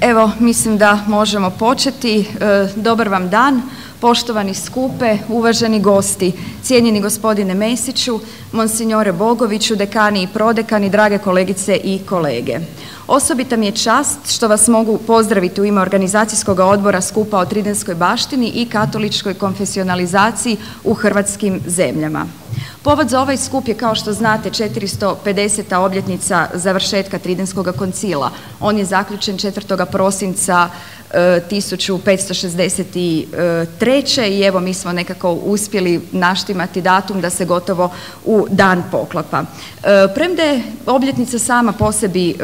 Evo, mislim da možemo početi. E, dobar vam dan, poštovani skupe, uvaženi gosti, cijenjeni gospodine Mesiću, monsignore Bogoviću, dekani i prodekani, drage kolegice i kolege. Osobita mi je čast što vas mogu pozdraviti u ime organizacijskog odbora skupa o Tridenskoj baštini i katoličkoj konfesionalizaciji u hrvatskim zemljama. Povod za ovaj skup je kao što znate 450. obljetnica završetka Tridenskog koncila. On je zaključen 4. prosinca 1563. i evo mi smo nekako uspjeli naštimati datum da se gotovo u dan poklapa. E, premda je obljetnica sama po sebi e,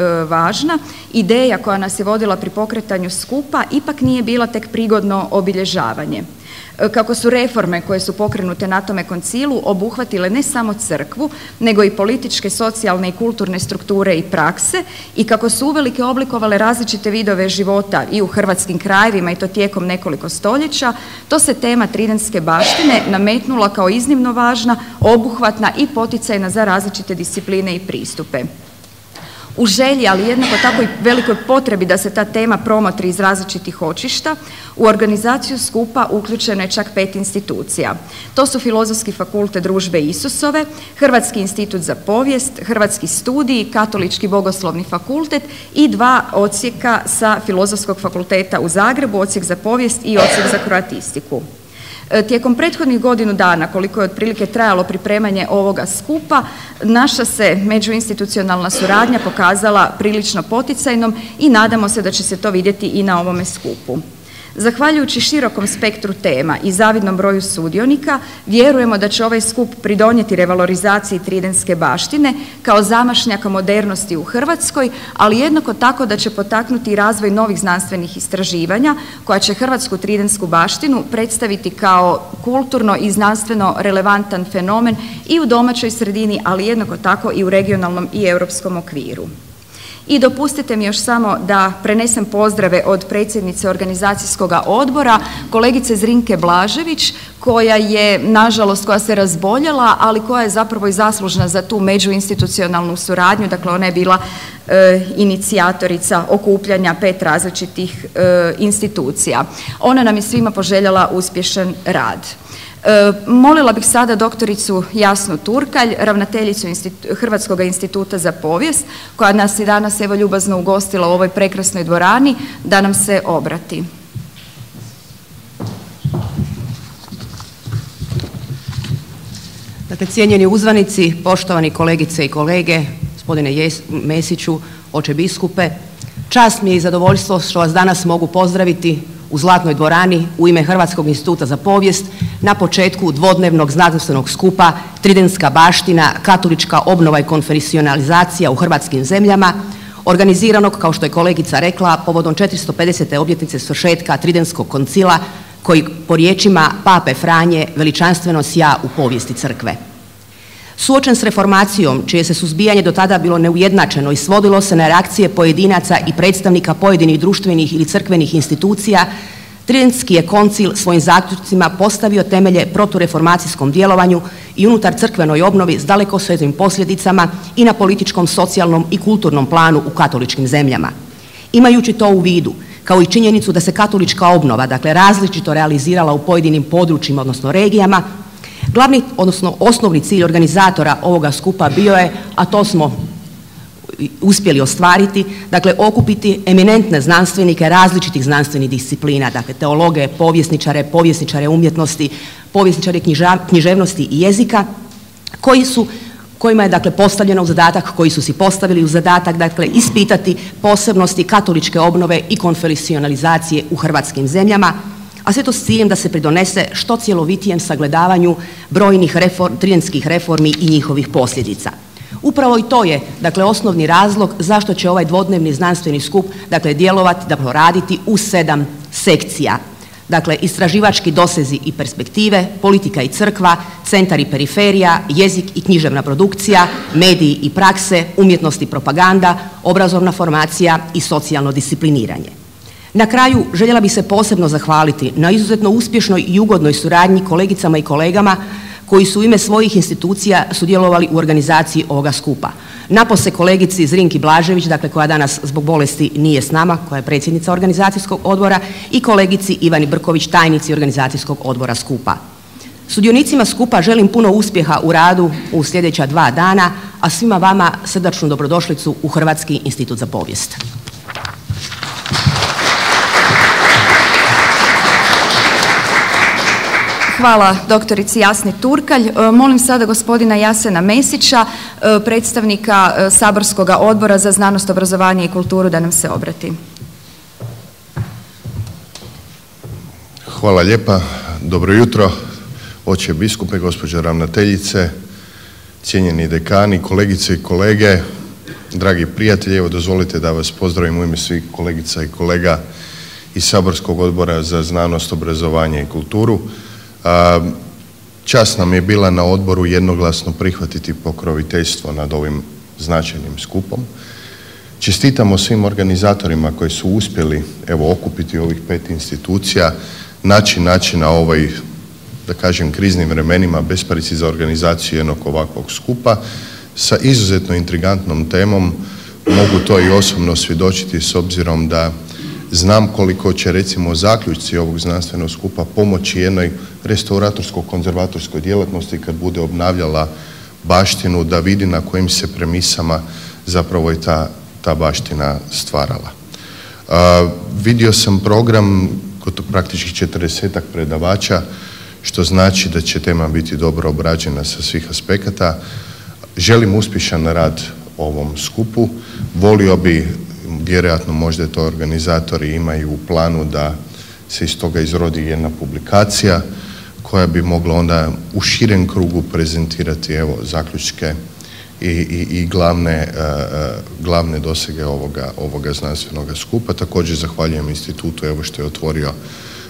važna, ideja koja nas je vodila pri pokretanju skupa ipak nije bila tek prigodno obilježavanje. E, kako su reforme koje su pokrenute na tome koncilu obuhvatile ne samo crkvu, nego i političke, socijalne i kulturne strukture i prakse i kako su uvelike oblikovale različite vidove života i u hrvatskim krajevima i to tijekom nekoliko stoljeća, to se tema tridenske baštine nametnula kao iznimno važna, obuhvatna i poticajna za različite discipline i pristupe u želji, ali jednako tako i velikoj potrebi da se ta tema promotri iz različitih očišta, u organizaciju skupa uključeno je čak pet institucija. To su Filozofski fakultet družbe Isusove, Hrvatski institut za povijest, Hrvatski studij, Katolički bogoslovni fakultet i dva odsjeka sa Filozofskog fakulteta u Zagrebu, odsjek za povijest i odsjek za kroatistiku. E, tijekom prethodnih godinu dana, koliko je otprilike trajalo pripremanje ovoga skupa, naša se međuinstitucionalna suradnja pokazala prilično poticajnom i nadamo se da će se to vidjeti i na ovome skupu. Zahvaljujući širokom spektru tema i zavidnom broju sudionika, vjerujemo da će ovaj skup pridonijeti revalorizaciji tridenske baštine kao zamašnjaka modernosti u Hrvatskoj, ali jednako tako da će potaknuti razvoj novih znanstvenih istraživanja koja će hrvatsku tridensku baštinu predstaviti kao kulturno i znanstveno relevantan fenomen i u domaćoj sredini, ali jednako tako i u regionalnom i europskom okviru. I dopustite mi još samo da prenesem pozdrave od predsjednice organizacijskog odbora, kolegice Zrinke Blažević, koja je, nažalost, koja se razboljela, ali koja je zapravo i zaslužna za tu međuinstitucionalnu suradnju, dakle ona je bila e, inicijatorica okupljanja pet različitih e, institucija. Ona nam je svima poželjela uspješan rad. Molila bih sada doktoricu Jasnu Turkalj, ravnateljicu Hrvatskog instituta za povijest, koja nas i danas evo ljubazno ugostila u ovoj prekrasnoj dvorani, da nam se obrati. Dakle, cijenjeni uzvanici, poštovani kolegice i kolege, gospodine Mesiću, oče biskupe, čast mi je i zadovoljstvo što vas danas mogu pozdraviti u Zlatnoj dvorani u ime Hrvatskog instituta za povijest na početku dvodnevnog znanstvenog skupa Tridenska baština, katolička obnova i konfesionalizacija u hrvatskim zemljama, organiziranog, kao što je kolegica rekla, povodom 450. obljetnice svršetka Tridenskog koncila koji po riječima Pape Franje veličanstveno sja u povijesti crkve. Suočen s reformacijom, čije se suzbijanje do tada bilo neujednačeno i svodilo se na reakcije pojedinaca i predstavnika pojedinih društvenih ili crkvenih institucija, Tridentski je koncil svojim zaključcima postavio temelje protureformacijskom djelovanju i unutar crkvenoj obnovi s dalekosežnim posljedicama i na političkom, socijalnom i kulturnom planu u katoličkim zemljama. Imajući to u vidu, kao i činjenicu da se katolička obnova, dakle različito realizirala u pojedinim područjima, odnosno regijama, Glavni, odnosno osnovni cilj organizatora ovoga skupa bio je, a to smo uspjeli ostvariti, dakle okupiti eminentne znanstvenike različitih znanstvenih disciplina, dakle teologe, povjesničare, povjesničare umjetnosti, povjesničare književnosti i jezika, koji su kojima je dakle postavljeno u zadatak, koji su si postavili u zadatak, dakle ispitati posebnosti katoličke obnove i konfesionalizacije u hrvatskim zemljama, a sve to s ciljem da se pridonese što cjelovitijem sagledavanju brojnih reform, reformi i njihovih posljedica. Upravo i to je, dakle, osnovni razlog zašto će ovaj dvodnevni znanstveni skup, dakle, djelovati, dakle, raditi u sedam sekcija. Dakle, istraživački dosezi i perspektive, politika i crkva, centar i periferija, jezik i književna produkcija, mediji i prakse, umjetnost i propaganda, obrazovna formacija i socijalno discipliniranje. Na kraju željela bih se posebno zahvaliti na izuzetno uspješnoj i ugodnoj suradnji kolegicama i kolegama koji su u ime svojih institucija sudjelovali u organizaciji ovoga skupa. napose kolegici Zrinki Blažević, dakle koja danas zbog bolesti nije s nama, koja je predsjednica organizacijskog odbora i kolegici Ivani Brković, tajnici organizacijskog odbora skupa. Sudionicima skupa želim puno uspjeha u radu u sljedeća dva dana, a svima vama srdačnu dobrodošlicu u Hrvatski institut za povijest. Hvala doktorici Jasni Turkalj. E, molim sada gospodina Jasena Mesića, e, predstavnika e, Saborskog odbora za znanost, obrazovanje i kulturu da nam se obrati. Hvala lijepa. Dobro jutro. Oče biskupe, gospođe ravnateljice, cijenjeni dekani, kolegice i kolege, dragi prijatelji, evo dozvolite da vas pozdravim u ime svih kolegica i kolega iz Saborskog odbora za znanost, obrazovanje i kulturu. Čast nam je bila na odboru jednoglasno prihvatiti pokroviteljstvo nad ovim značajnim skupom. Čestitamo svim organizatorima koji su uspjeli evo okupiti ovih pet institucija, naći način na ovoj da kažem kriznim vremenima besparici za organizaciju jednog ovakvog skupa sa izuzetno intrigantnom temom. Mogu to i osobno svjedočiti s obzirom da znam koliko će recimo zaključci ovog znanstvenog skupa pomoći jednoj restauratorsko-konzervatorskoj djelatnosti kad bude obnavljala baštinu da vidi na kojim se premisama zapravo je ta, ta baština stvarala. vidio sam program kod praktički četrdesetak predavača što znači da će tema biti dobro obrađena sa svih aspekata. Želim uspješan rad ovom skupu. Volio bi, vjerojatno možda to organizatori imaju u planu da se iz toga izrodi jedna publikacija koja bi mogla onda u širem krugu prezentirati evo zaključke i, i, i glavne, e, glavne dosege ovoga, ovoga znanstvenog skupa. Također zahvaljujem institutu evo što je otvorio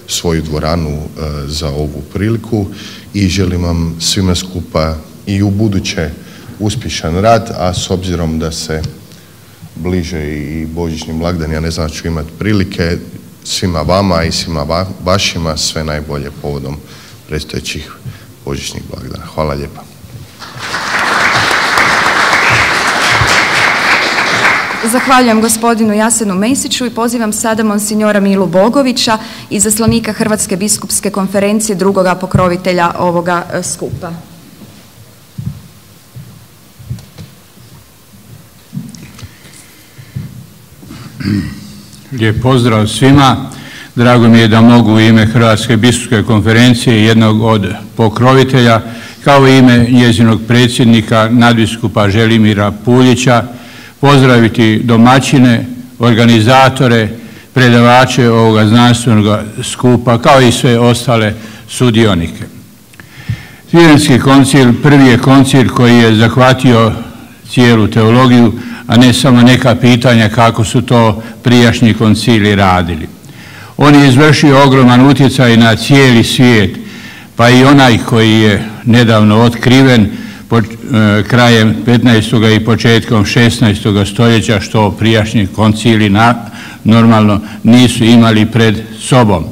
svoju dvoranu e, za ovu priliku i želim vam svima skupa i u buduće uspješan rad, a s obzirom da se bliže i božićni blagdan, ja ne znam ću imati prilike, svima vama i svima vašima sve najbolje povodom predstojećih božićnih blagdana. Hvala lijepa. Zahvaljujem gospodinu Jasenu Mesiću i pozivam sada monsignora Milu Bogovića i zaslanika Hrvatske biskupske konferencije drugoga pokrovitelja ovoga e, skupa. Lijep pozdrav svima. Drago mi je da mogu u ime Hrvatske biskupske konferencije jednog od pokrovitelja kao i ime njezinog predsjednika nadbiskupa Želimira Puljića pozdraviti domaćine, organizatore, predavače ovoga znanstvenog skupa kao i sve ostale sudionike. Tridenski koncil prvi je koncil koji je zahvatio cijelu teologiju, a ne samo neka pitanja kako su to prijašnji koncili radili. On je izvršio ogroman utjecaj na cijeli svijet, pa i onaj koji je nedavno otkriven e, krajem 15. i početkom 16. stoljeća što prijašnji koncili normalno nisu imali pred sobom.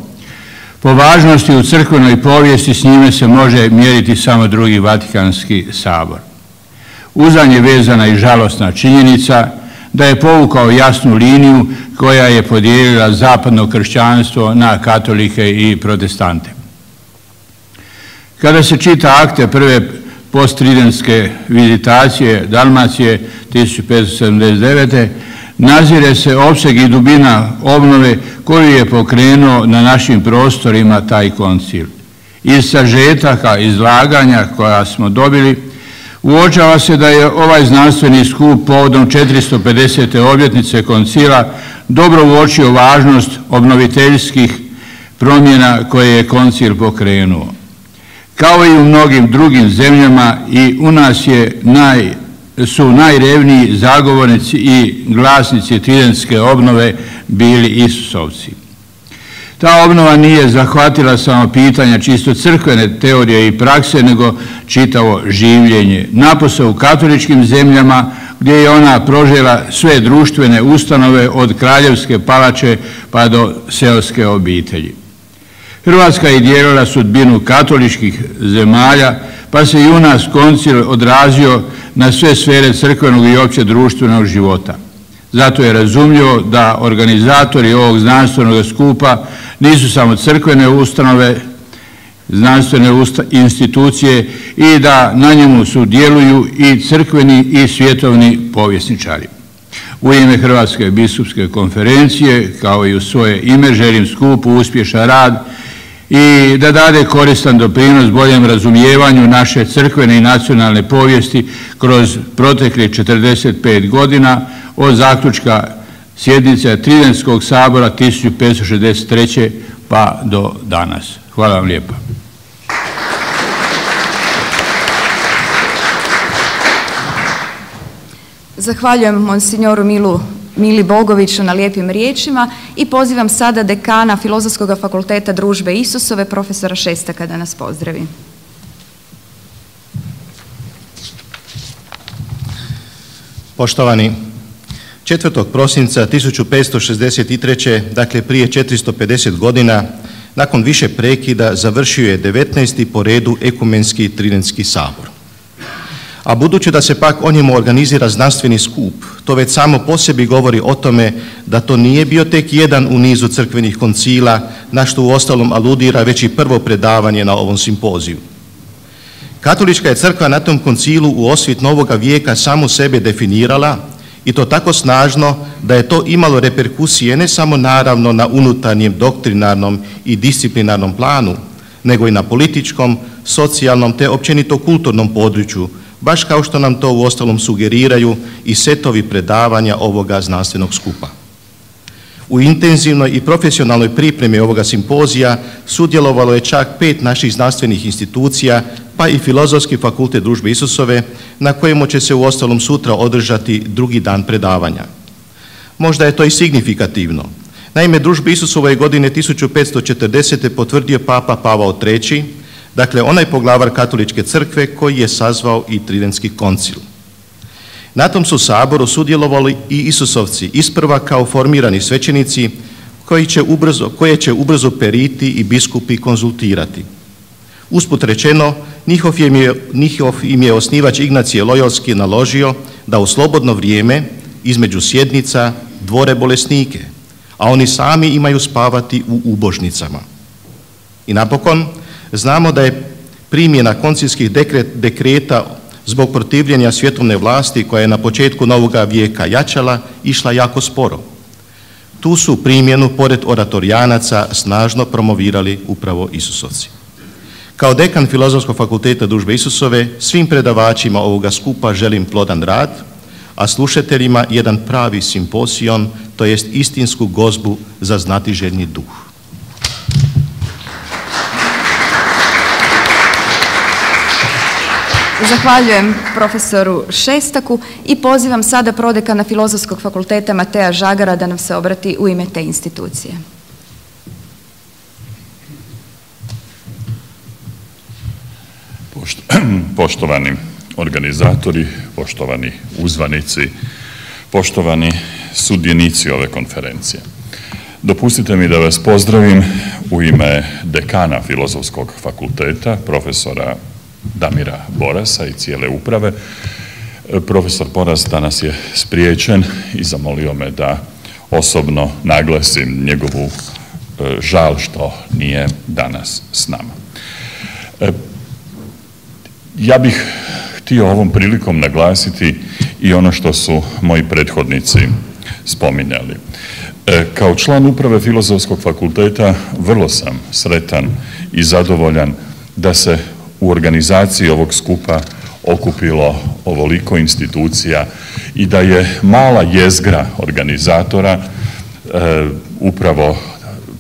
Po važnosti u crkvenoj povijesti s njime se može mjeriti samo drugi Vatikanski sabor. Uzan je vezana i žalosna činjenica da je povukao jasnu liniju koja je podijelila zapadno kršćanstvo na katolike i protestante. Kada se čita akte prve postridenske vizitacije Dalmacije 1579. nazire se opseg i dubina obnove koju je pokrenuo na našim prostorima taj koncil. Iz sažetaka izlaganja koja smo dobili Uočava se da je ovaj znanstveni skup povodom 450. obljetnice koncila dobro uočio važnost obnoviteljskih promjena koje je koncil pokrenuo. Kao i u mnogim drugim zemljama i u nas je naj, su najrevniji zagovornici i glasnici tridenske obnove bili Isusovci. Ta obnova nije zahvatila samo pitanja čisto crkvene teorije i prakse, nego čitavo življenje. Napose u katoličkim zemljama gdje je ona prožela sve društvene ustanove od kraljevske palače pa do seoske obitelji. Hrvatska je dijelila sudbinu katoličkih zemalja, pa se i u nas koncil odrazio na sve sfere crkvenog i opće društvenog života. Zato je razumljivo da organizatori ovog znanstvenog skupa nisu samo crkvene ustanove, znanstvene institucije i da na njemu sudjeluju i crkveni i svjetovni povjesničari. U ime Hrvatske biskupske konferencije, kao i u svoje ime, želim skupu uspješan rad i da dade koristan doprinos boljem razumijevanju naše crkvene i nacionalne povijesti kroz protekle 45 godina od zaključka sjednice Tridenskog sabora 1563. pa do danas. Hvala vam lijepa. Zahvaljujem monsignoru Milu Mili Bogoviću na lijepim riječima i pozivam sada dekana Filozofskog fakulteta družbe Isusove, profesora Šestaka da nas pozdravi. Poštovani, 4. prosinca 1563. dakle prije 450 godina, nakon više prekida završio je 19. po redu ekumenski Tridentski sabor. A budući da se pak o njemu organizira znanstveni skup, to već samo po sebi govori o tome da to nije bio tek jedan u nizu crkvenih koncila, na što u ostalom aludira već i prvo predavanje na ovom simpoziju. Katolička je crkva na tom koncilu u osvit novoga vijeka samu sebe definirala i to tako snažno da je to imalo reperkusije ne samo naravno na unutarnjem doktrinarnom i disciplinarnom planu, nego i na političkom, socijalnom te općenito kulturnom području, baš kao što nam to u ostalom sugeriraju i setovi predavanja ovoga znanstvenog skupa. U intenzivnoj i profesionalnoj pripremi ovoga simpozija sudjelovalo je čak pet naših znanstvenih institucija, pa i Filozofski fakultet družbe Isusove, na kojemu će se u ostalom sutra održati drugi dan predavanja. Možda je to i signifikativno. Naime, družbe Isusove je godine 1540. potvrdio Papa Pavao III, Dakle, onaj poglavar katoličke crkve koji je sazvao i Tridentski koncil. Na tom su saboru sudjelovali i Isusovci, isprva kao formirani svećenici koji će ubrzo, koje će ubrzo periti i biskupi konzultirati. Usput rečeno, njihov im je, njihov im je osnivač Ignacije Lojolski naložio da u slobodno vrijeme između sjednica dvore bolesnike, a oni sami imaju spavati u ubožnicama. I napokon, Znamo da je primjena koncilskih dekreta zbog protivljenja svjetovne vlasti koja je na početku novoga vijeka jačala, išla jako sporo. Tu su primjenu, pored oratorijanaca, snažno promovirali upravo Isusovci. Kao dekan Filozofskog fakulteta družbe Isusove, svim predavačima ovoga skupa želim plodan rad, a slušateljima jedan pravi simposion, to jest istinsku gozbu za znatiželjni duh. Zahvaljujem profesoru Šestaku i pozivam sada prodekana Filozofskog fakulteta Mateja Žagara da nam se obrati u ime te institucije. Poštovani organizatori, poštovani uzvanici, poštovani sudjenici ove konferencije. Dopustite mi da vas pozdravim u ime dekana Filozofskog fakulteta, profesora Damira Borasa i cijele uprave. E, profesor Boras danas je spriječen i zamolio me da osobno naglasim njegovu e, žal što nije danas s nama. E, ja bih htio ovom prilikom naglasiti i ono što su moji prethodnici spominjali. Kao član uprave Filozofskog fakulteta vrlo sam sretan i zadovoljan da se u organizaciji ovog skupa okupilo ovoliko institucija i da je mala jezgra organizatora e, upravo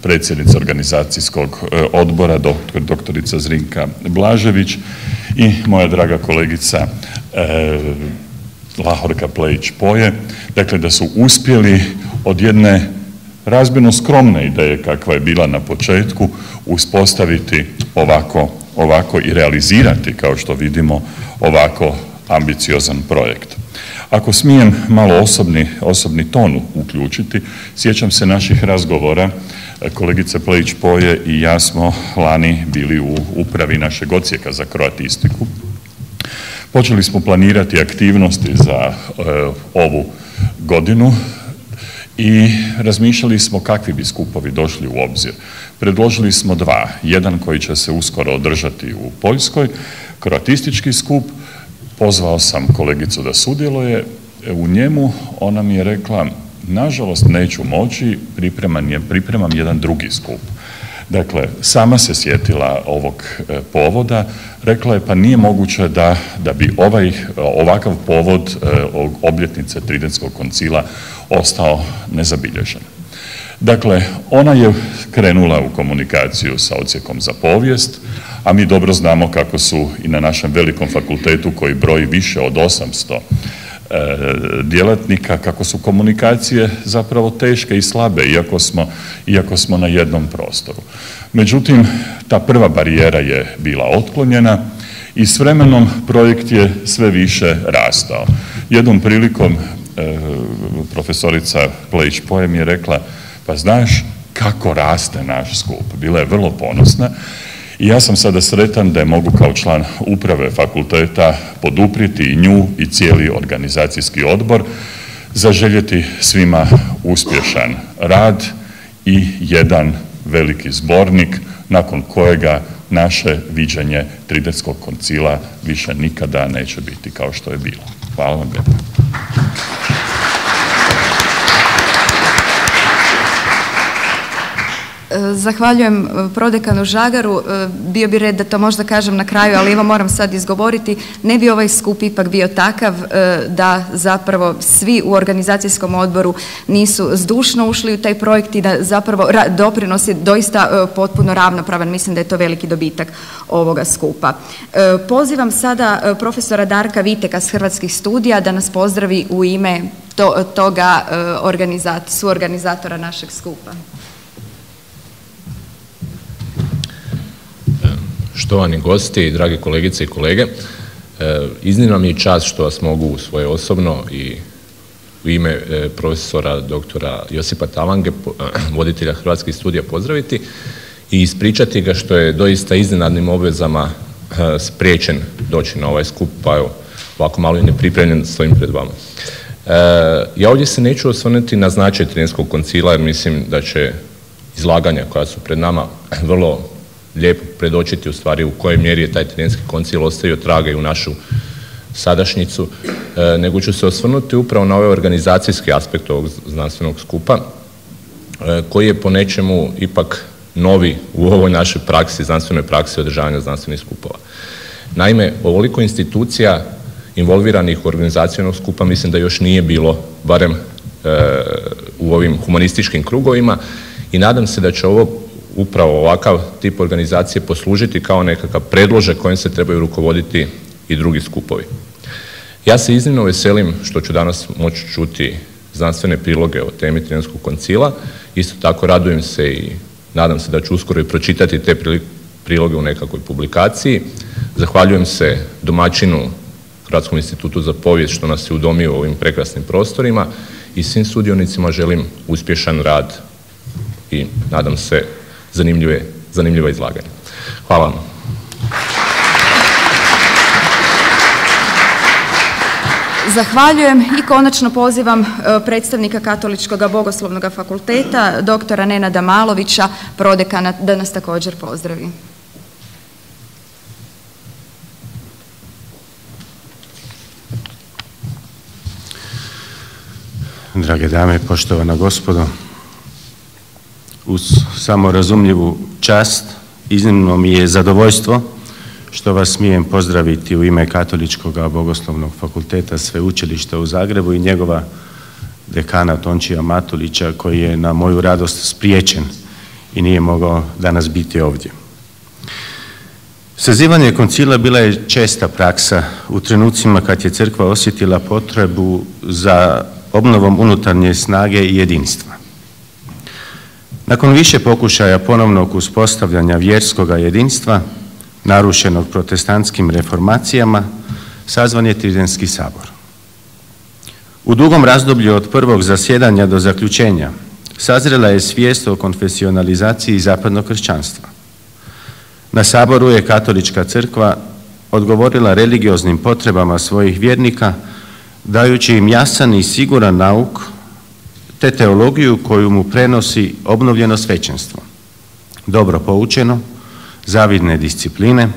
predsjednica organizacijskog e, odbora, doktor, doktorica Zrinka Blažević i moja draga kolegica e, Lahorka Plejić-Poje, dakle da su uspjeli od jedne razmjerno skromne ideje kakva je bila na početku uspostaviti ovako ovako i realizirati, kao što vidimo, ovako ambiciozan projekt. Ako smijem malo osobni, osobni ton uključiti, sjećam se naših razgovora, kolegica Plejić Poje i ja smo lani bili u upravi našeg ocijeka za kroatistiku. Počeli smo planirati aktivnosti za ovu godinu i razmišljali smo kakvi bi skupovi došli u obzir. Predložili smo dva, jedan koji će se uskoro održati u Poljskoj, kroatistički skup, pozvao sam kolegicu da sudjeluje u njemu, ona mi je rekla, nažalost neću moći, pripremam jedan drugi skup. Dakle, sama se sjetila ovog e, povoda, rekla je pa nije moguće da, da bi ovaj, ovakav povod e, obljetnice Tridentskog koncila ostao nezabilježen. Dakle, ona je krenula u komunikaciju sa odsjekom za povijest, a mi dobro znamo kako su i na našem velikom fakultetu koji broji više od 800 e, djelatnika, kako su komunikacije zapravo teške i slabe, iako smo, iako smo na jednom prostoru. Međutim, ta prva barijera je bila otklonjena i s vremenom projekt je sve više rastao. Jednom prilikom e, profesorica Plejić Pojem je rekla, pa znaš kako raste naš skup. Bila je vrlo ponosna i ja sam sada sretan da je mogu kao član uprave fakulteta poduprijeti i nju i cijeli organizacijski odbor, zaželjeti svima uspješan rad i jedan veliki zbornik nakon kojega naše viđenje Tridetskog koncila više nikada neće biti kao što je bilo. Hvala vam lijepo. Zahvaljujem e, prodekanu Žagaru. E, bio bi red da to možda kažem na kraju, ali evo moram sad izgovoriti. Ne bi ovaj skup ipak bio takav e, da zapravo svi u organizacijskom odboru nisu zdušno ušli u taj projekt i da zapravo doprinos je doista potpuno ravnopravan. Mislim da je to veliki dobitak ovoga skupa. Pozivam sada profesora Darka Viteka s Hrvatskih studija da nas pozdravi u ime toga suorganizatora našeg skupa. Štovani gosti, drage kolegice i kolege, e, iznimno mi je čast što vas mogu svoje osobno i u ime e, profesora doktora Josipa Talange, voditelja Hrvatskih studija, pozdraviti i ispričati ga što je doista iznenadnim obvezama e, spriječen doći na ovaj skup, pa evo, ovako malo i nepripremljen stojim pred vama. Ja ovdje se neću osvrnuti na značaj Trinskog koncila, jer mislim da će izlaganja koja su pred nama vrlo lijepo predočiti u stvari u kojoj mjeri je taj Trinski koncil ostavio traga i u našu sadašnjicu, e, nego ću se osvrnuti upravo na ovaj organizacijski aspekt ovog znanstvenog skupa, e, koji je po nečemu ipak novi u ovoj našoj praksi, znanstvenoj praksi održavanja znanstvenih skupova. Naime, ovoliko institucija involviranih u organizacijenog skupa mislim da još nije bilo, barem e, u ovim humanističkim krugovima i nadam se da će ovo upravo ovakav tip organizacije poslužiti kao nekakav predložak kojim se trebaju rukovoditi i drugi skupovi. Ja se iznimno veselim što ću danas moći čuti znanstvene priloge o temi Trijanskog koncila. Isto tako radujem se i nadam se da ću uskoro i pročitati te priloge u nekakvoj publikaciji. Zahvaljujem se domaćinu Hrvatskom institutu za povijest što nas je udomio u ovim prekrasnim prostorima i svim sudionicima želim uspješan rad i nadam se zanimljive, zanimljiva izlaganja. Hvala vam. Zahvaljujem i konačno pozivam e, predstavnika Katoličkog bogoslovnog fakulteta, doktora Nenada Malovića, prodekana, da nas također pozdravi. Drage dame, poštovana gospodo, uz samorazumljivu čast, iznimno mi je zadovoljstvo što vas smijem pozdraviti u ime Katoličkog bogoslovnog fakulteta Sveučilišta u Zagrebu i njegova dekana Tončija Matulića koji je na moju radost spriječen i nije mogao danas biti ovdje. Sazivanje koncila bila je česta praksa u trenucima kad je crkva osjetila potrebu za obnovom unutarnje snage i jedinstva. Nakon više pokušaja ponovnog uspostavljanja vjerskoga jedinstva, narušenog protestantskim reformacijama, sazvan je Tridenski sabor. U dugom razdoblju od prvog zasjedanja do zaključenja sazrela je svijest o konfesionalizaciji zapadnog kršćanstva. Na saboru je katolička crkva odgovorila religioznim potrebama svojih vjernika, dajući im jasan i siguran nauk, te teologiju koju mu prenosi obnovljeno svećenstvo. Dobro poučeno, zavidne discipline,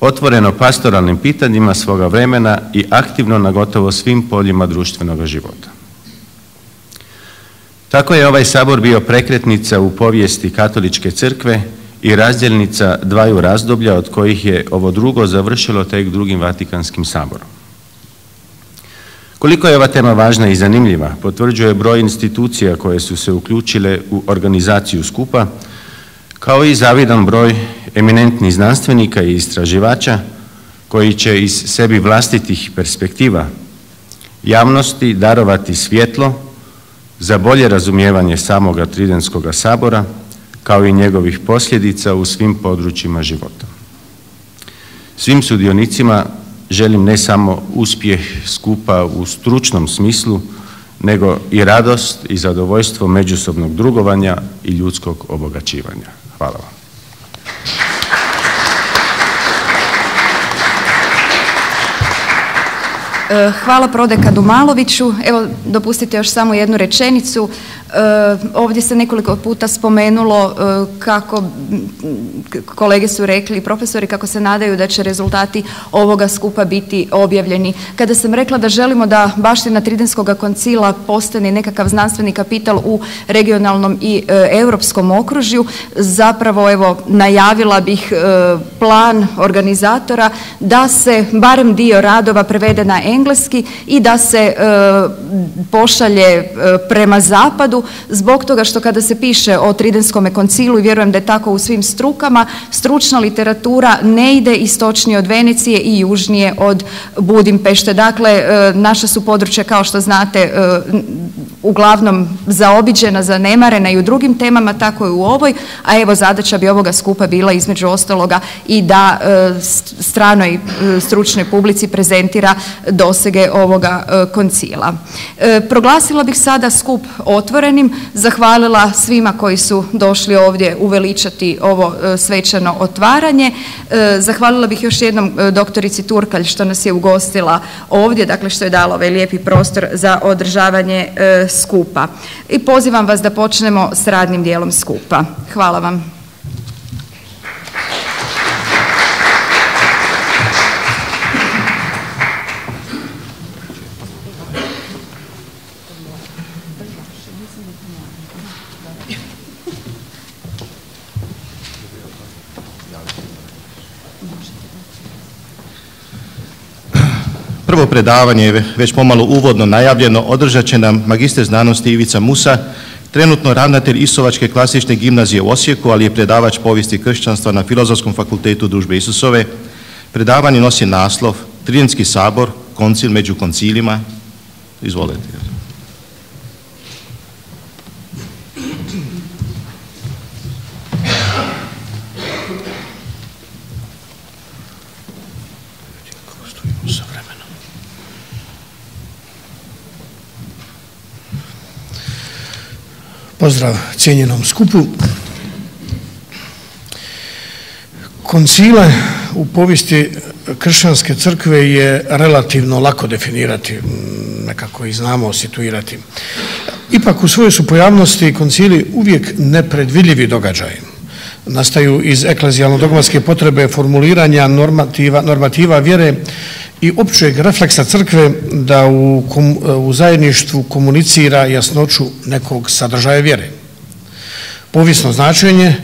otvoreno pastoralnim pitanjima svoga vremena i aktivno na gotovo svim poljima društvenog života. Tako je ovaj sabor bio prekretnica u povijesti katoličke crkve i razdjelnica dvaju razdoblja od kojih je ovo drugo završilo tek drugim Vatikanskim saborom. Koliko je ova tema važna i zanimljiva, potvrđuje broj institucija koje su se uključile u organizaciju skupa, kao i zavidan broj eminentnih znanstvenika i istraživača koji će iz sebi vlastitih perspektiva javnosti darovati svjetlo za bolje razumijevanje samoga Tridenskog sabora kao i njegovih posljedica u svim područjima života. Svim sudionicima želim ne samo uspjeh skupa u stručnom smislu, nego i radost i zadovoljstvo međusobnog drugovanja i ljudskog obogaćivanja. Hvala vam. E, hvala prodekanu Maloviću. Evo, dopustite još samo jednu rečenicu. E, ovdje se nekoliko puta spomenulo e, kako kolege su rekli, profesori kako se nadaju da će rezultati ovoga skupa biti objavljeni. Kada sam rekla da želimo da baština Tridenskog koncila postane nekakav znanstveni kapital u regionalnom i e, europskom okružju, zapravo evo najavila bih plan organizatora da se barem dio radova prevede na engleski i da se pošalje prema zapadu zbog toga što kada se piše o Tridenskom koncilu i vjerujem da je tako u svim strukama, stručna literatura ne ide istočnije od Venecije i južnije od Budimpešte. Dakle, e, naša su područja kao što znate e, uglavnom zaobiđena, zanemarena i u drugim temama, tako i u ovoj, a evo zadaća bi ovoga skupa bila između ostaloga i da e, stranoj stručnoj publici prezentira dosege ovoga koncila. Proglasila bih sada skup otvoren zahvalila svima koji su došli ovdje uveličati ovo e, svečano otvaranje. E, zahvalila bih još jednom e, doktorici Turkalj što nas je ugostila ovdje, dakle što je dala ovaj lijepi prostor za održavanje skupa. I pozivam vas da počnemo s radnim dijelom skupa. Hvala vam. Prvo predavanje je već pomalo uvodno najavljeno, održat će nam magister znanosti Ivica Musa, trenutno ravnatelj Isovačke klasične gimnazije u Osijeku, ali je predavač povijesti kršćanstva na Filozofskom fakultetu Družbe Isusove. Predavanje nosi naslov Trijenski sabor, koncil među koncilima. Izvolite. Pozdrav cijenjenom skupu. Koncile u povijesti kršćanske crkve je relativno lako definirati, nekako i znamo situirati. Ipak u svojoj su pojavnosti koncili uvijek nepredvidljivi događaj. Nastaju iz eklezijalno-dogmatske potrebe formuliranja normativa, normativa vjere i općeg refleksa crkve da u, zajedništvu komunicira jasnoću nekog sadržaja vjere. Povisno značenje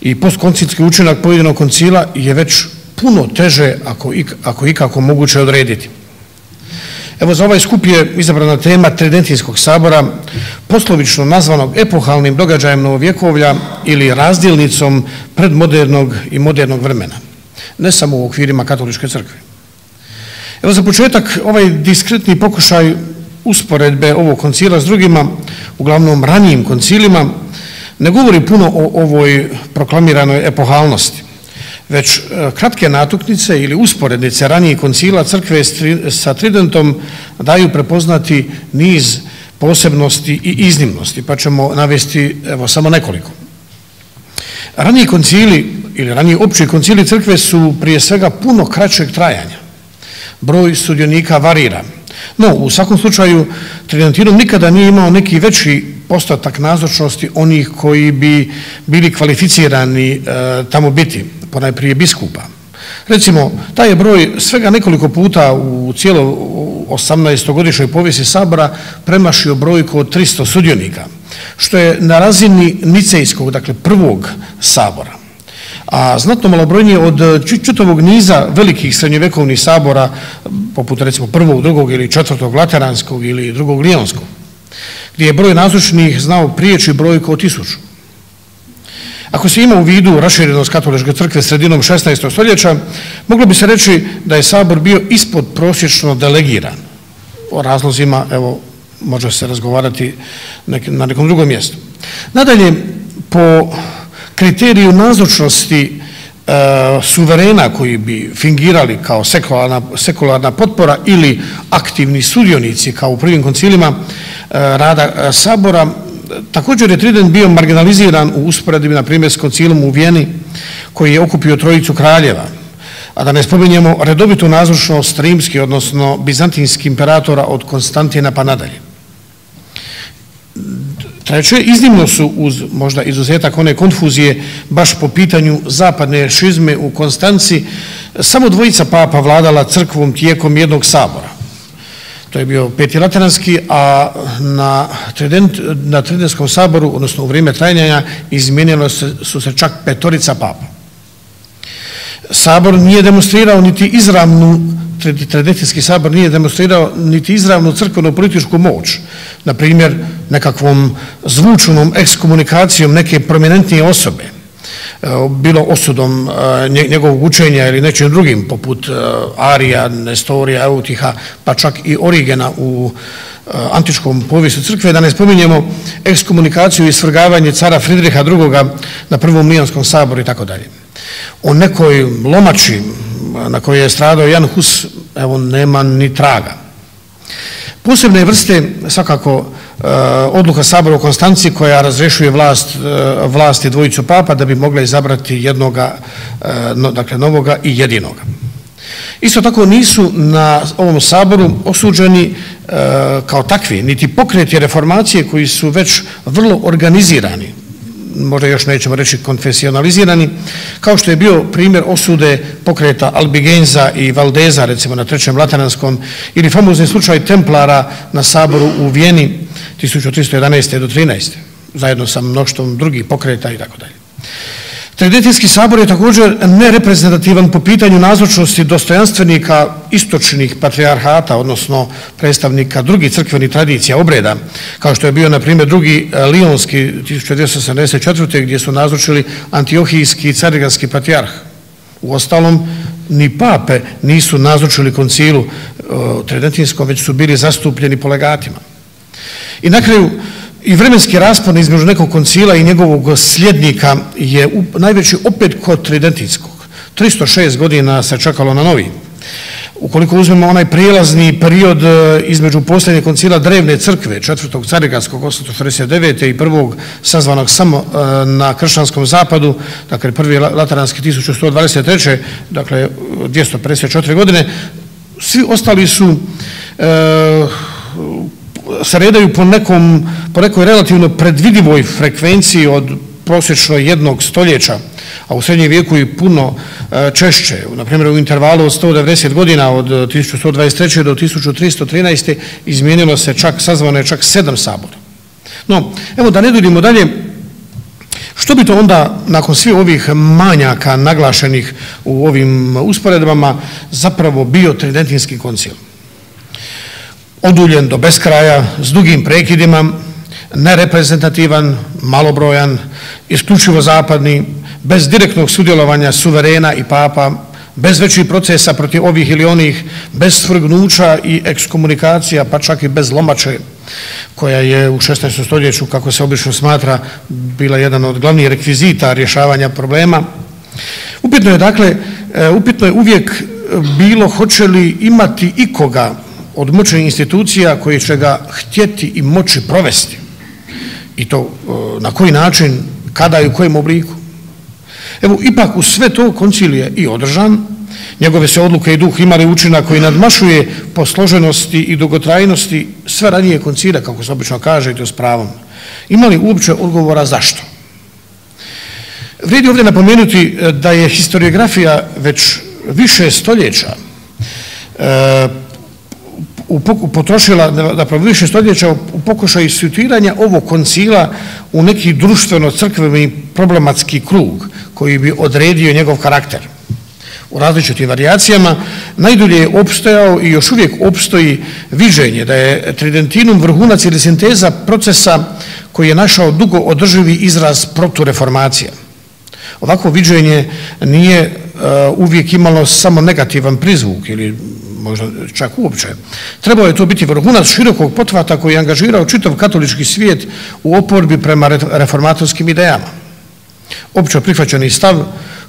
i postkoncilski učinak pojedinog koncila je već puno teže ako, ako ikako moguće odrediti. Evo za ovaj skup je izabrana tema Tridentijskog sabora, poslovično nazvanog epohalnim događajem novovjekovlja ili razdjelnicom predmodernog i modernog vremena. Ne samo u okvirima katoličke crkve. Evo za početak ovaj diskretni pokušaj usporedbe ovog koncila s drugima, uglavnom ranijim koncilima, ne govori puno o ovoj proklamiranoj epohalnosti, već e, kratke natuknice ili usporednice ranijih koncila crkve sa Tridentom daju prepoznati niz posebnosti i iznimnosti, pa ćemo navesti evo samo nekoliko. Raniji koncili ili ranije opći koncili crkve su prije svega puno kraćeg trajanja. Broj sudionika varira. No, u svakom slučaju, Tridentinum nikada nije imao neki veći postotak nazočnosti onih koji bi bili kvalificirani e, tamo biti, ponajprije biskupa. Recimo, taj je broj svega nekoliko puta u cijelo 18-godišnjoj povijesti Sabora premašio brojku od 300 sudionika, što je na razini Nicejskog, dakle prvog Sabora a znatno malobrojnije od čutovog niza velikih srednjevekovnih sabora, poput recimo prvog, drugog ili četvrtog lateranskog ili drugog lijonskog, gdje je broj nazočnih znao prijeći brojku od tisuću. Ako se ima u vidu raširenost katoličke crkve sredinom 16. stoljeća, moglo bi se reći da je sabor bio ispod prosječno delegiran. O razlozima, evo, može se razgovarati na nekom drugom mjestu. Nadalje, po kriteriju nazočnosti e, suverena koji bi fingirali kao sekularna, potpora ili aktivni sudionici kao u prvim koncilima e, rada e, Sabora, također je Trident bio marginaliziran u usporedbi, na primjer, s koncilom u Vijeni, koji je okupio trojicu kraljeva, a da ne spominjemo redovitu nazočnost rimski, odnosno bizantinski imperatora od Konstantina pa nadalje. Treće, iznimno su uz možda izuzetak one konfuzije baš po pitanju zapadne šizme u Konstanci samo dvojica papa vladala crkvom tijekom jednog sabora. To je bio peti lateranski, a na, trident, na Tridentskom saboru, odnosno u vrijeme trajnjanja, izmijenilo su se čak petorica papa. Sabor nije demonstrirao niti izravnu Tridentijski sabor nije demonstrirao niti izravnu crkvenu političku moć, na primjer nekakvom zvučnom ekskomunikacijom neke prominentnije osobe, e, bilo osudom e, njegovog učenja ili nečim drugim, poput e, Arija, Nestorija, Eutiha, pa čak i Origena u antičkom povijestu crkve, da ne spominjemo ekskomunikaciju i svrgavanje cara Fridriha II. na prvom Lijonskom saboru i. O nekoj lomači na kojoj je stradao Jan Hus, evo, nema ni traga. Posebne vrste, svakako, e, odluka Sabora u Konstanci koja razrešuje vlast, e, vlasti dvojicu papa da bi mogla izabrati jednoga, e, dakle, novoga i jedinoga. Isto tako nisu na ovom saboru osuđeni kao takvi, niti pokreti reformacije koji su već vrlo organizirani, možda još nećemo reći konfesionalizirani, kao što je bio primjer osude pokreta Albigenza i Valdeza, recimo na trećem latananskom, ili famozni slučaj Templara na saboru u Vijeni 1311. do 13. zajedno sa mnoštvom drugih pokreta i tako dalje. Tridentijski sabor je također nereprezentativan po pitanju nazočnosti dostojanstvenika istočnih patrijarhata, odnosno predstavnika drugih crkvenih tradicija, obreda, kao što je bio, na primjer, drugi e, Lijonski 1274. gdje su nazočili antiohijski i cariganski patrijarh. U ostalom, ni pape nisu nazočili koncilu e, tridentinskom, već su bili zastupljeni po legatima. I na kraju, i vremenski raspon između nekog koncila i njegovog sljednika je najveći opet kod Tridentinskog. 306 godina se čekalo na novi. Ukoliko uzmemo onaj prijelazni period e, između posljednjeg koncila drevne crkve, četvrtog carigatskog 849. i prvog sazvanog samo e, na kršćanskom zapadu, dakle prvi lateranski 1123. dakle 254 godine, svi ostali su e, se redaju po, nekom, po nekoj relativno predvidivoj frekvenciji od prosječno jednog stoljeća, a u srednjem vijeku i puno e, češće. Na primjer, u intervalu od 190 godina od 1123. do 1313. izmijenilo se čak, sazvano je čak sedam sabora. No, evo da ne dudimo dalje, što bi to onda, nakon svih ovih manjaka naglašenih u ovim usporedbama, zapravo bio tridentinski koncil? Oduljen do beskraja, s dugim prekidima, nereprezentativan, malobrojan, isključivo zapadni, bez direktnog sudjelovanja suverena i papa, bez većih procesa protiv ovih ili onih, bez svrgnuća i ekskomunikacija, pa čak i bez lomače, koja je u 16. stoljeću, kako se obično smatra, bila jedan od glavnih rekvizita rješavanja problema. Upitno je, dakle, e, upitno je uvijek bilo hoće li imati ikoga od moćnih institucija koji će ga htjeti i moći provesti. I to e, na koji način, kada i u kojem obliku. Evo, ipak u sve to koncil je i održan, njegove se odluke i duh imali učinak koji nadmašuje po složenosti i dugotrajnosti sve ranije koncile, kako se obično kaže, i to s pravom. Imali uopće odgovora zašto? Vrijedi ovdje napomenuti e, da je historiografija već više stoljeća e, potrošila napravo više stoljeća u pokušaju situiranja ovog koncila u neki društveno-crkveni problematski krug koji bi odredio njegov karakter. U različitim varijacijama najdulje je opstojao i još uvijek opstoji viđenje da je tridentinum vrhunac ili sinteza procesa koji je našao dugo održivi izraz protureformacija. Ovako viđenje nije e, uvijek imalo samo negativan prizvuk ili možda čak uopće. Trebao je to biti vrhunac širokog potvata koji je angažirao čitav katolički svijet u oporbi prema reformatorskim idejama. Opće prihvaćeni stav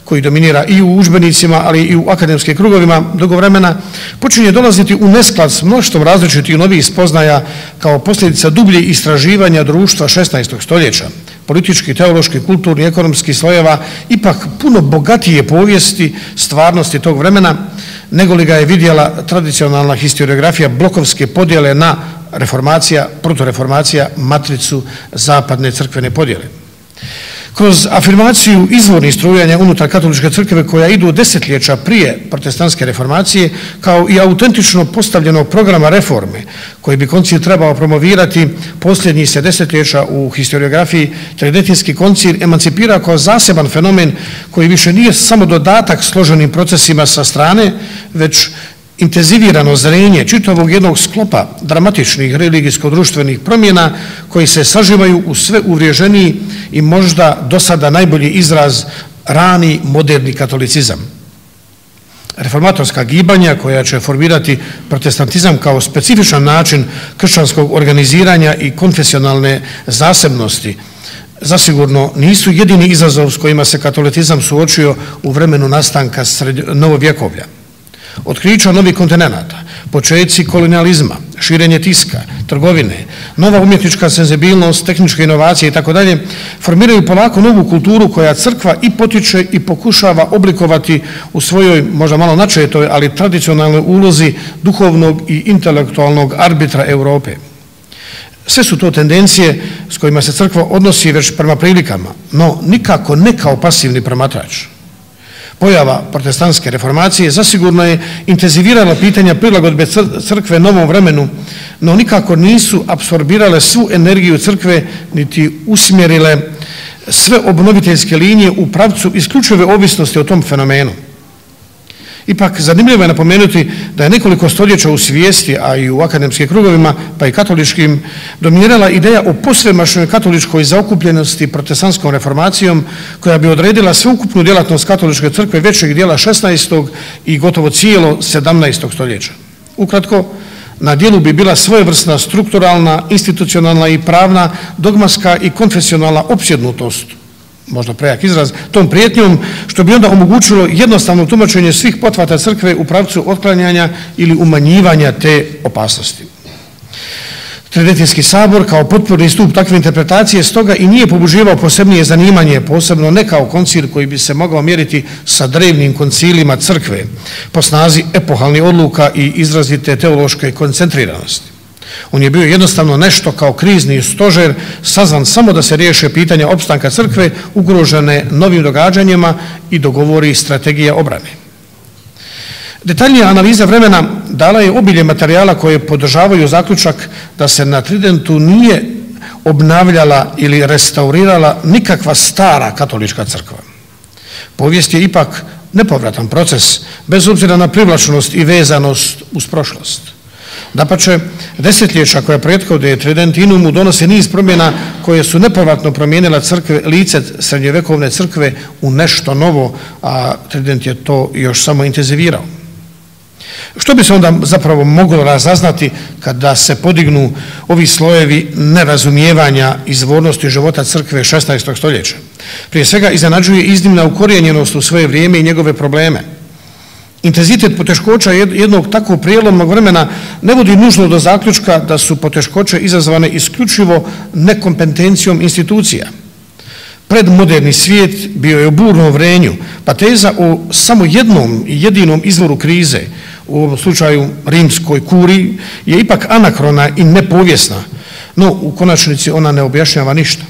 koji dominira i u užbenicima, ali i u akademskim krugovima dugo vremena, počinje dolaziti u nesklad s mnoštvom različitih novih spoznaja kao posljedica dublje istraživanja društva 16. stoljeća, politički, teološki, kulturni, ekonomski slojeva, ipak puno bogatije povijesti stvarnosti tog vremena, nego li ga je vidjela tradicionalna historiografija blokovske podjele na reformacija, protoreformacija, matricu zapadne crkvene podjele. Kroz afirmaciju izvornih strujanja unutar katoličke crkve koja idu desetljeća prije protestantske reformacije kao i autentično postavljenog programa reforme koji bi koncil trebao promovirati posljednjih se desetljeća u historiografiji, Tridentinski koncil emancipira kao zaseban fenomen koji više nije samo dodatak složenim procesima sa strane, već intenzivirano zrenje čitavog jednog sklopa dramatičnih religijsko-društvenih promjena koji se saživaju u sve uvriježeniji i možda do sada najbolji izraz rani moderni katolicizam. Reformatorska gibanja koja će formirati protestantizam kao specifičan način kršćanskog organiziranja i konfesionalne zasebnosti zasigurno nisu jedini izazov s kojima se katolicizam suočio u vremenu nastanka novovjekovlja otkrića novih kontinenta, početci kolonializma, širenje tiska, trgovine, nova umjetnička senzibilnost, tehničke inovacije i tako dalje, formiraju polako novu kulturu koja crkva i potiče i pokušava oblikovati u svojoj, možda malo načetoj, ali tradicionalnoj ulozi duhovnog i intelektualnog arbitra Europe. Sve su to tendencije s kojima se crkva odnosi već prema prilikama, no nikako ne kao pasivni promatrač. Pojava protestantske reformacije zasigurno je intenzivirala pitanja prilagodbe crkve novom vremenu, no nikako nisu apsorbirale svu energiju crkve niti usmjerile sve obnoviteljske linije u pravcu isključive ovisnosti o tom fenomenu. Ipak, zanimljivo je napomenuti da je nekoliko stoljeća u svijesti, a i u akademskim krugovima, pa i katoličkim, dominirala ideja o posvemašnjoj katoličkoj zaokupljenosti protestantskom reformacijom, koja bi odredila sveukupnu djelatnost katoličke crkve većeg dijela 16. i gotovo cijelo 17. stoljeća. Ukratko, na dijelu bi bila svojevrsna strukturalna, institucionalna i pravna, dogmaska i konfesionalna opsjednutost možda prejak izraz, tom prijetnjom, što bi onda omogućilo jednostavno tumačenje svih potvata crkve u pravcu otklanjanja ili umanjivanja te opasnosti. Tridentinski sabor kao potporni stup takve interpretacije stoga i nije pobuživao posebnije zanimanje, posebno ne kao koncil koji bi se mogao mjeriti sa drevnim koncilima crkve po snazi epohalnih odluka i izrazite teološke koncentriranosti. On je bio jednostavno nešto kao krizni stožer sazvan samo da se riješe pitanja opstanka crkve ugrožene novim događanjima i dogovori strategija obrane. Detaljnija analiza vremena dala je obilje materijala koje podržavaju zaključak da se na Tridentu nije obnavljala ili restaurirala nikakva stara katolička crkva. Povijest je ipak nepovratan proces, bez obzira na privlačnost i vezanost uz prošlost. Dapače, desetljeća koja prethode Tridentinumu donose niz promjena koje su nepovratno promijenila crkve, lice srednjevekovne crkve u nešto novo, a Trident je to još samo intenzivirao. Što bi se onda zapravo moglo razaznati kada se podignu ovi slojevi nerazumijevanja izvornosti života crkve 16. stoljeća? Prije svega iznenađuje iznimna ukorijenjenost u svoje vrijeme i njegove probleme – Intenzitet poteškoća jednog takvog prijelomnog vremena ne vodi nužno do zaključka da su poteškoće izazvane isključivo nekompetencijom institucija. Predmoderni svijet bio je u burnom vrenju, pa teza o samo jednom i jedinom izvoru krize, u ovom slučaju rimskoj kuri, je ipak anakrona i nepovjesna, no u konačnici ona ne objašnjava ništa.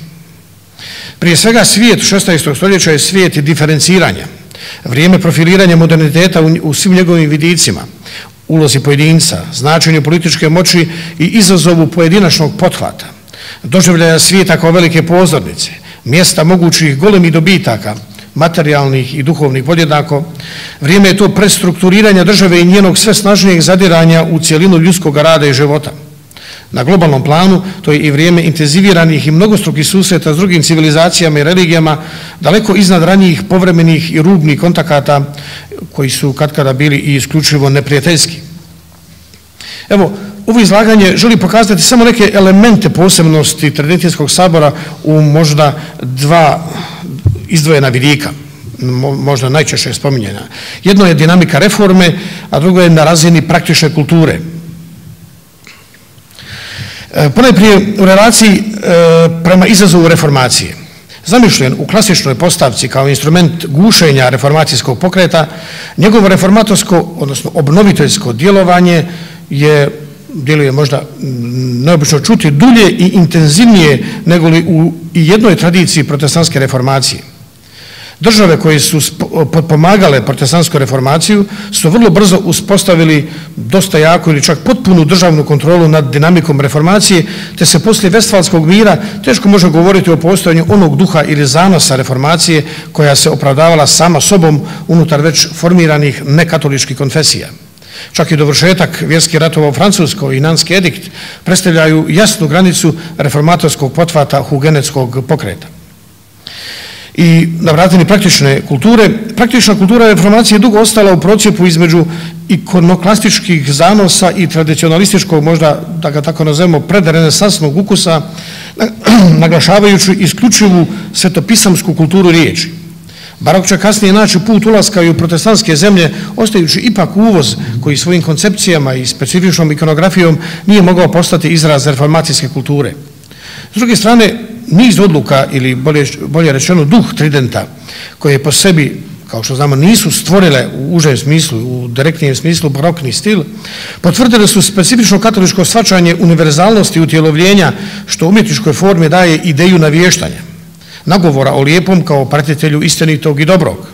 Prije svega svijet 16. stoljeća je svijet diferenciranja, vrijeme profiliranja moderniteta u svim njegovim vidicima, ulozi pojedinca, značenju političke moći i izazovu pojedinačnog pothvata, doživljaja svijeta kao velike pozornice, mjesta mogućih golemih dobitaka, materijalnih i duhovnih podjednako, vrijeme je to prestrukturiranja države i njenog sve snažnijeg zadiranja u cijelinu ljudskog rada i života. Na globalnom planu to je i vrijeme intenziviranih i mnogostrukih susreta s drugim civilizacijama i religijama, daleko iznad ranijih povremenih i rubnih kontakata koji su katkada bili i isključivo neprijateljski. Evo, ovo izlaganje želi pokazati samo neke elemente posebnosti Tridentijskog sabora u možda dva izdvojena vidika, možda najčešće spominjena. Jedno je dinamika reforme, a drugo je na razini praktične kulture. E, ponajprije u relaciji e, prema izazovu reformacije. Zamišljen u klasičnoj postavci kao instrument gušenja reformacijskog pokreta, njegovo reformatorsko, odnosno obnoviteljsko djelovanje je, djeluje možda neobično čuti, dulje i intenzivnije nego li u jednoj tradiciji protestantske reformacije. Države koje su pomagale protestantsku reformaciju su vrlo brzo uspostavili dosta jako ili čak potpunu državnu kontrolu nad dinamikom reformacije, te se poslije Vestfalskog mira teško može govoriti o postojanju onog duha ili zanosa reformacije koja se opravdavala sama sobom unutar već formiranih nekatoličkih konfesija. Čak i dovršetak vjerskih ratova u Francuskoj i Nanski edikt predstavljaju jasnu granicu reformatorskog potvata hugenetskog pokreta i na vratini praktične kulture. Praktična kultura reformacije je dugo ostala u procijepu između ikonoklastičkih zanosa i tradicionalističkog, možda da ga tako nazovemo, predrenesansnog ukusa, naglašavajući isključivu svetopisamsku kulturu riječi. Barok će kasnije naći put ulaska i u protestantske zemlje, ostajući ipak uvoz koji svojim koncepcijama i specifičnom ikonografijom nije mogao postati izraz reformacijske kulture. S druge strane, niz odluka ili bolje, bolje rečeno duh tridenta koje po sebi kao što znamo nisu stvorile u užem smislu, u direktnijem smislu barokni stil, potvrdile su specifično katoličko svačanje univerzalnosti utjelovljenja što umjetničkoj formi daje ideju navještanja, nagovora o lijepom kao pratitelju istinitog i dobrog,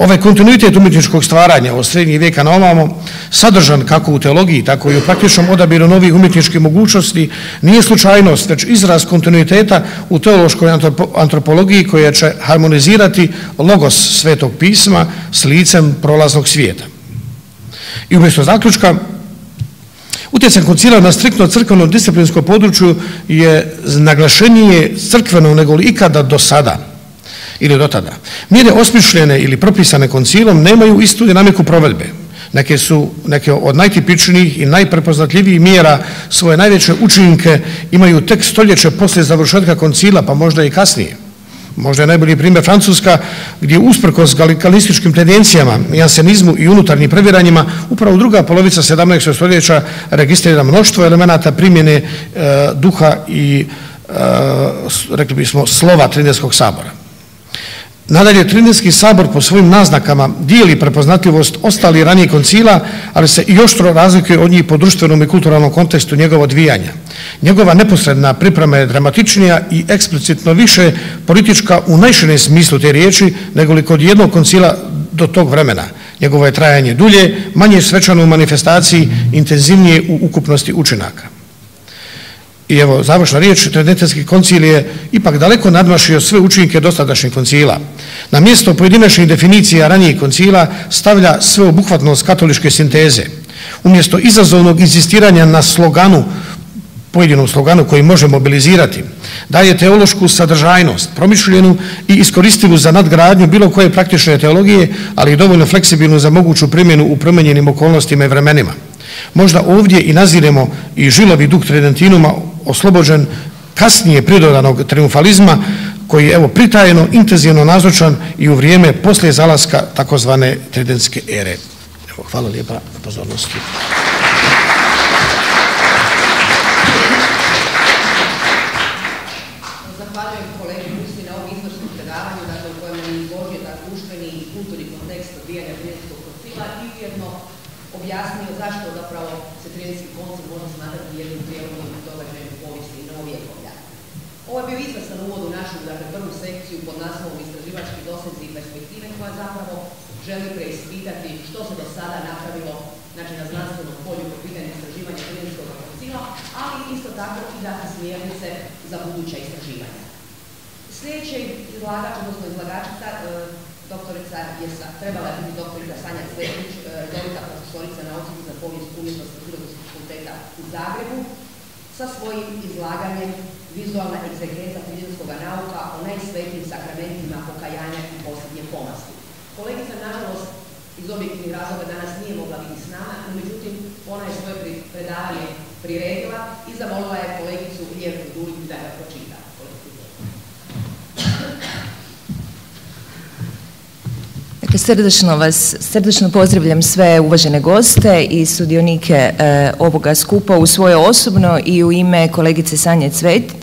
Ovaj kontinuitet umjetničkog stvaranja od srednjih vijeka na ovamo, sadržan kako u teologiji, tako i u praktičnom odabiru novih umjetničkih mogućnosti, nije slučajnost, već izraz kontinuiteta u teološkoj antropologiji koja će harmonizirati logos svetog pisma s licem prolaznog svijeta. I umjesto zaključka, Utjecaj koncila na striktno crkveno disciplinsko području je naglašenije crkveno nego li ikada do sada ili do tada. Mjere osmišljene ili propisane koncilom nemaju istu dinamiku provedbe. Neke su neke od najtipičnijih i najprepoznatljivijih mjera svoje najveće učinke imaju tek stoljeće poslije završetka koncila, pa možda i kasnije. Možda je najbolji primjer Francuska, gdje usprkos galikalističkim tendencijama, jansenizmu i unutarnjim previranjima, upravo druga polovica 17. stoljeća registrira mnoštvo elemenata primjene e, duha i, e, rekli bismo, slova Trineskog sabora. Nadalje, Trinitski sabor po svojim naznakama dijeli prepoznatljivost ostali ranije koncila, ali se i oštro razlikuje od njih po društvenom i kulturalnom kontekstu njegova odvijanja. Njegova neposredna priprema je dramatičnija i eksplicitno više politička u najširem smislu te riječi nego li kod jednog koncila do tog vremena. Njegovo je trajanje dulje, manje svečano u manifestaciji, intenzivnije u ukupnosti učinaka. I evo, završna riječ, Tridentinski koncil je ipak daleko nadmašio sve učinke dosadašnjih koncila. Na mjesto pojedinačnih definicija ranijih koncila stavlja sveobuhvatnost katoličke sinteze. Umjesto izazovnog insistiranja na sloganu, pojedinom sloganu koji može mobilizirati, daje teološku sadržajnost, promišljenu i iskoristivu za nadgradnju bilo koje praktične teologije, ali i dovoljno fleksibilnu za moguću primjenu u promenjenim okolnostima i vremenima. Možda ovdje i naziremo i žilovi duh Tridentinuma oslobođen kasnije pridodanog triumfalizma koji je evo pritajeno, intenzivno nazočan i u vrijeme poslije zalaska takozvane tridentske ere. Evo, hvala lijepa na pozornosti. Dakle objasnio zašto zapravo se koncil može smatrati jednim prijelomnim događajem u povijesti novovjekovlja. Ovo je bio izvrstan uvod u našu dakle, prvu sekciju pod naslovom istraživački dosezi i perspektive koja zapravo želi preispitati što se do sada napravilo znači na znanstvenom polju po pitanju istraživanja trijenskog koncila, ali isto tako i dati smjernice za buduća istraživanja. Sljedeći izlagač, odnosno izlagačica, e, doktorica je trebala biti doktorica Sanja Cvetnić, e, redovita profesorica na odsjeku za povijest umjetnosti Filozofskog fakulteta u Zagrebu, sa svojim izlaganjem vizualna egzegeza filozofskog nauka o najsvetijim sakramentima pokajanja i posljednje pomasti. Kolegica, nažalost, iz objektivnih razloga danas nije mogla biti s nama, no međutim, ona je svoje predavanje priredila i zamolila je kolegicu Ljevu Dulić da ga pročita. Dakle, srdačno vas, srdačno pozdravljam sve uvažene goste i sudionike e, ovoga skupa u svoje osobno i u ime kolegice Sanje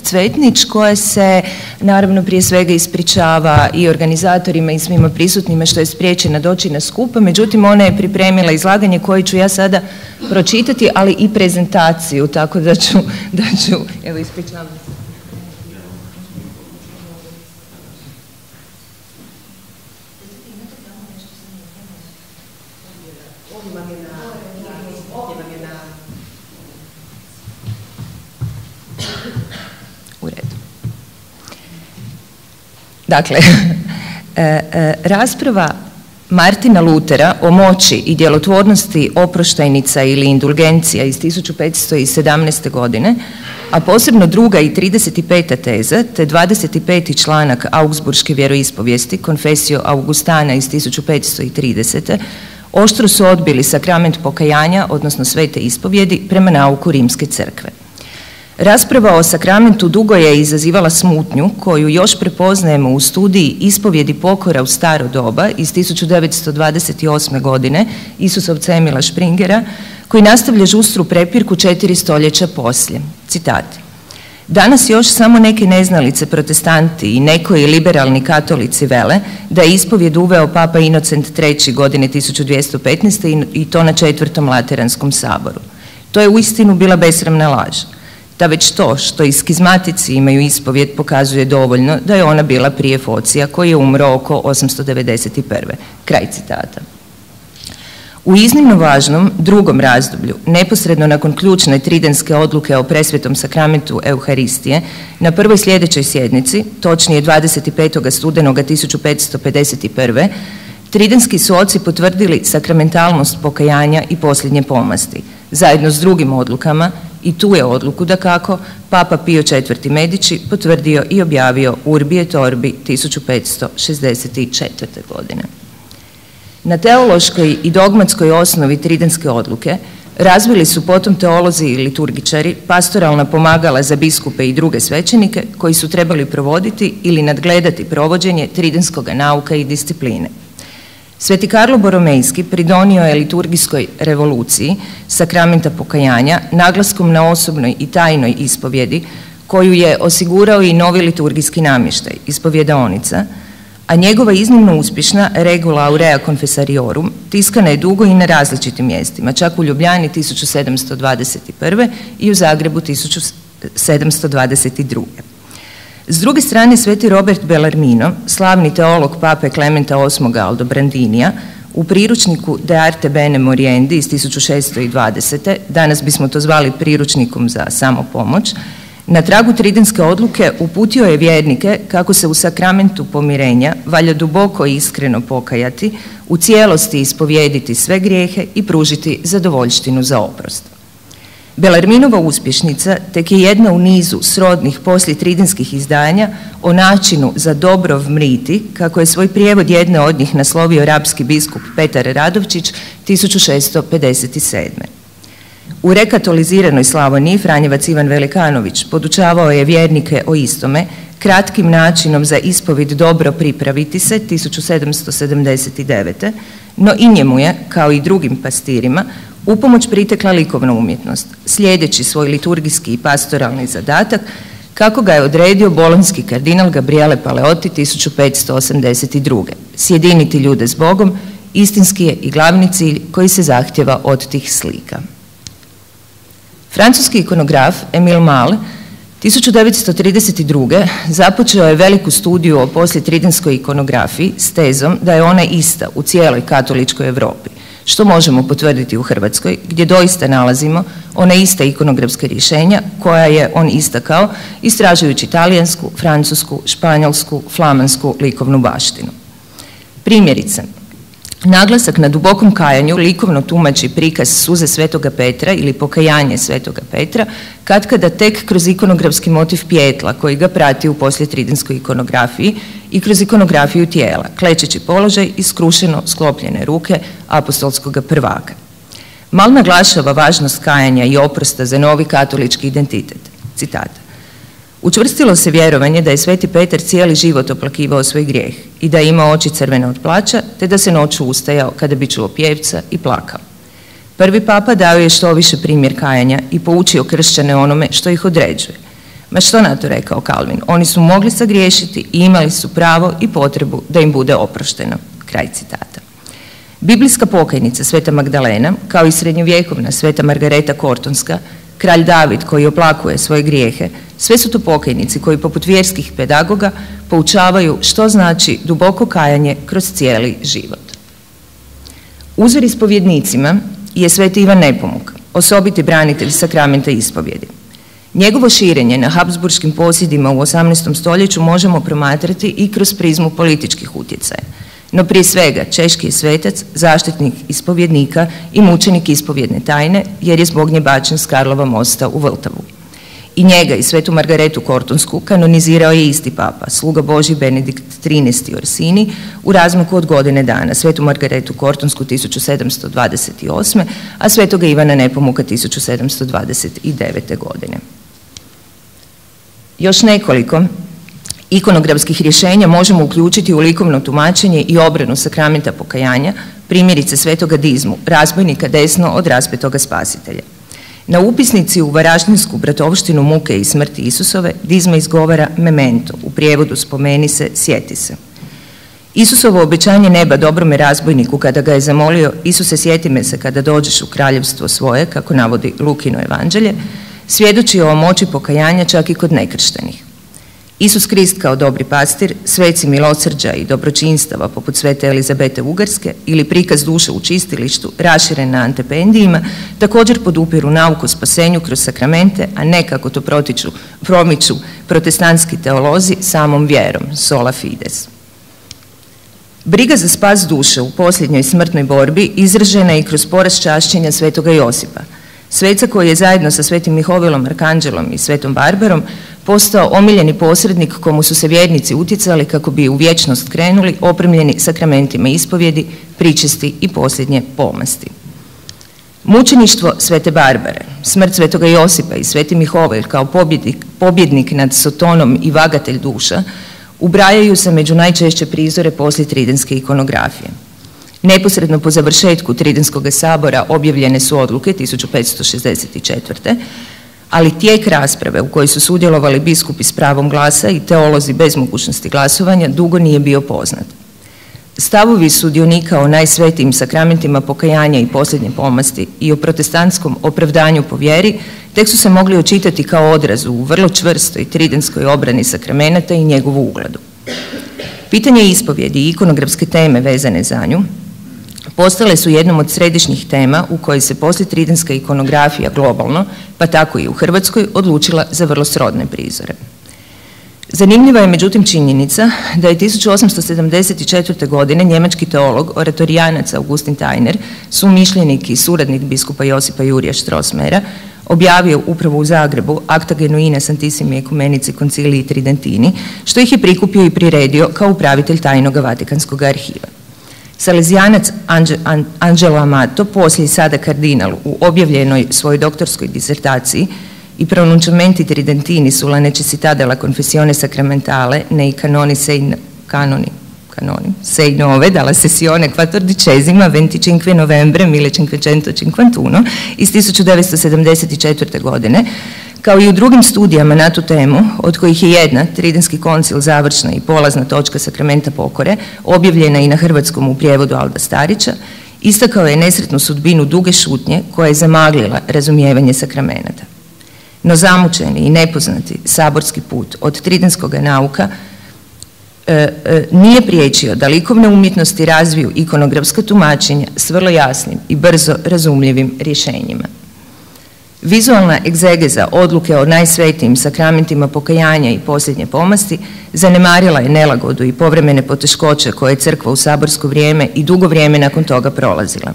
Cvetnić koja se naravno prije svega ispričava i organizatorima i svima prisutnima što je spriječena doći na skupa, međutim ona je pripremila izlaganje koje ću ja sada pročitati, ali i prezentaciju, tako da ću, da ću evo ispričavam. Dakle, e, e, rasprava Martina Lutera o moći i djelotvornosti oproštajnica ili indulgencija iz 1517. godine, a posebno druga i 35. teza, te 25. članak Augsburške vjeroispovijesti, Confessio Augustana iz 1530. oštro su odbili sakrament pokajanja, odnosno svete ispovjedi, prema nauku Rimske crkve. Rasprava o sakramentu dugo je izazivala smutnju koju još prepoznajemo u studiji Ispovjedi pokora u staro doba iz 1928. godine Isusovca Emila Špringera koji nastavlja žustru prepirku četiri stoljeća poslije. Citat. Danas još samo neke neznalice protestanti i nekoji liberalni katolici vele da je ispovjed uveo Papa Inocent III. godine 1215. i to na četvrtom Lateranskom saboru. To je uistinu bila besramna laž da već to što i skizmatici imaju ispovjed pokazuje dovoljno da je ona bila prije Focija koji je umro oko 891. Kraj citata. U iznimno važnom drugom razdoblju, neposredno nakon ključne tridenske odluke o presvetom sakramentu Euharistije, na prvoj sljedećoj sjednici, točnije 25. studenoga 1551. Tridenski su oci potvrdili sakramentalnost pokajanja i posljednje pomasti, zajedno s drugim odlukama i tu je odluku da kako Papa Pio IV. Medici potvrdio i objavio Urbi et Orbi 1564. godine. Na teološkoj i dogmatskoj osnovi tridenske odluke razvili su potom teolozi i liturgičari pastoralna pomagala za biskupe i druge svećenike koji su trebali provoditi ili nadgledati provođenje tridenskog nauka i discipline. Sveti Karlo Boromejski pridonio je liturgijskoj revoluciji sakramenta pokajanja naglaskom na osobnoj i tajnoj ispovjedi koju je osigurao i novi liturgijski namještaj, ispovjedaonica, a njegova iznimno uspješna Regula Aurea Confessariorum tiskana je dugo i na različitim mjestima, čak u Ljubljani 1721. i u Zagrebu 1722. S druge strane, sveti Robert Bellarmino, slavni teolog pape Klementa VIII. Aldobrandinija, u priručniku De Arte Bene Moriendi iz 1620. danas bismo to zvali priručnikom za samopomoć, na tragu tridenske odluke uputio je vjernike kako se u sakramentu pomirenja valja duboko i iskreno pokajati, u cijelosti ispovijediti sve grijehe i pružiti zadovoljštinu za oprost. Belarminova uspješnica tek je jedna u nizu srodnih poslije tridinskih izdanja o načinu za dobrov mriti, kako je svoj prijevod jedne od njih naslovio rapski biskup Petar Radovčić 1657. U rekatoliziranoj Slavoniji Franjevac Ivan Velikanović podučavao je vjernike o istome kratkim načinom za ispovid dobro pripraviti se 1779. No i njemu je, kao i drugim pastirima, upomoć pritekla likovna umjetnost. Slijedeći svoj liturgijski i pastoralni zadatak, kako ga je odredio bolonski kardinal Gabriele Paleotti 1582. Sjediniti ljude s Bogom istinski je i glavni cilj koji se zahtjeva od tih slika. Francuski ikonograf Emile Mal 1932. započeo je veliku studiju o poslijetridenskoj ikonografiji s tezom da je ona ista u cijeloj katoličkoj Europi, što možemo potvrditi u Hrvatskoj, gdje doista nalazimo ona ista ikonografska rješenja koja je on istakao istražujući talijansku, francusku, španjolsku, flamansku likovnu baštinu. Primjerice, Naglasak na dubokom kajanju likovno tumači prikaz suze Svetoga Petra ili pokajanje Svetoga Petra, kad kada tek kroz ikonografski motiv pjetla koji ga prati u posljetridenskoj ikonografiji i kroz ikonografiju tijela, klečeći položaj i skrušeno sklopljene ruke apostolskog prvaka. Mal naglašava važnost kajanja i oprosta za novi katolički identitet. Citata. Učvrstilo se vjerovanje da je Sveti Petar cijeli život oplakivao svoj grijeh i da je imao oči crvene od plaća, te da se noću ustajao kada bi čuo pjevca i plakao. Prvi papa dao je što više primjer kajanja i poučio kršćane onome što ih određuje. Ma što na to rekao Kalvin? Oni su mogli sagriješiti i imali su pravo i potrebu da im bude oprošteno. Kraj citata. Biblijska pokajnica Sveta Magdalena, kao i srednjovjekovna Sveta Margareta Kortonska, kralj David koji oplakuje svoje grijehe, sve su to pokajnici koji poput vjerskih pedagoga poučavaju što znači duboko kajanje kroz cijeli život. Uzor ispovjednicima je sveti Ivan Nepomuk, osobiti branitelj sakramenta ispovjedi. Njegovo širenje na Habsburgskim posjedima u 18. stoljeću možemo promatrati i kroz prizmu političkih utjecaja. No prije svega češki je svetac, zaštitnik ispovjednika i mučenik ispovjedne tajne jer je zbog nje bačen s Karlova mosta u Vltavu. I njega i svetu Margaretu Kortonsku kanonizirao je isti papa, sluga Boži Benedikt XIII. Orsini u razmaku od godine dana, svetu Margaretu Kortonsku 1728. a svetoga Ivana Nepomuka 1729. godine. Još nekoliko ikonografskih rješenja možemo uključiti u likovno tumačenje i obranu sakramenta pokajanja, primjerice svetoga dizmu, razbojnika desno od raspetoga spasitelja. Na upisnici u Varaždinsku bratovštinu muke i smrti Isusove dizma izgovara memento, u prijevodu spomeni se, sjeti se. Isusovo obećanje neba dobrome razbojniku kada ga je zamolio Isuse sjeti me se kada dođeš u kraljevstvo svoje, kako navodi Lukino evanđelje, svjedoči o moći pokajanja čak i kod nekrštenih. Isus Krist kao dobri pastir, sveci milosrđa i dobročinstava poput svete Elizabete Ugarske ili prikaz duše u čistilištu raširen na antependijima također podupiru nauku spasenju kroz sakramente, a ne kako to protiču, promiču protestantski teolozi samom vjerom, sola fides. Briga za spas duše u posljednjoj smrtnoj borbi izražena je i kroz porast čašćenja svetoga Josipa, sveca koji je zajedno sa svetim Mihovilom Arkanđelom i svetom Barbarom postao omiljeni posrednik komu su se vjernici utjecali kako bi u vječnost krenuli opremljeni sakramentima ispovjedi, pričesti i posljednje pomasti. Mučeništvo Svete Barbare, smrt Svetoga Josipa i Sveti Mihovil kao pobjednik, pobjednik nad Sotonom i vagatelj duša ubrajaju se među najčešće prizore poslije tridenske ikonografije. Neposredno po završetku Tridenskog sabora objavljene su odluke 1564 ali tijek rasprave u kojoj su sudjelovali biskupi s pravom glasa i teolozi bez mogućnosti glasovanja dugo nije bio poznat. Stavovi sudionika o najsvetijim sakramentima pokajanja i posljednje pomasti i o protestantskom opravdanju po vjeri tek su se mogli očitati kao odraz u vrlo čvrstoj tridenskoj obrani sakramenata i njegovu ugledu. Pitanje ispovjedi i ikonografske teme vezane za nju postale su jednom od središnjih tema u kojoj se tridenska ikonografija globalno, pa tako i u Hrvatskoj, odlučila za vrlo srodne prizore. Zanimljiva je međutim činjenica da je 1874. godine njemački teolog, oratorijanac Augustin Tajner, sumišljenik i suradnik biskupa Josipa Jurija Štrosmera, objavio upravo u Zagrebu akta genuine santissimi ekumenici konciliji tridentini, što ih je prikupio i priredio kao upravitelj tajnog Vatikanskog arhiva. Salezijanac Angelo Amato, poslije sada kardinal, u objavljenoj svojoj doktorskoj disertaciji i pronunciamenti tridentini sulla necessità della confessione sacramentale nei canoni sei, canoni, canoni 6-9 dalla sessione quattordicesima 25 novembre 1551 iz 1974. godine Kao i u drugim studijama na tu temu, od kojih je jedna, Tridenski koncil završna i polazna točka sakramenta pokore, objavljena i na hrvatskom u prijevodu Alda Starića, istakao je nesretnu sudbinu duge šutnje koja je zamaglila razumijevanje sakramenata. No zamučeni i nepoznati saborski put od tridenskog nauka e, e, nije priječio da likovne umjetnosti razviju ikonografska tumačenja s vrlo jasnim i brzo razumljivim rješenjima. Vizualna egzegeza odluke o najsvetijim sakramentima pokajanja i posljednje pomasti zanemarila je nelagodu i povremene poteškoće koje je crkva u saborsko vrijeme i dugo vrijeme nakon toga prolazila.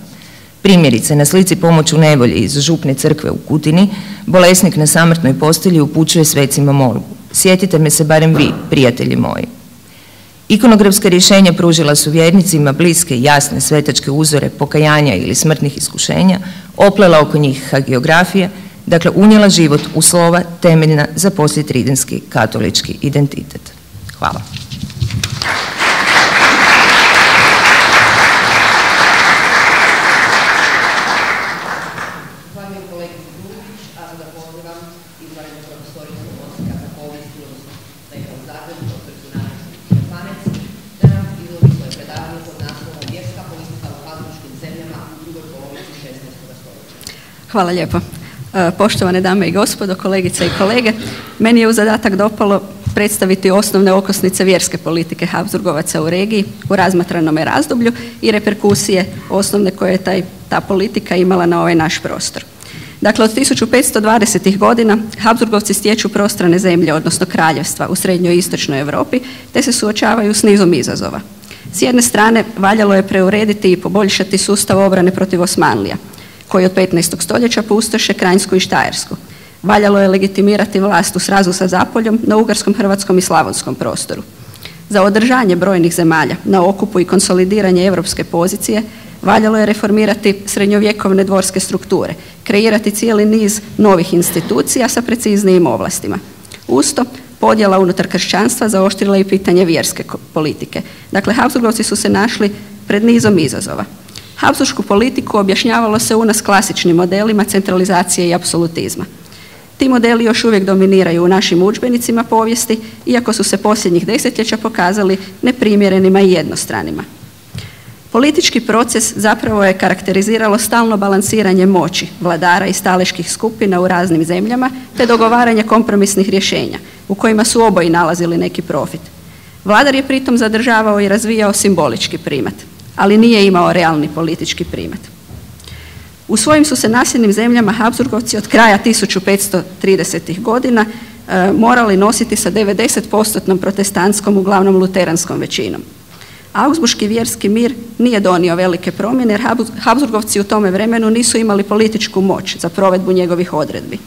Primjerice, na slici pomoć u nevolji iz župne crkve u Kutini, bolesnik na samrtnoj postelji upućuje svecima molbu. Sjetite me se barem vi, prijatelji moji. Ikonografska rješenja pružila su vjernicima bliske i jasne svetačke uzore pokajanja ili smrtnih iskušenja, oplela oko njih hagiografije, dakle unijela život u slova temeljna za poslijetridenski katolički identitet. Hvala. Hvala lijepo. E, poštovane dame i gospodo, kolegice i kolege, meni je u zadatak dopalo predstaviti osnovne okosnice vjerske politike Habsburgovaca u regiji u razmatranome razdoblju i reperkusije osnovne koje je taj, ta politika imala na ovaj naš prostor. Dakle, od 1520. godina Habsburgovci stječu prostrane zemlje, odnosno kraljevstva u srednjoj i istočnoj Europi, te se suočavaju s nizom izazova. S jedne strane, valjalo je preurediti i poboljšati sustav obrane protiv Osmanlija – koji od 15. stoljeća pustoše Krajnsku i Štajersku. Valjalo je legitimirati vlast u srazu sa Zapoljom na ugarskom, hrvatskom i slavonskom prostoru. Za održanje brojnih zemalja na okupu i konsolidiranje europske pozicije valjalo je reformirati srednjovjekovne dvorske strukture, kreirati cijeli niz novih institucija sa preciznijim ovlastima. Usto, podjela unutar kršćanstva zaoštrila i pitanje vjerske politike. Dakle, Habsburgovci su se našli pred nizom izazova. Habsburgsku politiku objašnjavalo se u nas klasičnim modelima centralizacije i apsolutizma. Ti modeli još uvijek dominiraju u našim udžbenicima povijesti, iako su se posljednjih desetljeća pokazali neprimjerenima i jednostranima. Politički proces zapravo je karakteriziralo stalno balansiranje moći vladara i staleških skupina u raznim zemljama, te dogovaranje kompromisnih rješenja, u kojima su oboji nalazili neki profit. Vladar je pritom zadržavao i razvijao simbolički primat ali nije imao realni politički primat. U svojim su se nasljednim zemljama Habsburgovci od kraja 1530. godina e, morali nositi sa 90% protestantskom, uglavnom luteranskom većinom. Augsburški vjerski mir nije donio velike promjene jer Habsburgovci u tome vremenu nisu imali političku moć za provedbu njegovih odredbi.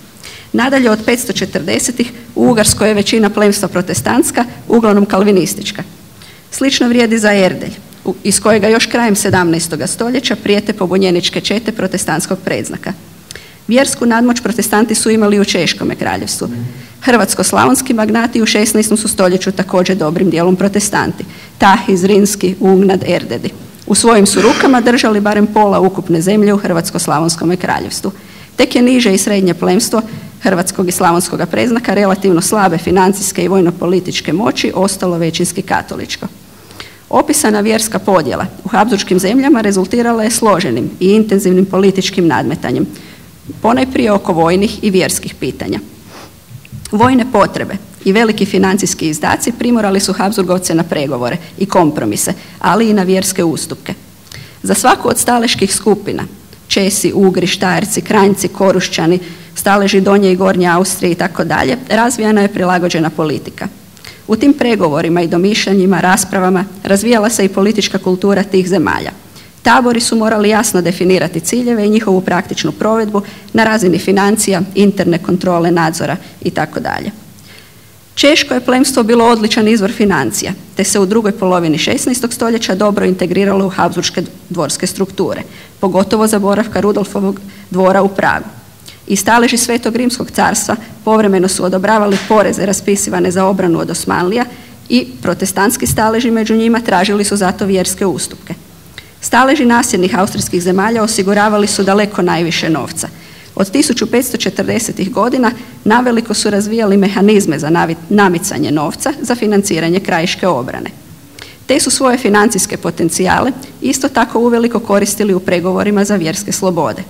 Nadalje od 540. u Ugarskoj je većina plemstva protestantska, uglavnom kalvinistička. Slično vrijedi za Erdelj iz kojega još krajem 17. stoljeća prijete pobunjeničke čete protestantskog predznaka. Vjersku nadmoć protestanti su imali u Češkome kraljevstvu. Hrvatsko-slavonski magnati u 16. su stoljeću također dobrim dijelom protestanti. Tahi, Zrinski, Ugnad, Erdedi. U svojim su rukama držali barem pola ukupne zemlje u Hrvatsko-slavonskome kraljevstvu. Tek je niže i srednje plemstvo hrvatskog i slavonskog predznaka relativno slabe financijske i vojno-političke moći ostalo većinski katoličko. Opisana vjerska podjela u Habsburgskim zemljama rezultirala je složenim i intenzivnim političkim nadmetanjem, ponajprije oko vojnih i vjerskih pitanja. Vojne potrebe i veliki financijski izdaci primorali su Habsburgovce na pregovore i kompromise, ali i na vjerske ustupke. Za svaku od staleških skupina, Česi, Ugri, Štajerci, Kranjci, Korušćani, staleži Donje i Gornje Austrije i razvijana je prilagođena politika – u tim pregovorima i domišljanjima, raspravama razvijala se i politička kultura tih zemalja. Tabori su morali jasno definirati ciljeve i njihovu praktičnu provedbu na razini financija, interne kontrole, nadzora i tako dalje. Češko je plemstvo bilo odličan izvor financija, te se u drugoj polovini 16. stoljeća dobro integriralo u Habsburgske dvorske strukture, pogotovo za boravka Rudolfovog dvora u Pragu i staleži Svetog Rimskog carstva povremeno su odobravali poreze raspisivane za obranu od Osmanlija i protestantski staleži među njima tražili su zato vjerske ustupke. Staleži nasljednih austrijskih zemalja osiguravali su daleko najviše novca. Od 1540. godina naveliko su razvijali mehanizme za namicanje novca za financiranje krajiške obrane. Te su svoje financijske potencijale isto tako uveliko koristili u pregovorima za vjerske slobode.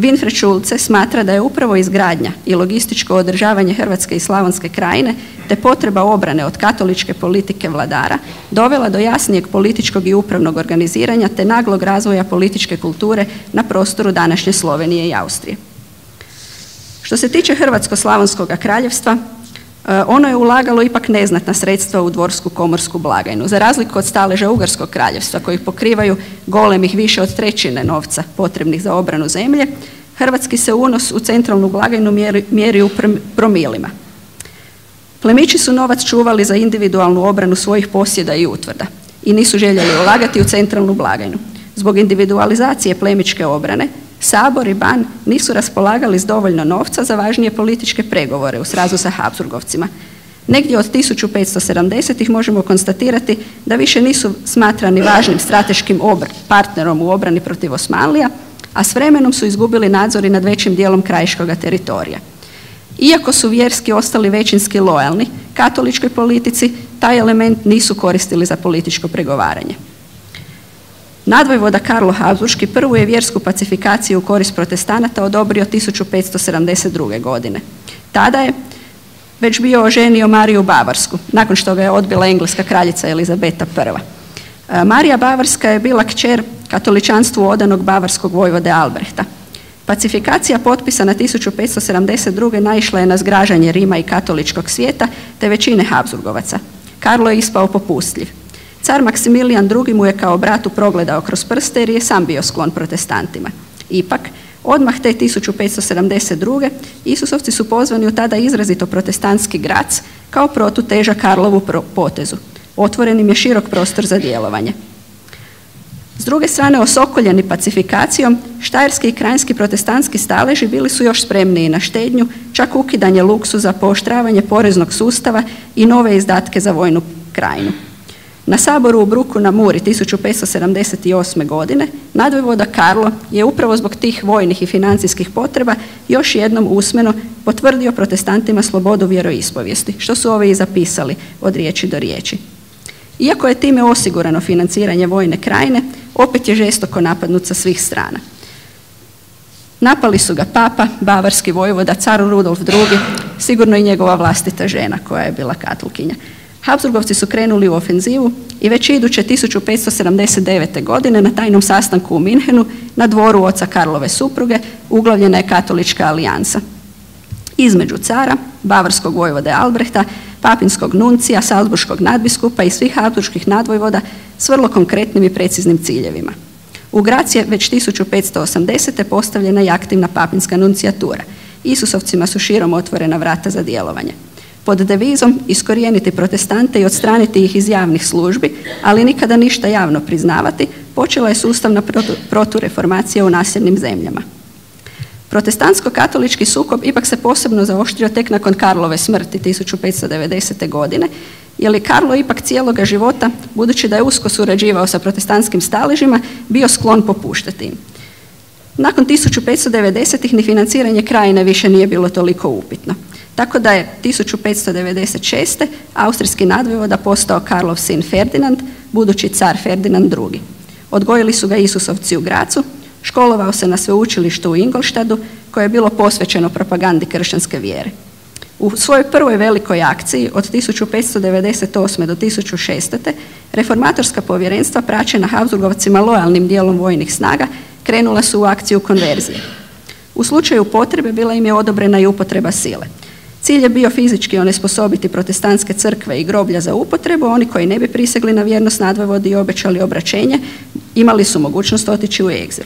Winfred Schulze smatra da je upravo izgradnja i logističko održavanje Hrvatske i Slavonske krajine te potreba obrane od katoličke politike vladara dovela do jasnijeg političkog i upravnog organiziranja te naglog razvoja političke kulture na prostoru današnje Slovenije i Austrije. Što se tiče Hrvatsko-Slavonskog kraljevstva, ono je ulagalo ipak neznatna sredstva u dvorsku komorsku blagajnu. Za razliku od staleža Ugarskog kraljevstva koji pokrivaju golemih više od trećine novca potrebnih za obranu zemlje, hrvatski se unos u centralnu blagajnu mjeri, mjeri u promilima. Plemići su novac čuvali za individualnu obranu svojih posjeda i utvrda i nisu željeli ulagati u centralnu blagajnu. Zbog individualizacije plemičke obrane, Sabor i Ban nisu raspolagali s dovoljno novca za važnije političke pregovore u srazu sa Habsburgovcima. Negdje od 1570-ih možemo konstatirati da više nisu smatrani važnim strateškim partnerom u obrani protiv Osmanlija, a s vremenom su izgubili nadzor i nad većim dijelom krajiškog teritorija. Iako su vjerski ostali većinski lojalni katoličkoj politici, taj element nisu koristili za političko pregovaranje. Nadvojvoda Karlo Habsburški prvu je vjersku pacifikaciju u korist protestanata odobrio 1572. godine. Tada je već bio oženio Mariju Bavarsku, nakon što ga je odbila engleska kraljica Elizabeta I. E, Marija Bavarska je bila kćer katoličanstvu odanog bavarskog vojvode Albrehta. Pacifikacija potpisana 1572. naišla je na zgražanje Rima i katoličkog svijeta te većine Habsburgovaca. Karlo je ispao popustljiv. Car Maksimilijan II. mu je kao bratu progledao kroz prste jer je sam bio sklon protestantima. Ipak, odmah te 1572. Isusovci su pozvani u tada izrazito protestantski grac kao protuteža Karlovu potezu. Otvoren im je širok prostor za djelovanje. S druge strane, osokoljeni pacifikacijom, štajerski i krajinski protestantski staleži bili su još spremniji na štednju, čak ukidanje luksuza, pooštravanje poreznog sustava i nove izdatke za vojnu krajinu. Na saboru u Bruku na Muri 1578. godine nadvojvoda Karlo je upravo zbog tih vojnih i financijskih potreba još jednom usmeno potvrdio protestantima slobodu vjeroispovijesti, što su ovi i zapisali od riječi do riječi. Iako je time osigurano financiranje vojne krajine, opet je žestoko napadnut sa svih strana. Napali su ga papa, bavarski vojvoda, car Rudolf II, sigurno i njegova vlastita žena koja je bila katolkinja. Habsburgovci su krenuli u ofenzivu i već iduće 1579. godine na tajnom sastanku u Minhenu na dvoru oca Karlove supruge uglavljena je katolička alijansa. Između cara, bavarskog vojvode Albrehta, papinskog nuncija, salzburškog nadbiskupa i svih habsburških nadvojvoda s vrlo konkretnim i preciznim ciljevima. U Grac je već 1580. postavljena i aktivna papinska nuncijatura. Isusovcima su širom otvorena vrata za djelovanje. Pod devizom iskorijeniti protestante i odstraniti ih iz javnih službi, ali nikada ništa javno priznavati, počela je sustavna protureformacija u nasljednim zemljama. Protestantsko-katolički sukob ipak se posebno zaoštrio tek nakon Karlove smrti 1590. godine, jer je Karlo ipak cijeloga života, budući da je usko surađivao sa protestantskim staležima, bio sklon popuštati im. Nakon 1590. ni financiranje krajine više nije bilo toliko upitno. Tako da je 1596. austrijski nadvojvoda postao Karlov sin Ferdinand, budući car Ferdinand II. Odgojili su ga Isusovci u Gracu, školovao se na sveučilištu u Ingolštadu koje je bilo posvećeno propagandi kršćanske vjere. U svojoj prvoj velikoj akciji od 1598. do 1600. reformatorska povjerenstva praćena Habsburgovcima lojalnim dijelom vojnih snaga krenula su u akciju konverzije. U slučaju potrebe bila im je odobrena i upotreba sile. Cilj je bio fizički onesposobiti protestantske crkve i groblja za upotrebu, oni koji ne bi prisegli na vjernost nadvojvodi i obećali obraćenje, imali su mogućnost otići u egzil.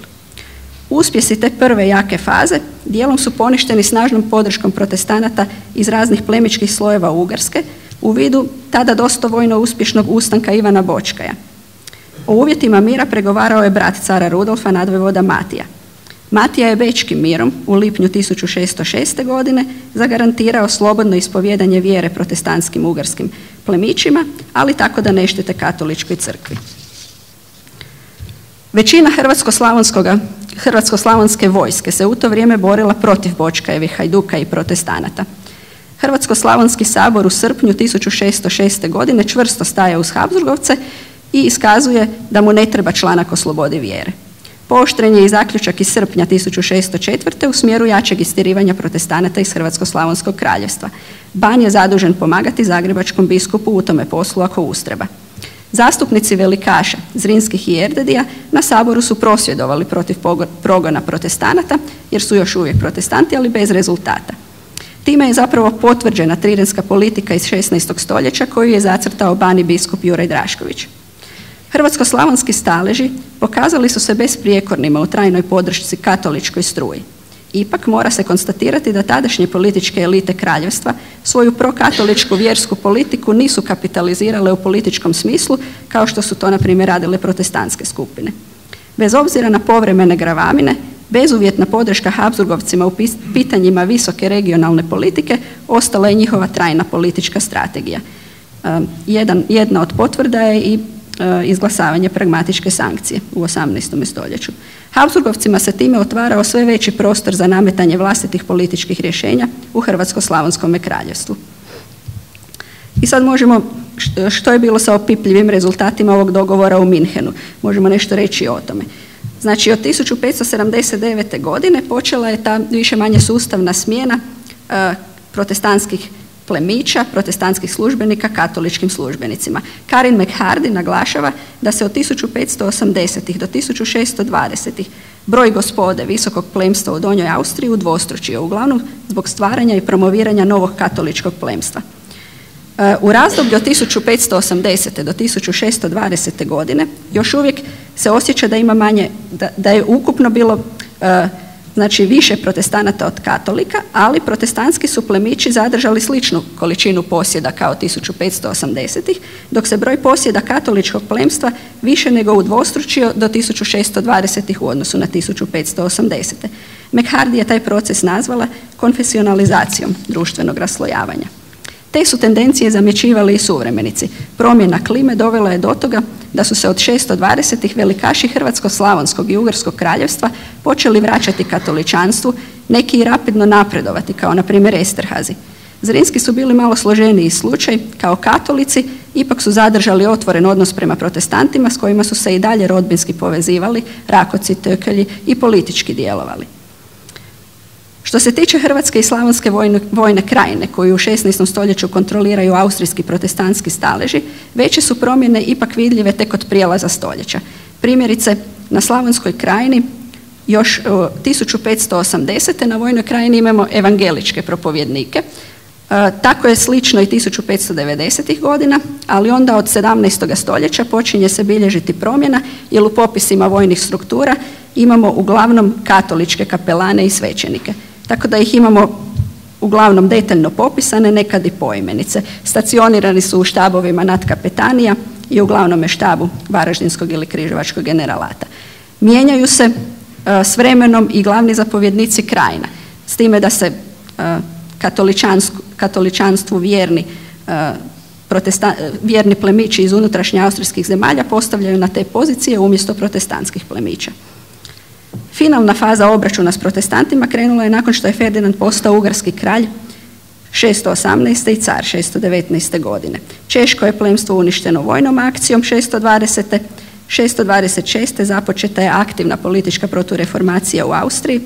Uspjesi te prve jake faze dijelom su poništeni snažnom podrškom protestanata iz raznih plemičkih slojeva Ugarske u vidu tada dosta vojno uspješnog ustanka Ivana Bočkaja. O uvjetima mira pregovarao je brat cara Rudolfa nadvojvoda Matija. Matija je Bečkim mirom u lipnju 1606. godine zagarantirao slobodno ispovjedanje vjere protestantskim ugarskim plemićima, ali tako da ne štete katoličkoj crkvi. Većina Hrvatsko-slavonske vojske se u to vrijeme borila protiv Bočkajevih hajduka i protestanata. Hrvatsko-slavonski sabor u srpnju 1606. godine čvrsto staje uz Habsburgovce i iskazuje da mu ne treba članak o slobodi vjere. Pooštren je i zaključak iz srpnja 1604. u smjeru jačeg istirivanja protestanata iz Hrvatsko-slavonskog kraljevstva. Ban je zadužen pomagati zagrebačkom biskupu u tome poslu ako ustreba. Zastupnici velikaša Zrinskih i Erdedija na saboru su prosvjedovali protiv progona protestanata, jer su još uvijek protestanti, ali bez rezultata. Time je zapravo potvrđena trirenska politika iz 16. stoljeća koju je zacrtao bani biskup Juraj Drašković. Hrvatsko-slavonski staleži pokazali su se besprijekornima u trajnoj podršci katoličkoj struji. Ipak mora se konstatirati da tadašnje političke elite kraljevstva svoju prokatoličku vjersku politiku nisu kapitalizirale u političkom smislu kao što su to na primjer radile protestantske skupine. Bez obzira na povremene gravamine, bezuvjetna podrška Habsburgovcima u pitanjima visoke regionalne politike ostala je njihova trajna politička strategija. Jedan, jedna od potvrda je i izglasavanje pragmatičke sankcije u 18. stoljeću. Habsburgovcima se time otvarao sve veći prostor za nametanje vlastitih političkih rješenja u Hrvatsko-slavonskome kraljevstvu. I sad možemo, što je bilo sa opipljivim rezultatima ovog dogovora u Minhenu? Možemo nešto reći o tome. Znači, od 1579. godine počela je ta više manje sustavna smjena e, protestantskih plemića, protestantskih službenika katoličkim službenicima. Karin McHardy naglašava da se od 1580. do 1620. broj gospode visokog plemstva u Donjoj Austriji udvostručio, uglavnom zbog stvaranja i promoviranja novog katoličkog plemstva. E, u razdoblju od 1580. do 1620. godine još uvijek se osjeća da ima manje, da, je ukupno bilo e, znači više protestanata od katolika, ali protestantski su plemići zadržali sličnu količinu posjeda kao 1580-ih, dok se broj posjeda katoličkog plemstva više nego udvostručio do 1620-ih u odnosu na 1580. McHardy je taj proces nazvala konfesionalizacijom društvenog raslojavanja. Te su tendencije zamjećivali i suvremenici. Promjena klime dovela je do toga da su se od 620. velikaši Hrvatsko-Slavonskog i Ugarskog kraljevstva počeli vraćati katoličanstvu, neki i rapidno napredovati, kao na primjer Esterhazi. Zrinski su bili malo složeniji slučaj, kao katolici, ipak su zadržali otvoren odnos prema protestantima s kojima su se i dalje rodbinski povezivali, rakoci, tökelji i politički djelovali. Što se tiče Hrvatske i Slavonske vojne, krajine, koju u 16. stoljeću kontroliraju austrijski protestantski staleži, veće su promjene ipak vidljive tek od prijelaza stoljeća. Primjerice, na Slavonskoj krajini još 1580. na vojnoj krajini imamo evangeličke propovjednike. E, tako je slično i 1590. godina, ali onda od 17. stoljeća počinje se bilježiti promjena jer u popisima vojnih struktura imamo uglavnom katoličke kapelane i svećenike tako da ih imamo uglavnom detaljno popisane, nekad i poimenice. Stacionirani su u štabovima nadkapetanija i uglavnom je štabu Varaždinskog ili Križevačkog generalata. Mijenjaju se e, s vremenom i glavni zapovjednici krajina, s time da se e, katoličanstvu vjerni e, vjerni plemići iz unutrašnje austrijskih zemalja postavljaju na te pozicije umjesto protestantskih plemića. Finalna faza obračuna s protestantima krenula je nakon što je Ferdinand postao ugarski kralj 618. i car 619. godine. Češko je plemstvo uništeno vojnom akcijom 620. 626. započeta je aktivna politička protureformacija u Austriji.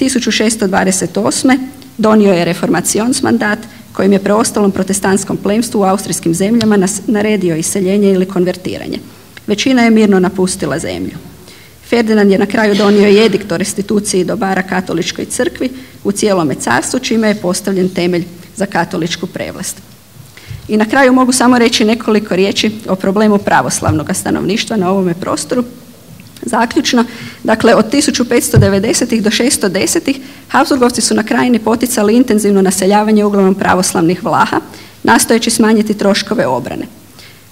1628. donio je reformacions mandat kojim je preostalom protestantskom plemstvu u austrijskim zemljama naredio iseljenje ili konvertiranje. Većina je mirno napustila zemlju. Ferdinand je na kraju donio edikt o restituciji dobara katoličkoj crkvi u cijelome carstvu, čime je postavljen temelj za katoličku prevlast. I na kraju mogu samo reći nekoliko riječi o problemu pravoslavnog stanovništva na ovome prostoru. Zaključno, dakle od 1590. do 610. Habsburgovci su na krajini poticali intenzivno naseljavanje uglavnom pravoslavnih vlaha, nastojeći smanjiti troškove obrane.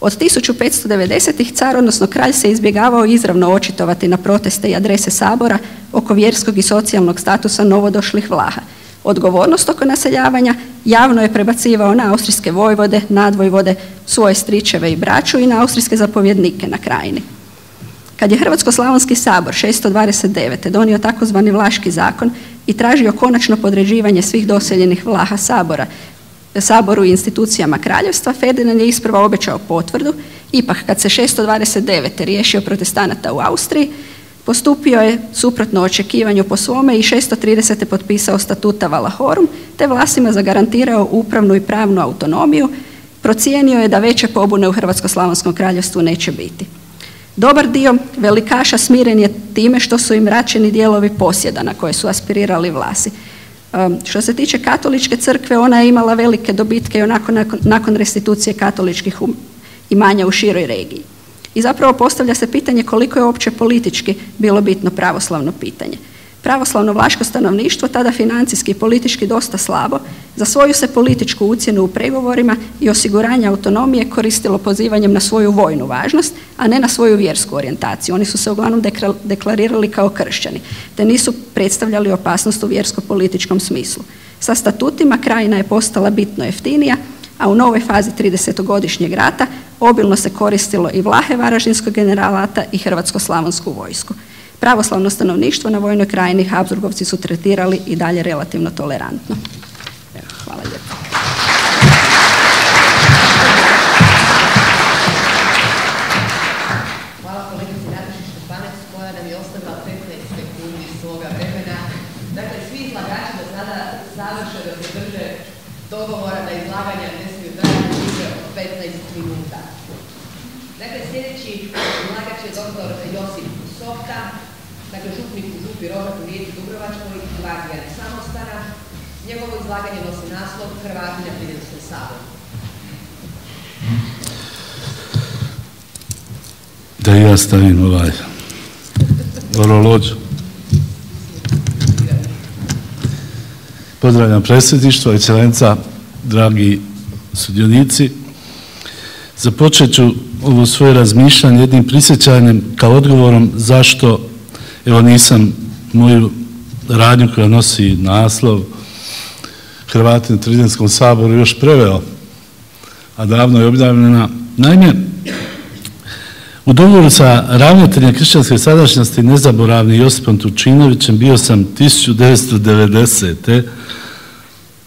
Od 1590. car, odnosno kralj, se izbjegavao izravno očitovati na proteste i adrese sabora oko vjerskog i socijalnog statusa novodošlih vlaha. Odgovornost oko naseljavanja javno je prebacivao na austrijske vojvode, nadvojvode, svoje stričeve i braću i na austrijske zapovjednike na krajini. Kad je Hrvatsko-slavonski sabor 629. donio takozvani Vlaški zakon i tražio konačno podređivanje svih doseljenih vlaha sabora, saboru i institucijama kraljevstva, Ferdinand je isprva obećao potvrdu, ipak kad se 629. riješio protestanata u Austriji, postupio je suprotno očekivanju po svome i 630. potpisao statuta Valahorum, te vlasima zagarantirao upravnu i pravnu autonomiju, procijenio je da veće pobune u Hrvatsko-slavonskom kraljevstvu neće biti. Dobar dio velikaša smiren je time što su im vraćeni dijelovi posjeda na koje su aspirirali vlasi. Što se tiče katoličke crkve, ona je imala velike dobitke i nakon, nakon restitucije katoličkih um, imanja u široj regiji. I zapravo postavlja se pitanje koliko je uopće politički bilo bitno pravoslavno pitanje. Pravoslavno vlaško stanovništvo, tada financijski i politički dosta slabo, za svoju se političku ucjenu u pregovorima i osiguranje autonomije koristilo pozivanjem na svoju vojnu važnost, a ne na svoju vjersku orijentaciju. Oni su se uglavnom deklarirali kao kršćani, te nisu predstavljali opasnost u vjersko-političkom smislu. Sa statutima krajina je postala bitno jeftinija, a u novoj fazi 30-godišnjeg rata obilno se koristilo i vlahe Varaždinskog generalata i Hrvatsko-slavonsku vojsku. Pravoslavno stanovništvo na vojnoj krajini Habsburgovci su tretirali i dalje relativno tolerantno. hvala lijepo. Hvala kolegici Nataši Štefanec koja nam je ostavila 15 sekundi svoga vremena. Dakle, svi izlagači da sada završe da se drže dogovora da izlaganja ne smiju trajati više od 15 minuta. Dakle, sljedeći izlagač je doktor Josip Softa, dakle župnik u župi Rogat u Rijeci Dubrovačkoj i Gvardija samostana. Njegovo izlaganje nosi naslov Hrvati na Triljenskom saboru. Da ja stavim ovaj orolođu. Pozdravljam predsjedništvo, ekscelenca, dragi sudionici. Započet ću ovo svoje razmišljanje jednim prisjećanjem kao odgovorom zašto evo nisam moju radnju koja nosi naslov Hrvati na Tridenskom saboru još preveo, a davno je objavljena. Naime, u dogovoru sa ravnateljem kršćanske sadašnjosti nezaboravni Josipom Tučinovićem bio sam 1990.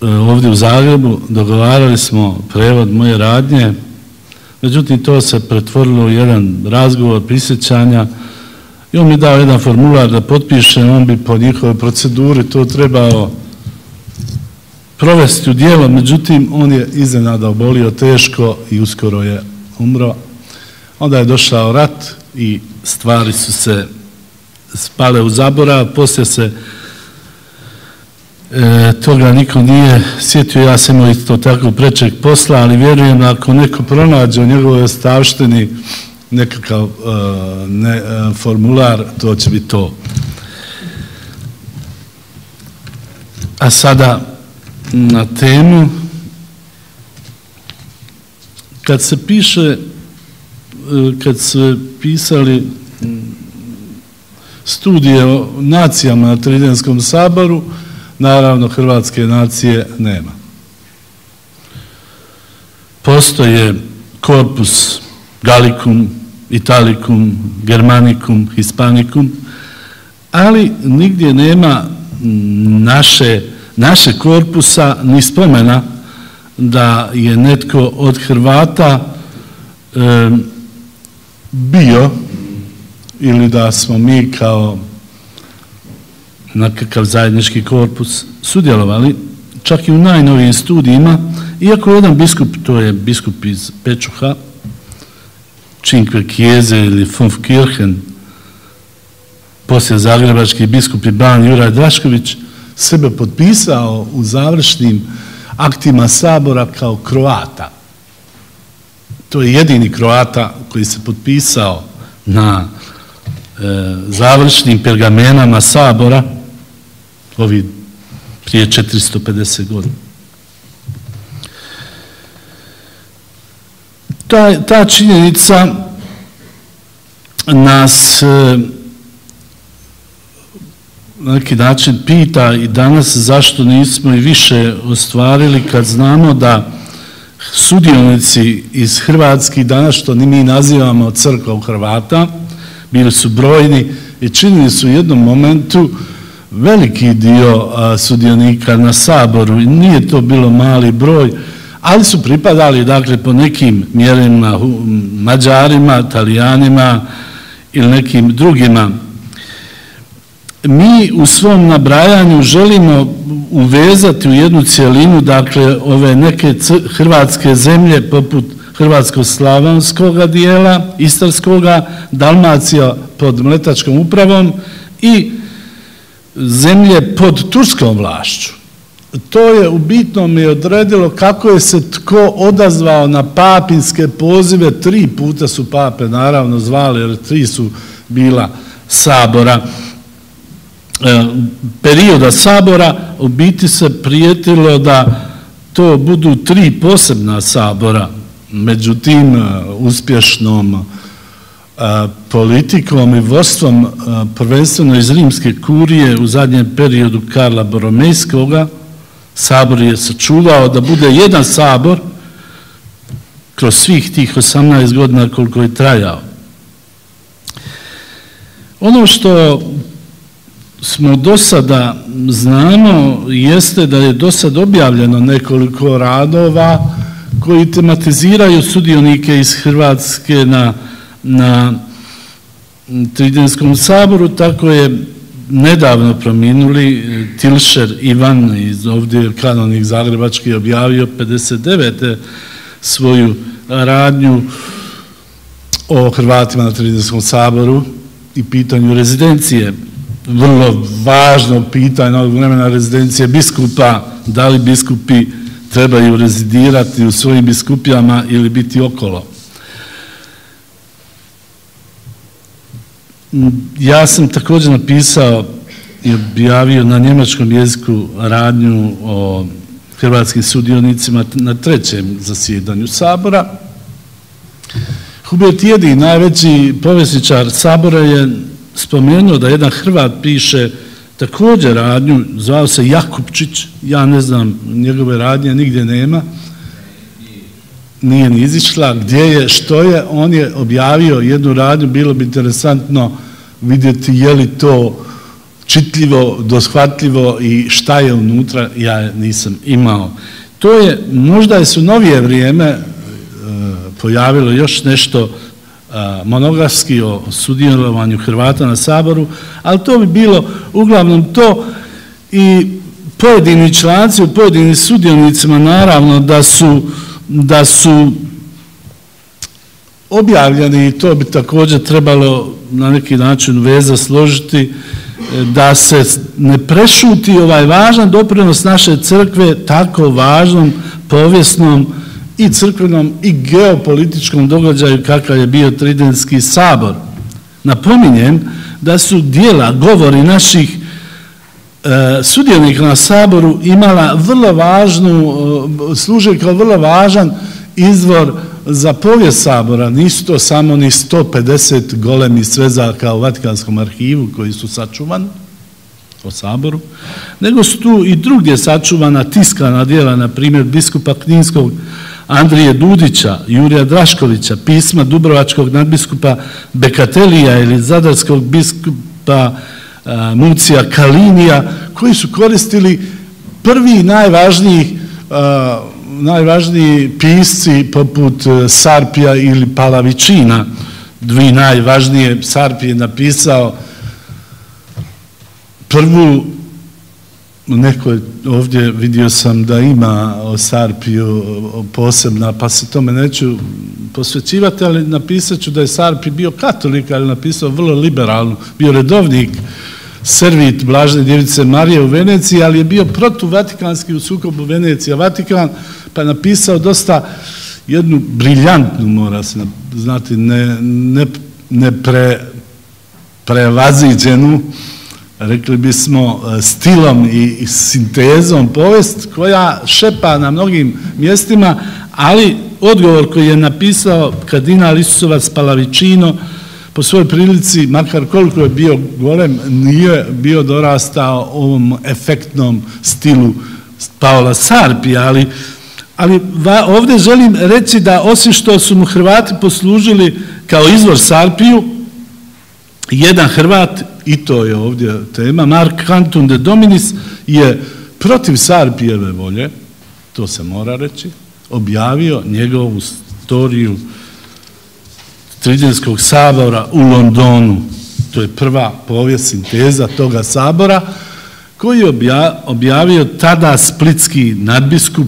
E, ovdje u Zagrebu, dogovarali smo prevod moje radnje, međutim to se pretvorilo u jedan razgovor prisjećanja i on mi dao jedan formular da potpišem, on bi po njihovoj proceduri to trebao provesti u dijelo, međutim on je iznenada obolio teško i uskoro je umro. Onda je došao rat i stvari su se spale u zaborav, poslije se e, toga niko nije sjetio, ja sam imao isto tako prečeg posla, ali vjerujem ako neko pronađe u njegovoj ostavštini nekakav e, e, formular, to će biti to. A sada na temu kad se piše kad se pisali studije o nacijama na Tridenskom saboru, naravno hrvatske nacije nema. Postoje korpus Gallicum, Italicum, Germanicum, Hispanicum, ali nigdje nema naše, naše korpusa ni spomena da je netko od Hrvata bio ili da smo mi kao nekakav zajednički korpus sudjelovali, čak i u najnovijim studijima, iako jedan biskup, to je biskup iz Pečuha, Cinque Chiese ili Kirchen, poslije zagrebački biskup i ban Juraj Drašković, sebe potpisao u završnim aktima Sabora kao Kroata. To je jedini Kroata koji se potpisao na e, završnim pergamenama Sabora ovi prije 450 godina. Ta, činjenica nas e, na neki način pita i danas zašto nismo i više ostvarili kad znamo da sudionici iz Hrvatskih danas što mi nazivamo crkvom Hrvata, bili su brojni i činili su u jednom momentu veliki dio sudionika na saboru i nije to bilo mali broj, ali su pripadali dakle po nekim mjerima Mađarima, Italijanima ili nekim drugima. Mi u svom nabrajanju želimo uvezati u jednu cijelinu dakle ove neke hrvatske zemlje poput hrvatsko-slavanskog dijela, istarskoga, Dalmacija pod mletačkom upravom i zemlje pod turskom vlašću. To je u bitnom i odredilo kako je se tko odazvao na papinske pozive, tri puta su pape naravno zvali, jer tri su bila sabora, perioda sabora, u biti se prijetilo da to budu tri posebna sabora, međutim e, uspješnom politikom i vodstvom prvenstveno iz rimske kurije u zadnjem periodu Karla Boromejskoga sabor je sačuvao da bude jedan sabor kroz svih tih 18 godina koliko je trajao. Ono što smo do sada znamo jeste da je do sada objavljeno nekoliko radova koji tematiziraju sudionike iz Hrvatske na na Tridenskom saboru, tako je nedavno prominuli Tilšer Ivan iz ovdje kanonik Zagrebački objavio 59. svoju radnju o Hrvatima na Tridenskom saboru i pitanju rezidencije. Vrlo važno pitanje ovog vremena rezidencije biskupa, da li biskupi trebaju rezidirati u svojim biskupijama ili biti okolo. Ja sam također napisao i objavio na njemačkom jeziku radnju o hrvatskim sudionicima na trećem zasjedanju Sabora. Hubert Jedi, najveći povjesničar Sabora, je spomenuo da jedan Hrvat piše također radnju, zvao se Jakupčić, ja ne znam, njegove radnje nigdje nema, nije ni izišla, gdje je, što je, on je objavio jednu radnju, bilo bi interesantno vidjeti je li to čitljivo, doshvatljivo i šta je unutra, ja nisam imao. To je, možda je su novije vrijeme e, pojavilo još nešto monografski o sudjelovanju Hrvata na Saboru, ali to bi bilo uglavnom to i pojedini članci u pojedinim sudjelnicima naravno da su da su objavljeni i to bi također trebalo na neki način veza složiti e, da se ne prešuti ovaj važan doprinos naše crkve tako važnom povijesnom i crkvenom i geopolitičkom događaju kakav je bio Tridenski sabor. Napominjem da su dijela, govori naših e, sudjelnika na saboru imala vrlo važnu, e, služe kao vrlo važan izvor za povijest sabora. Nisu to samo ni 150 golemi svezaka u Vatikanskom arhivu koji su sačuvani o saboru, nego su tu i drugdje sačuvana tiskana dijela, na primjer biskupa Kninskog Andrije Dudića, Jurija Draškovića, pisma Dubrovačkog nadbiskupa Bekatelija ili Zadarskog biskupa Mucija Kalinija, koji su koristili prvi najvažniji najvažniji pisci poput e, Sarpija ili Palavičina, dvi najvažnije, Sarpi je napisao prvu, neko ovdje vidio sam da ima o Sarpiju posebna, pa se tome neću posvećivati, ali napisat ću da je Sarpi bio katolik, ali napisao vrlo liberalno, bio redovnik servit Blažne djevice Marije u Veneciji, ali je bio protuvatikanski u sukobu Venecija-Vatikan, pa je napisao dosta jednu briljantnu, mora se znati, ne, ne, ne pre, prevaziđenu, rekli bismo, stilom i, sintezom povest koja šepa na mnogim mjestima, ali odgovor koji je napisao kardinal Isusovac Palavičino po svojoj prilici, makar koliko je bio golem, nije bio dorastao ovom efektnom stilu Paola Sarpi, ali ali ovdje želim reći da osim što su mu Hrvati poslužili kao izvor Sarpiju, jedan Hrvat, i to je ovdje tema, Mark Anton de Dominis je protiv Sarpijeve volje, to se mora reći, objavio njegovu storiju Tridjenskog sabora u Londonu. To je prva povijest sinteza toga sabora koji je objavio tada splitski nadbiskup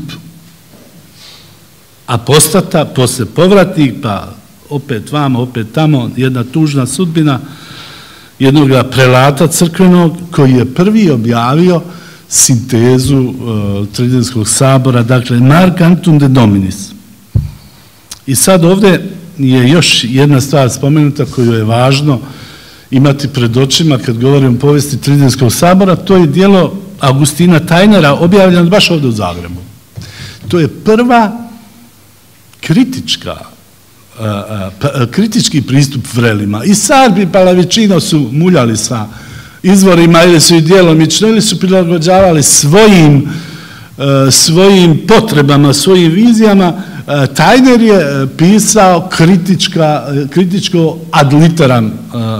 apostata, posle povratnik, pa opet vamo, opet tamo, jedna tužna sudbina jednog prelata crkvenog koji je prvi objavio sintezu uh, Tridenskog sabora, dakle Mark Anton de Dominis. I sad ovdje je još jedna stvar spomenuta koju je važno imati pred očima kad govorim o povijesti Tridenskog sabora, to je dijelo Augustina Tajnera objavljeno baš ovdje u Zagrebu. To je prva kritička kritički pristup vrelima. I Sarbi Palavičino su muljali sa izvorima ili su i djelomično ili su prilagođavali svojim svojim potrebama, svojim vizijama. Tajner je pisao kritičko ad literam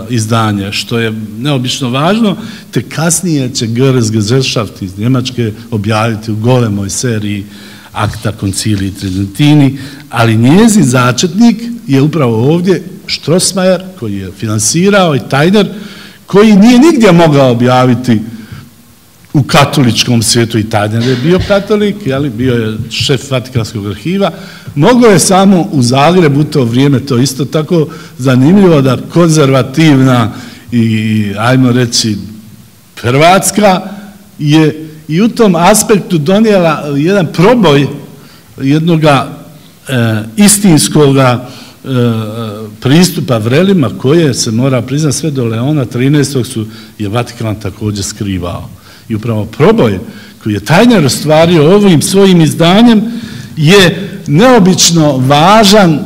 izdanje, što je neobično važno, te kasnije će Göres Gesellschaft iz Njemačke objaviti u golemoj seriji akta konciliji Tridentini, ali njezi začetnik je upravo ovdje Štrosmajer koji je finansirao i Tajner koji nije nigdje mogao objaviti u katoličkom svijetu i Tajner je bio katolik, jeli, bio je šef Vatikanskog arhiva, moglo je samo u Zagrebu u to vrijeme, to isto tako zanimljivo da konzervativna i ajmo reći Hrvatska je i u tom aspektu donijela jedan proboj jednoga e, istinskoga e, pristupa vrelima koje se mora priznati sve do Leona 13. su je Vatikan također skrivao. I upravo proboj koji je tajner ostvario ovim svojim izdanjem je neobično važan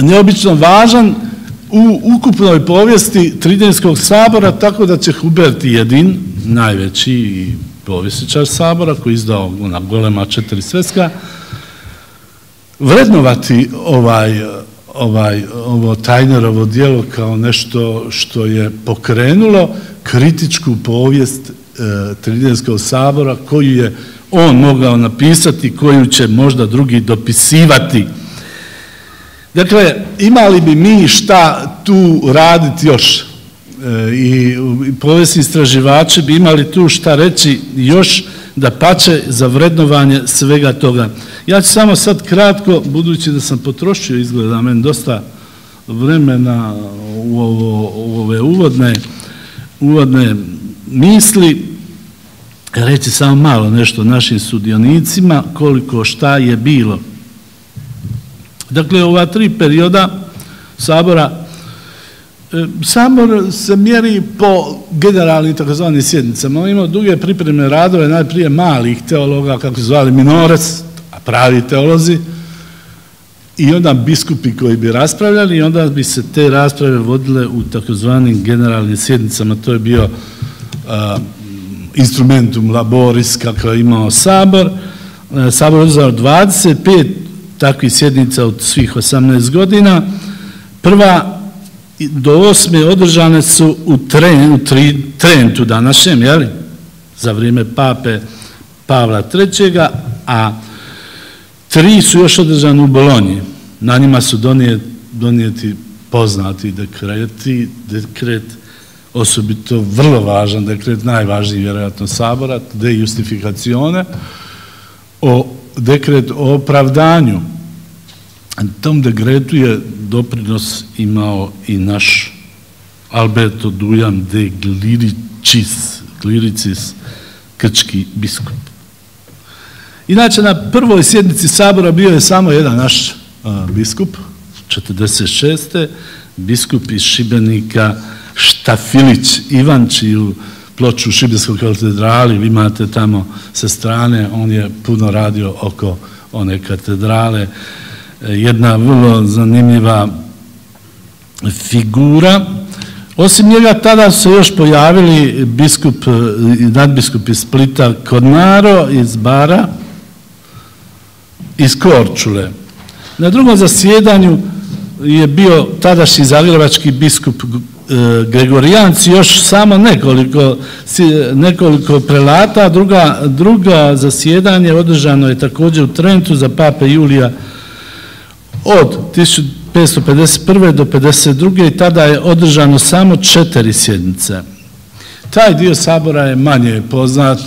neobično važan u ukupnoj povijesti Tridenskog sabora, tako da će Hubert Jedin, najveći povjestičar sabora, koji je izdao ona golema četiri sveska, vrednovati ovaj, ovaj, ovo Tajnerovo dijelo kao nešto što je pokrenulo kritičku povijest e, Tridenskog sabora koju je on mogao napisati, koju će možda drugi dopisivati. Dakle, imali bi mi šta tu raditi još? E, i povijesni istraživači bi imali tu šta reći još da pače za vrednovanje svega toga. Ja ću samo sad kratko, budući da sam potrošio izgleda meni dosta vremena u, u ove uvodne, uvodne misli, reći samo malo nešto našim sudionicima, koliko šta je bilo. Dakle, ova tri perioda sabora E, Sabor se mjeri po generalnim takozvanim sjednicama. On imao duge pripremne radove, najprije malih teologa, kako se zvali minorec, a pravi teolozi, i onda biskupi koji bi raspravljali i onda bi se te rasprave vodile u takozvanim generalnim sjednicama. To je bio instrumentum laboris kako je imao Sabor. E, sabor je uzao 25 takvih sjednica od svih 18 godina. Prva do osme održane su u, Trentu današnjem, jeli? za vrijeme pape Pavla III. A tri su još održane u Bolonji. Na njima su donijeti, poznati dekreti, dekret osobito vrlo važan dekret, najvažniji vjerojatno sabora, de justifikacione, dekret o opravdanju tom dekretu je doprinos imao i naš Alberto Dujan de Gliricis, Gliricis, krčki biskup. Inače, na prvoj sjednici sabora bio je samo jedan naš biskup, 46. biskup iz Šibenika, Štafilić Ivan, čiju ploču u Šibenskoj katedrali, imate tamo sa strane, on je puno radio oko one katedrale, jedna vrlo zanimljiva figura. Osim njega tada su još pojavili biskup i nadbiskup iz Splita Kornaro iz Bara, iz Korčule. Na drugom zasjedanju je bio tadašnji zagrebački biskup E, Gregorijanci još samo nekoliko, nekoliko prelata, druga, druga zasjedanje održano je također u Trentu za pape Julija od 1551. do 52. i tada je održano samo četiri sjednice. Taj dio sabora je manje poznat,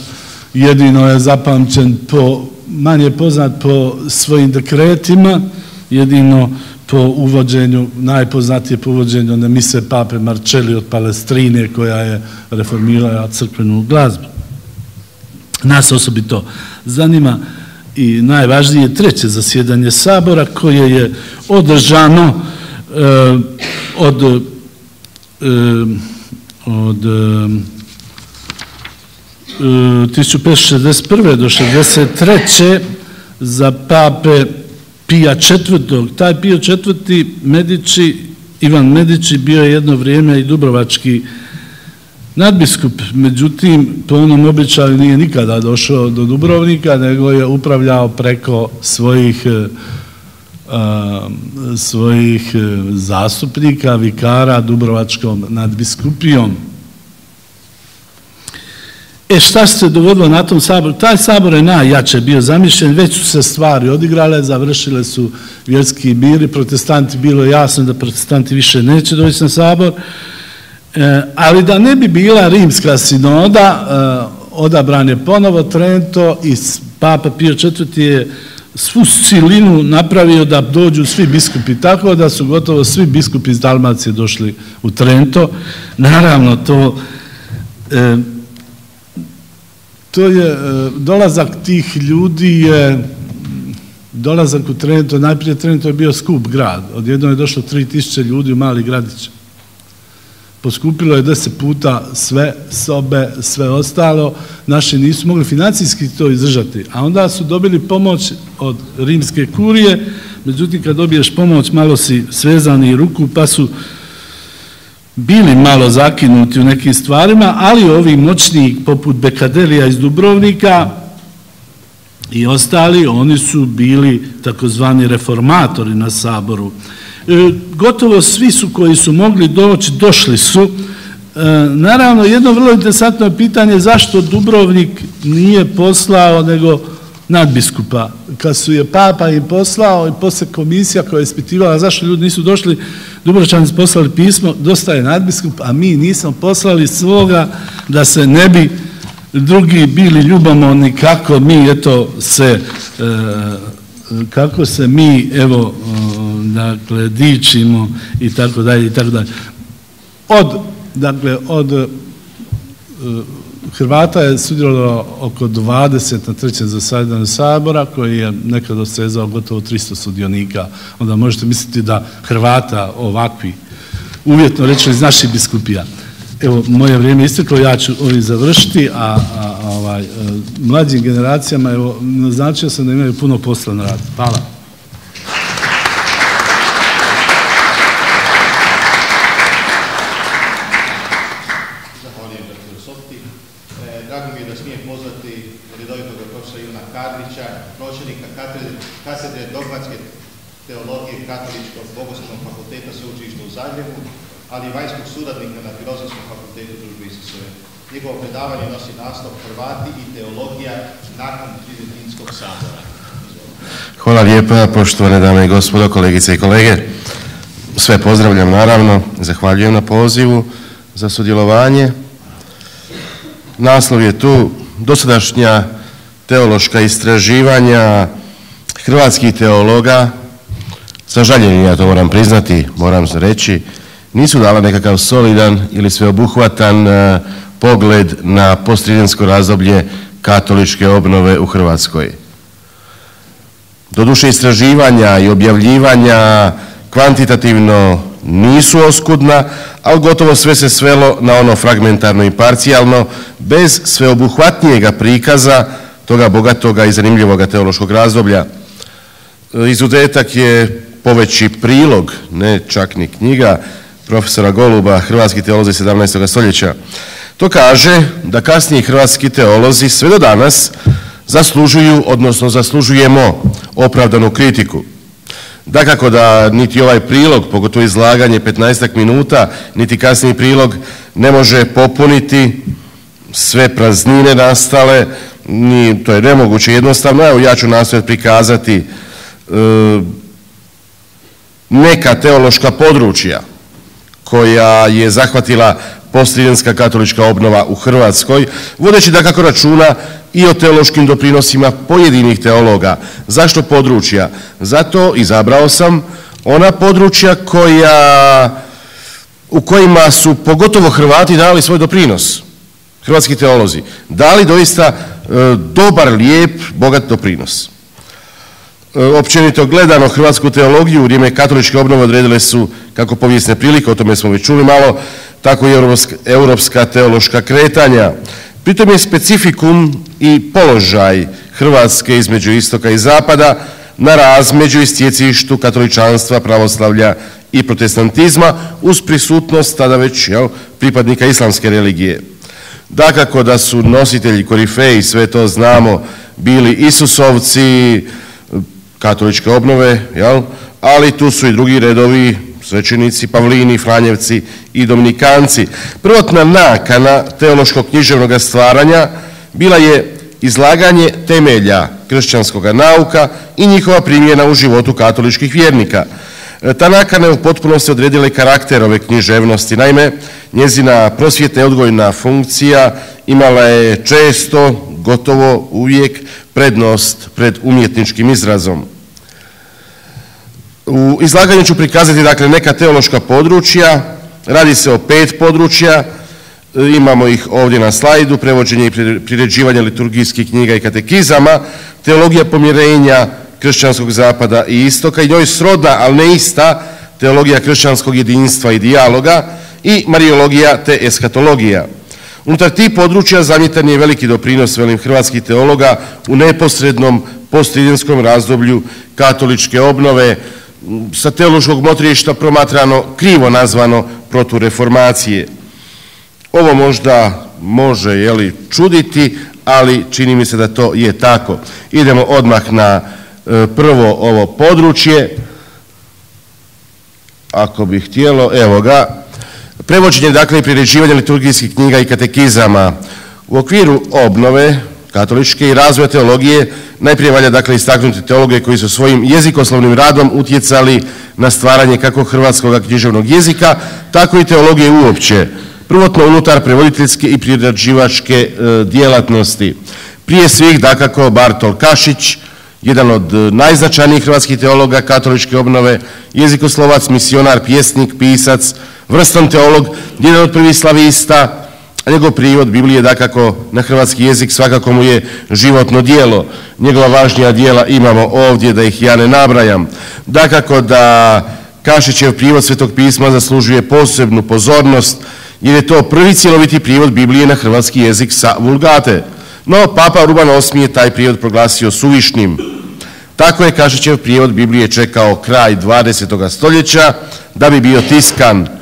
jedino je zapamćen po, manje poznat po svojim dekretima, jedino po uvođenju, najpoznatije po uvođenju na mise pape Marcelli od Palestrine koja je reformirala crkvenu glazbu. Nas osobito zanima i najvažnije treće zasjedanje sabora koje je održano eh, od eh, od 1561. Eh, do 63. za pape Pija četvrtog. Taj Pio četvrti Medici, Ivan Medici bio je jedno vrijeme i Dubrovački nadbiskup, međutim po onom običaju nije nikada došao do Dubrovnika, nego je upravljao preko svojih e, svojih e, zastupnika, vikara Dubrovačkom nadbiskupijom. E šta se dogodilo na tom saboru? Taj sabor je najjače bio zamišljen, već su se stvari odigrale, završile su vjerski biri, protestanti, bilo je jasno da protestanti više neće doći na sabor, e, ali da ne bi bila rimska sinoda, e, odabran je ponovo Trento i Papa Pio IV. je svu silinu napravio da dođu svi biskupi, tako da su gotovo svi biskupi iz Dalmacije došli u Trento. Naravno, to... E, to je, e, dolazak tih ljudi je, dolazak u Trento, najprije Trento je bio skup grad, odjedno je došlo 3000 ljudi u mali gradić. Poskupilo je deset puta sve sobe, sve ostalo, naši nisu mogli financijski to izdržati, a onda su dobili pomoć od rimske kurije, međutim kad dobiješ pomoć malo si svezani ruku pa su bili malo zakinuti u nekim stvarima, ali ovi moćni poput Bekadelija iz Dubrovnika i ostali, oni su bili takozvani reformatori na saboru. E, gotovo svi su koji su mogli doći, došli su. E, naravno, jedno vrlo interesantno je pitanje zašto Dubrovnik nije poslao nego nadbiskupa. Kad su je papa im poslao i poslije komisija koja je ispitivala zašto ljudi nisu došli, Dubrovčani su poslali pismo, dosta je nadbiskup, a mi nismo poslali svoga da se ne bi drugi bili ljubomorni kako mi eto se e, kako se mi evo dakle dičimo i tako dalje i tako dalje. Od dakle od e, Hrvata je sudjelovalo oko 20 na trećem zasadanju sabora koji je nekad osezao gotovo 300 sudionika. Onda možete misliti da Hrvata ovakvi, uvjetno reći iz naših biskupija. Evo, moje vrijeme isteklo, ja ću ovim završiti, a, ovaj, e, mlađim generacijama, evo, naznačio sam da imaju puno posla na radu. Hvala. ali i vanjskog suradnika na Filozofskom fakultetu družbe Isusove. Njegovo predavanje nosi naslov Hrvati i teologija nakon Tridentinskog sabora. Hvala lijepa, poštovane dame i gospodo, kolegice i kolege. Sve pozdravljam naravno, zahvaljujem na pozivu za sudjelovanje. Naslov je tu dosadašnja teološka istraživanja hrvatskih teologa, sa žaljenjem ja to moram priznati, moram reći, nisu dala nekakav solidan ili sveobuhvatan e, pogled na postridensko razdoblje katoličke obnove u Hrvatskoj. Doduše istraživanja i objavljivanja kvantitativno nisu oskudna, ali gotovo sve se svelo na ono fragmentarno i parcijalno, bez sveobuhvatnijega prikaza toga bogatoga i zanimljivoga teološkog razdoblja. Izuzetak je poveći prilog, ne čak ni knjiga, profesora Goluba, hrvatski teolozi 17. stoljeća. To kaže da kasniji hrvatski teolozi sve do danas zaslužuju, odnosno zaslužujemo opravdanu kritiku. Dakako da niti ovaj prilog, pogotovo izlaganje 15 minuta, niti kasniji prilog ne može popuniti sve praznine nastale, ni, to je nemoguće jednostavno. Evo ja ću nastojati prikazati e, neka teološka područja koja je zahvatila postrijenska katolička obnova u Hrvatskoj, vodeći da kako računa i o teološkim doprinosima pojedinih teologa. Zašto područja? Zato izabrao sam ona područja koja, u kojima su pogotovo Hrvati dali svoj doprinos, hrvatski teolozi, dali doista e, dobar, lijep, bogat doprinos. E, općenito gledano hrvatsku teologiju u vrijeme katoličke obnove odredile su kako povijesne prilike, o tome smo već čuli malo, tako i europska teološka kretanja. Pritom je specifikum i položaj Hrvatske između istoka i zapada na razmeđu i katoličanstva, pravoslavlja i protestantizma uz prisutnost tada već jel, pripadnika islamske religije. Dakako da su nositelji korifeji, sve to znamo, bili Isusovci, katoličke obnove, jel? ali tu su i drugi redovi svećenici, Pavlini, Franjevci i Dominikanci. Prvotna nakana teološkog književnog stvaranja bila je izlaganje temelja kršćanskog nauka i njihova primjena u životu katoličkih vjernika. E, ta nakana je u potpunosti odredila karakter ove književnosti. Naime, njezina prosvjetna i odgojna funkcija imala je često, gotovo uvijek, prednost pred umjetničkim izrazom. U izlaganju ću prikazati dakle neka teološka područja, radi se o pet područja, e, imamo ih ovdje na slajdu, prevođenje i priređivanje liturgijskih knjiga i katekizama, teologija pomirenja kršćanskog zapada i istoka i njoj srodna, ali ne ista, teologija kršćanskog jedinstva i dijaloga i mariologija te eskatologija. Unutar tih područja zamjetan je veliki doprinos velim hrvatskih teologa u neposrednom postridenskom razdoblju katoličke obnove, sa teološkog motrišta promatrano krivo nazvano protureformacije. Ovo možda može jeli, čuditi, ali čini mi se da to je tako. Idemo odmah na e, prvo ovo područje. Ako bih htjelo, evo ga. Prevođenje, dakle, i priređivanje liturgijskih knjiga i katekizama. U okviru obnove katoličke i razvoja teologije najprije valja dakle istaknuti teologe koji su svojim jezikoslovnim radom utjecali na stvaranje kako hrvatskog književnog jezika, tako i teologije uopće, prvotno unutar prevoditeljske i priređivačke e, djelatnosti. Prije svih dakako Bartol Kašić, jedan od e, najznačajnijih hrvatskih teologa katoličke obnove, jezikoslovac, misionar, pjesnik, pisac, vrstan teolog, jedan od prvih slavista, a njegov prijevod Biblije dakako na hrvatski jezik svakako mu je životno dijelo. Njegova važnija dijela imamo ovdje da ih ja ne nabrajam. Dakako da Kašićev prijevod Svetog pisma zaslužuje posebnu pozornost jer je to prvi cjeloviti prijevod Biblije na hrvatski jezik sa vulgate. No, Papa Urban VIII je taj prijevod proglasio suvišnim. Tako je Kašićev prijevod Biblije čekao kraj 20. stoljeća da bi bio tiskan.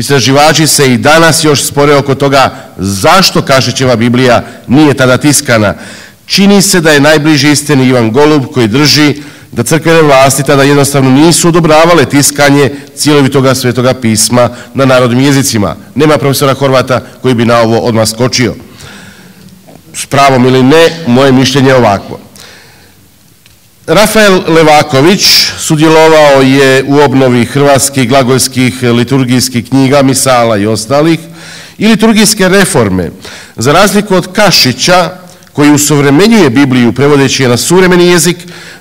Istraživači se i danas još spore oko toga zašto Kašićeva Biblija nije tada tiskana. Čini se da je najbliži istini Ivan Golub koji drži da crkvene vlasti tada jednostavno nisu odobravale tiskanje cijelovitoga svetoga pisma na narodnim jezicima. Nema profesora Horvata koji bi na ovo odmah skočio. S pravom ili ne, moje mišljenje je ovakvo. Rafael Levaković sudjelovao je u obnovi hrvatskih glagoljskih liturgijskih knjiga, misala i ostalih i liturgijske reforme. Za razliku od Kašića, koji usuvremenjuje Bibliju prevodeći je na suvremeni jezik,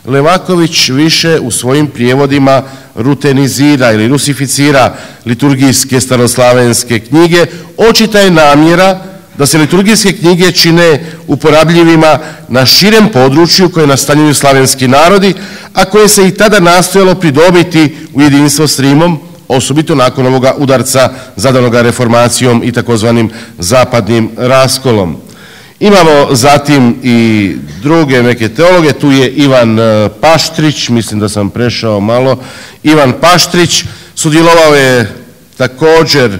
Levaković više u svojim prijevodima rutenizira ili rusificira liturgijske staroslavenske knjige. Očita je namjera da se liturgijske knjige čine uporabljivima na širem području koje nastanjuju slavenski narodi, a koje se i tada nastojalo pridobiti u jedinstvo s Rimom, osobito nakon ovoga udarca zadanoga reformacijom i takozvanim zapadnim raskolom. Imamo zatim i druge neke teologe, tu je Ivan e, Paštrić, mislim da sam prešao malo, Ivan Paštrić sudjelovao je također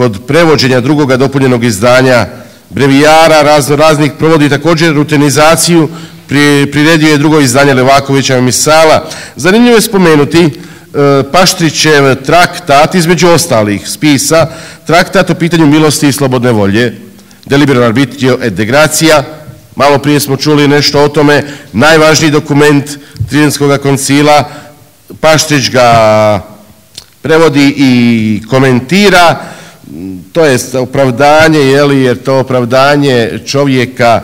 kod prevođenja drugoga dopunjenog izdanja. Brevijara razno raznih provodi također rutinizaciju priredio je drugo izdanje Levakovića Misala. Zanimljivo je spomenuti e, Paštrićev traktat, između ostalih spisa, traktat o pitanju milosti i slobodne volje, Deliberar arbitrio et degracija, malo prije smo čuli nešto o tome, najvažniji dokument Tridenskog koncila, Paštrić ga prevodi i komentira, to je opravdanje, jeli, jer to opravdanje čovjeka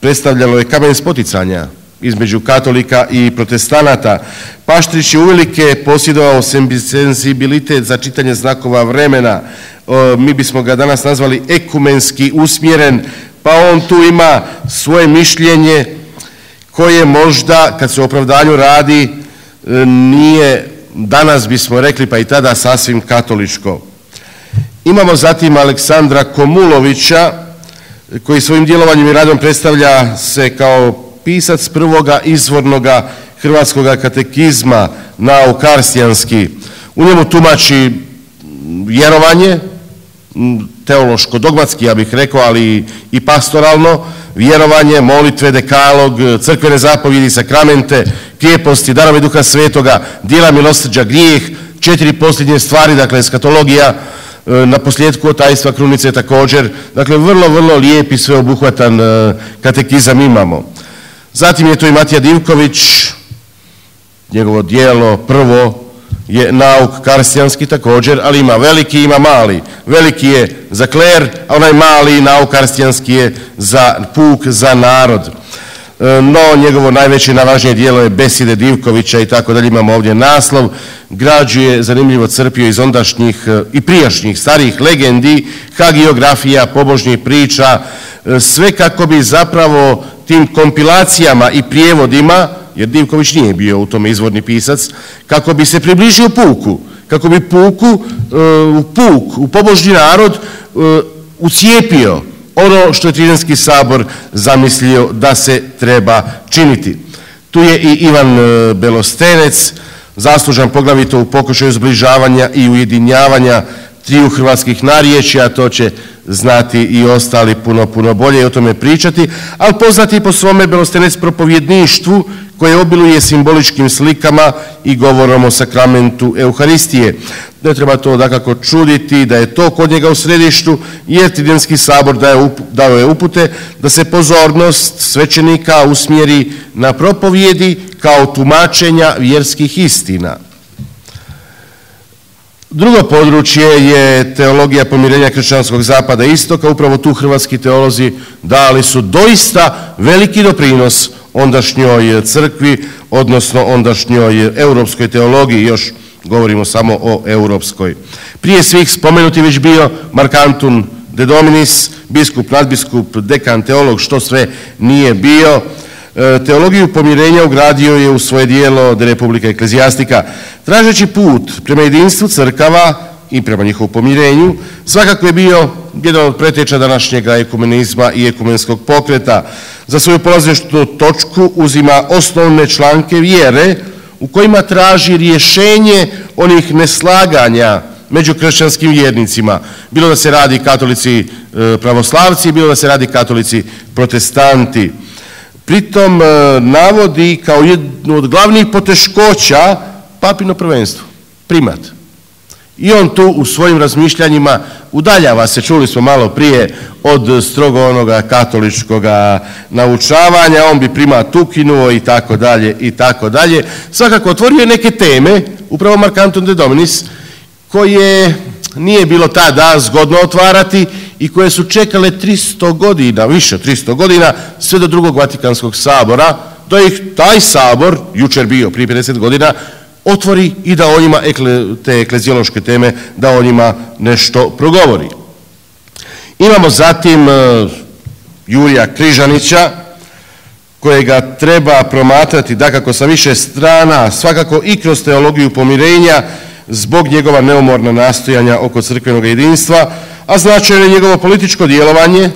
predstavljalo je kamen spoticanja između katolika i protestanata. Paštrić je uvelike posjedovao sensibilitet za čitanje znakova vremena. Mi bismo ga danas nazvali ekumenski usmjeren, pa on tu ima svoje mišljenje koje možda, kad se o opravdanju radi, e, nije, danas bismo rekli, pa i tada sasvim katoličko. Imamo zatim Aleksandra Komulovića, koji svojim djelovanjem i radom predstavlja se kao pisac prvoga izvornoga hrvatskoga katekizma naukarstijanski. U njemu tumači vjerovanje, teološko, dogmatski, ja bih rekao, ali i pastoralno, vjerovanje, molitve, dekalog, crkvene zapovjedi, sakramente, krijeposti, darove duha svetoga, dijela milosrđa, grijeh, četiri posljednje stvari, dakle, eskatologija, na posljedku tajstva krunice također. Dakle, vrlo, vrlo lijep i sveobuhvatan e, katekizam imamo. Zatim je tu i Matija Divković, njegovo dijelo prvo je nauk karstijanski također, ali ima veliki, ima mali. Veliki je za kler, a onaj mali nauk karstijanski je za puk, za narod. E, no njegovo najveće i najvažnije dijelo je Beside Divkovića i tako dalje, imamo ovdje naslov, građu je zanimljivo crpio iz ondašnjih e, i prijašnjih starih legendi, hagiografija, pobožnjih priča, e, sve kako bi zapravo tim kompilacijama i prijevodima, jer Divković nije bio u tome izvorni pisac, kako bi se približio puku, kako bi puku, u puk, u pobožni narod ucijepio ono što je Tridenski sabor zamislio da se treba činiti. Tu je i Ivan e, Belostenec, zaslužan poglavito u pokušaju zbližavanja i ujedinjavanja triju hrvatskih a to će znati i ostali puno, puno bolje i o tome pričati, ali poznati po svome Belostenec propovjedništvu koje obiluje simboličkim slikama i govorom o sakramentu Euharistije. Ne treba to dakako čuditi da je to kod njega u središtu, jer Tridenski sabor dao je upute da se pozornost svećenika usmjeri na propovjedi kao tumačenja vjerskih istina. Drugo područje je teologija pomirenja kršćanskog zapada i istoka. Upravo tu hrvatski teolozi dali su doista veliki doprinos ondašnjoj crkvi, odnosno ondašnjoj europskoj teologiji, još govorimo samo o europskoj. Prije svih spomenuti već bio Mark Antun de Dominis, biskup, nadbiskup, dekan, teolog, što sve nije bio. E, teologiju pomirenja ugradio je u svoje dijelo de Republika Eklezijastika. Tražeći put prema jedinstvu crkava i prema njihovu pomirenju, svakako je bio jedan od preteča današnjega ekumenizma i ekumenskog pokreta. Za svoju polazištu točku uzima osnovne članke vjere u kojima traži rješenje onih neslaganja među kršćanskim vjernicima. Bilo da se radi katolici e, pravoslavci, bilo da se radi katolici protestanti. Pritom e, navodi kao jednu od glavnih poteškoća papino prvenstvo, primat. I on tu u svojim razmišljanjima udaljava se, čuli smo malo prije, od strogo onoga katoličkoga naučavanja, on bi primat ukinuo i tako dalje i tako dalje. Svakako otvorio neke teme, upravo Mark Anton de Dominis, koje nije bilo tada zgodno otvarati i koje su čekale 300 godina, više 300 godina, sve do drugog Vatikanskog sabora, da ih taj sabor, jučer bio prije 50 godina, otvori i da o njima, te eklezijološke teme, da o njima nešto progovori. Imamo zatim e, Jurija Križanića, kojega treba promatrati dakako sa više strana, svakako i kroz teologiju pomirenja, zbog njegova neumorna nastojanja oko crkvenog jedinstva, a značajno je njegovo političko djelovanje,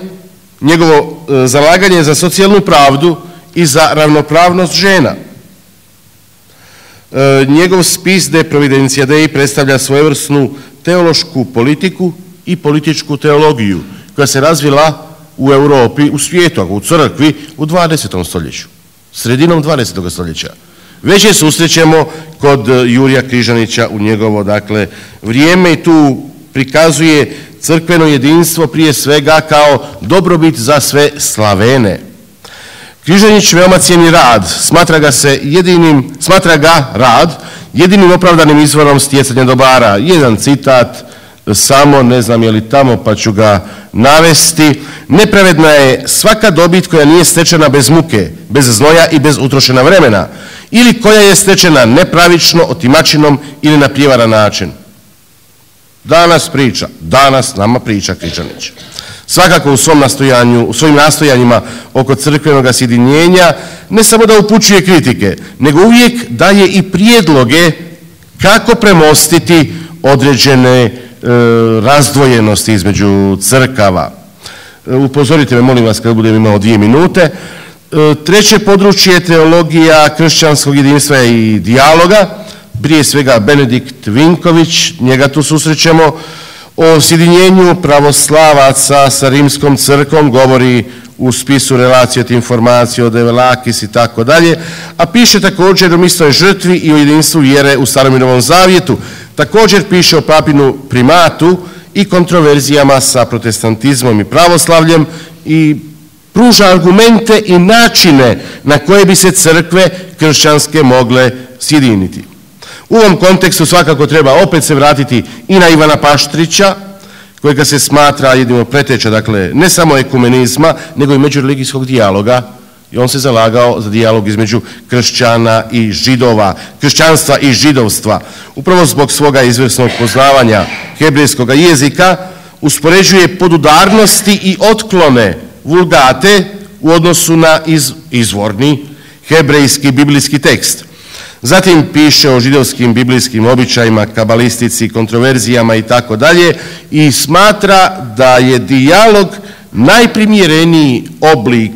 njegovo e, zalaganje za socijalnu pravdu i za ravnopravnost žena. E, njegov spis De Providencija Dei predstavlja svojevrsnu teološku politiku i političku teologiju koja se razvila u Europi, u svijetu, u crkvi u 20. stoljeću. sredinom 20. stoljeća. Već je susrećemo kod e, Jurija Križanića u njegovo dakle, vrijeme i tu prikazuje crkveno jedinstvo prije svega kao dobrobit za sve Slavene. Križanić veoma cijeni rad, smatra ga se jedinim, smatra ga rad jedinim opravdanim izvorom stjecanja dobara. Jedan citat, samo ne znam je li tamo pa ću ga navesti. Nepravedna je svaka dobit koja nije stečena bez muke, bez znoja i bez utrošena vremena ili koja je stečena nepravično, otimačinom ili na prijevaran način. Danas priča, danas nama priča Kričanić. Svakako u svom nastojanju, u svojim nastojanjima oko crkvenog sjedinjenja ne samo da upućuje kritike, nego uvijek daje i prijedloge kako premostiti određene e, razdvojenosti između crkava. E, upozorite me, molim vas, kad budem imao dvije minute. E, treće područje je teologija kršćanskog jedinstva i dijaloga prije svega Benedikt Vinković, njega tu susrećemo, o sjedinjenju pravoslavaca sa rimskom crkom, govori u spisu relacije od informacije od Evelakis i tako dalje, a piše također o misloj žrtvi i o jedinstvu vjere u starom i novom zavjetu. Također piše o papinu primatu i kontroverzijama sa protestantizmom i pravoslavljem i pruža argumente i načine na koje bi se crkve kršćanske mogle sjediniti. U ovom kontekstu svakako treba opet se vratiti i na Ivana Paštrića, kojega se smatra jednim od preteča, dakle, ne samo ekumenizma, nego i međureligijskog dijaloga, i on se zalagao za dijalog između kršćana i židova, kršćanstva i židovstva. Upravo zbog svoga izvrsnog poznavanja hebrejskog jezika uspoređuje podudarnosti i otklone vulgate u odnosu na izvorni hebrejski biblijski tekst. Zatim piše o židovskim biblijskim običajima, kabalistici, kontroverzijama i tako dalje i smatra da je dijalog najprimjereniji oblik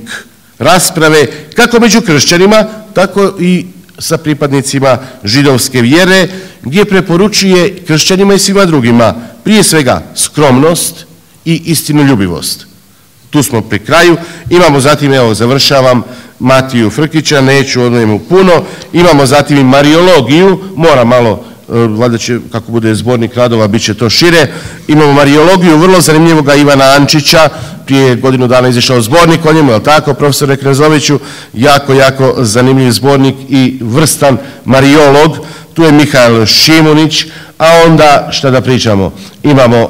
rasprave kako među kršćanima, tako i sa pripadnicima židovske vjere, gdje preporučuje kršćanima i svima drugima prije svega skromnost i istinoljubivost. Tu smo pri kraju. Imamo zatim, evo, završavam, Matiju Frkića, neću o njemu puno. Imamo zatim i mariologiju, mora malo, e, valjda će, kako bude zbornik radova, bit će to šire. Imamo mariologiju vrlo zanimljivoga Ivana Ančića, prije godinu dana izišao zbornik o njemu, je tako, profesore Krezoviću, jako, jako zanimljiv zbornik i vrstan mariolog. Tu je Mihael Šimunić, a onda, šta da pričamo, imamo e,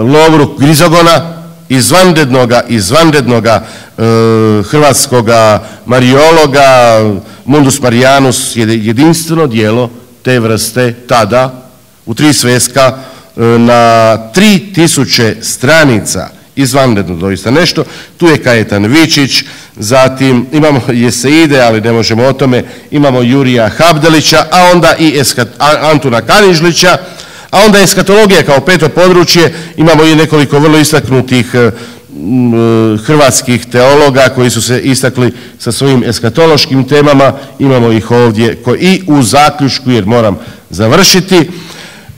Lovru Grizogona, izvanrednoga, izvanrednoga e, hrvatskoga mariologa, Mundus Marijanus je jedinstveno dijelo te vrste tada u tri sveska e, na tri tisuće stranica izvanredno doista nešto. Tu je Kajetan Vičić, zatim imamo Jeseide, ali ne možemo o tome, imamo Jurija Habdelića, a onda i Antuna Kanižlića, a onda eskatologija kao peto područje, imamo i nekoliko vrlo istaknutih e, e, hrvatskih teologa koji su se istakli sa svojim eskatološkim temama, imamo ih ovdje i u zaključku jer moram završiti.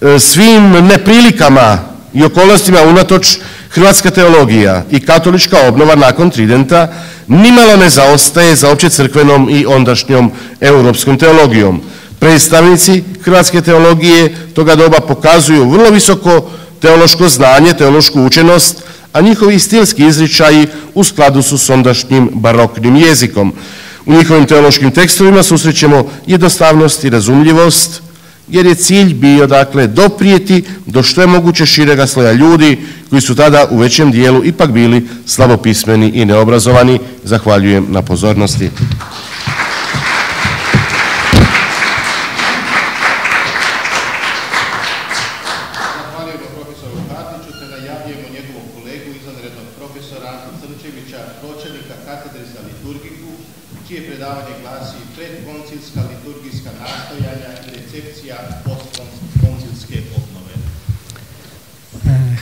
E, svim neprilikama i okolnostima unatoč hrvatska teologija i katolička obnova nakon Tridenta nimalo ne zaostaje za opće crkvenom i ondašnjom europskom teologijom. Predstavnici hrvatske teologije toga doba pokazuju vrlo visoko teološko znanje, teološku učenost, a njihovi stilski izričaji u skladu su s ondašnjim baroknim jezikom. U njihovim teološkim tekstovima susrećemo jednostavnost i razumljivost, jer je cilj bio dakle doprijeti do što je moguće širega sloja ljudi koji su tada u većem dijelu ipak bili slabopismeni i neobrazovani. Zahvaljujem na pozornosti.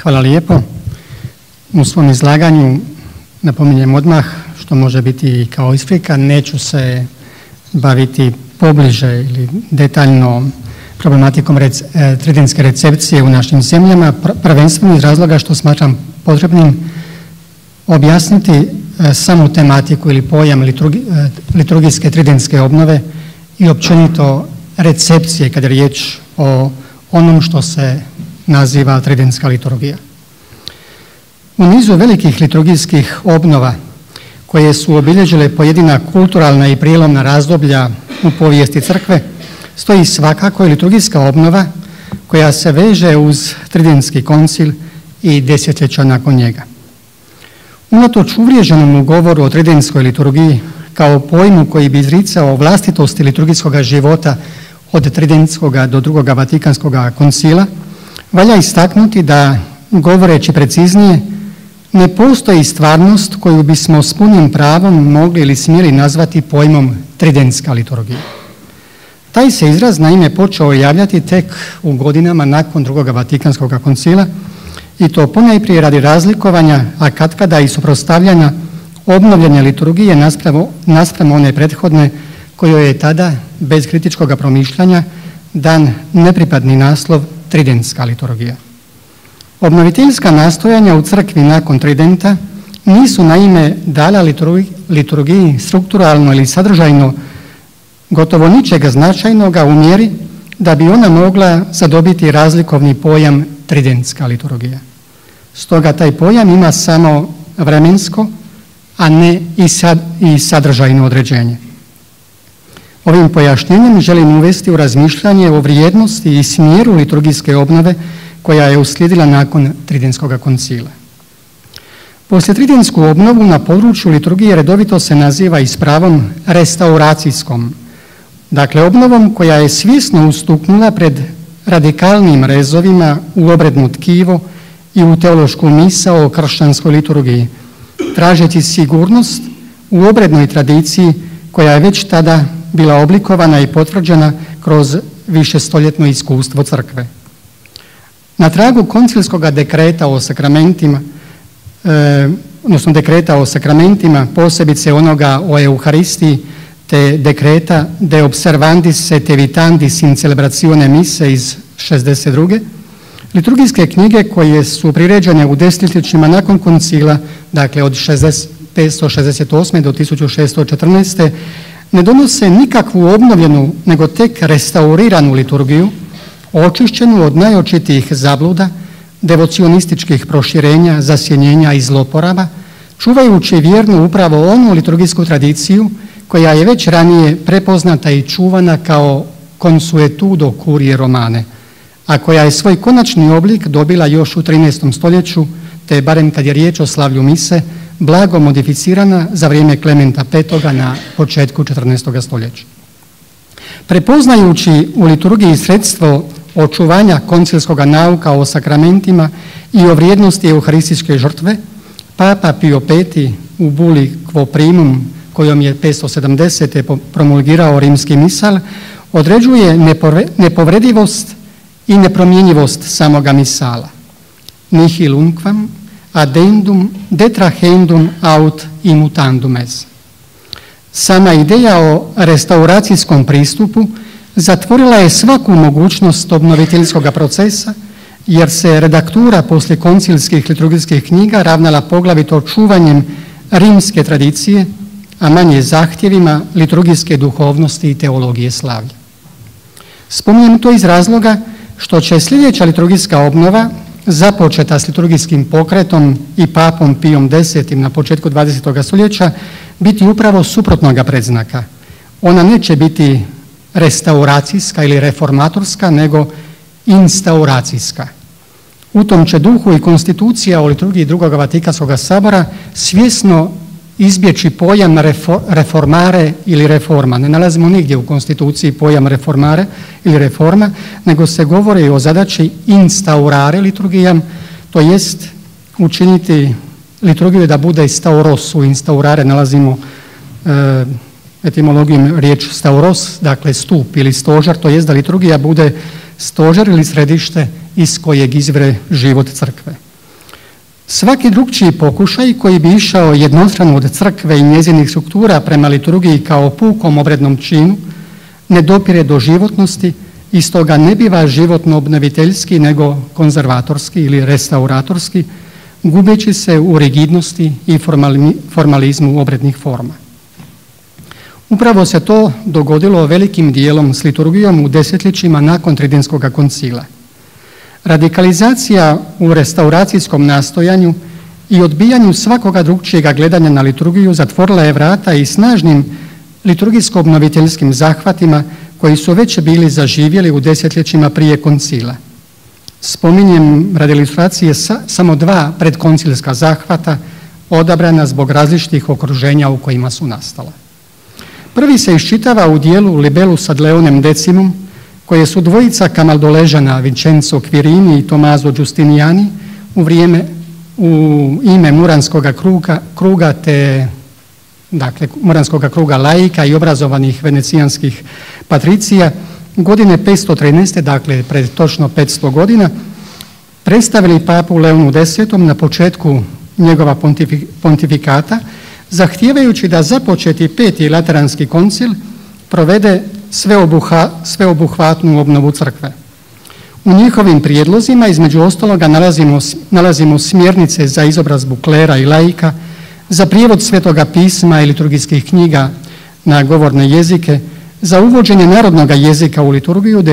Hvala lijepo. U svom izlaganju napominjem odmah što može biti kao isprika, neću se baviti pobliže ili detaljno problematikom rec, e, recepcije u našim zemljama, prvenstveno iz razloga što smatram potrebnim objasniti e, samu tematiku ili pojam e, liturgijske tridentske obnove i općenito recepcije kada je riječ o onom što se naziva tridentska liturgija. U nizu velikih liturgijskih obnova koje su obilježile pojedina kulturalna i prijelomna razdoblja u povijesti crkve, stoji svakako i liturgijska obnova koja se veže uz Tridentski koncil i desetljeća nakon njega. Unatoč uvriježenom govoru o tridentskoj liturgiji kao pojmu koji bi izricao vlastitosti liturgijskog života od Tridentskog do drugoga Vatikanskog koncila, valja istaknuti da, govoreći preciznije, ne postoji stvarnost koju bismo s punim pravom mogli ili smjeli nazvati pojmom tridentska liturgija. Taj se izraz naime počeo javljati tek u godinama nakon drugoga Vatikanskog koncila i to ponajprije radi razlikovanja, a katkada i suprostavljanja obnovljene liturgije naspram one prethodne kojoj je tada, bez kritičkog promišljanja, dan nepripadni naslov Tridentska liturgija. Obnoviteljska nastojanja u crkvi nakon Tridenta nisu naime dala liturgiji strukturalno ili sadržajno gotovo ničega značajnoga u mjeri da bi ona mogla zadobiti razlikovni pojam tridentska liturgija. Stoga taj pojam ima samo vremensko, a ne i, i sadržajno određenje. Ovim pojašnjenjem želim uvesti u razmišljanje o vrijednosti i smjeru liturgijske obnove koja je uslijedila nakon Tridentskog koncila. Poslije Tridentsku obnovu na području liturgije redovito se naziva i s pravom restauracijskom, dakle obnovom koja je svjesno ustuknula pred radikalnim rezovima u obrednu tkivo i u teološku misao o kršćanskoj liturgiji, tražeći sigurnost u obrednoj tradiciji koja je već tada bila oblikovana i potvrđena kroz višestoljetno iskustvo crkve. Na tragu koncilskog dekreta o sakramentima, e, odnosno dekreta o sakramentima, posebice onoga o Euharistiji, te dekreta de observandis et evitandis in celebrazione mise iz 62. Liturgijske knjige koje su priređene u desetljećima nakon koncila, dakle od 568. do 1614. ne donose nikakvu obnovljenu, nego tek restauriranu liturgiju, očišćenu od najočitijih zabluda, devocionističkih proširenja, zasjenjenja i zloporaba, čuvajući vjernu upravo onu liturgijsku tradiciju koja je već ranije prepoznata i čuvana kao consuetudo curije romane, a koja je svoj konačni oblik dobila još u 13. stoljeću, te barem kad je riječ o slavlju mise, blago modificirana za vrijeme Klementa V. na početku 14. stoljeća. Prepoznajući u liturgiji sredstvo očuvanja koncilskog nauka o sakramentima i o vrijednosti euharističke žrtve, Papa Pio V u buli Quo primum kojom je 570. promulgirao rimski misal, određuje nepovredivost i nepromjenjivost samoga misala. Nihil unquam addendum detrahendum aut immutandum es. Sama ideja o restauracijskom pristupu zatvorila je svaku mogućnost obnoviteljskog procesa, jer se redaktura poslije koncilskih liturgijskih knjiga ravnala poglavito čuvanjem rimske tradicije, a manje zahtjevima liturgijske duhovnosti i teologije slavlja. Spominjem to iz razloga što će sljedeća liturgijska obnova započeta s liturgijskim pokretom i papom Pijom X na početku 20. stoljeća biti upravo suprotnog predznaka. Ona neće biti restauracijska ili reformatorska, nego instauracijska. U tom će duhu i konstitucija o liturgiji drugog Vatikanskog sabora svjesno izbjeći pojam reformare ili reforma. Ne nalazimo nigdje u konstituciji pojam reformare ili reforma, nego se govori o zadaći instaurare liturgijam, to jest učiniti liturgiju da bude stauros. U instaurare nalazimo e, etimologijom riječ stauros, dakle stup ili stožar, to jest da liturgija bude stožar ili središte iz kojeg izvre život crkve. Svaki drugčiji pokušaj koji bi išao jednostrano od crkve i njezinih struktura prema liturgiji kao pukom obrednom činu ne dopire do životnosti i stoga ne biva životno obnoviteljski nego konzervatorski ili restauratorski, gubeći se u rigidnosti i formalizmu obrednih forma. Upravo se to dogodilo velikim dijelom s liturgijom u desetljećima nakon Tridentskog koncila. Radikalizacija u restauracijskom nastojanju i odbijanju svakoga drugčijega gledanja na liturgiju zatvorila je vrata i snažnim liturgijsko-obnoviteljskim zahvatima koji su već bili zaživjeli u desetljećima prije koncila. Spominjem radi ilustracije samo dva predkoncilska zahvata odabrana zbog različitih okruženja u kojima su nastala. Prvi se iščitava u dijelu Libellus ad Leonem Decimum, koje su dvojica kamaldoležana Vincenzo Quirini i Tomazo Giustiniani u vrijeme u ime Muranskog kruga, kruga te dakle Muranskog kruga laika i obrazovanih venecijanskih patricija godine 513. dakle pred točno 500 godina predstavili papu Leonu X na početku njegova pontifikata zahtijevajući da započeti peti lateranski koncil provede sveobuhvatnu obnovu crkve. U njihovim prijedlozima između ostaloga nalazimo, nalazimo smjernice za izobrazbu klera i laika, za prijevod svetoga pisma i liturgijskih knjiga na govorne jezike, za uvođenje narodnog jezika u liturgiju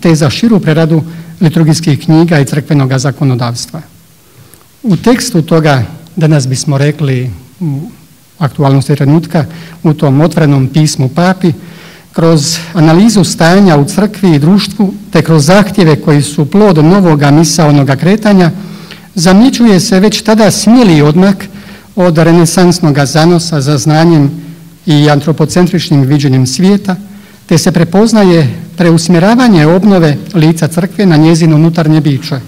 te za širu preradu liturgijskih knjiga i crkvenog zakonodavstva. U tekstu toga, danas bismo rekli u aktualnosti trenutka, u tom otvorenom pismu papi, kroz analizu stanja u crkvi i društvu, te kroz zahtjeve koji su plod novoga misaonoga kretanja, zamjećuje se već tada smjeli odmak od renesansnog zanosa za znanjem i antropocentričnim viđenjem svijeta, te se prepoznaje preusmjeravanje obnove lica crkve na njezino unutarnje biće,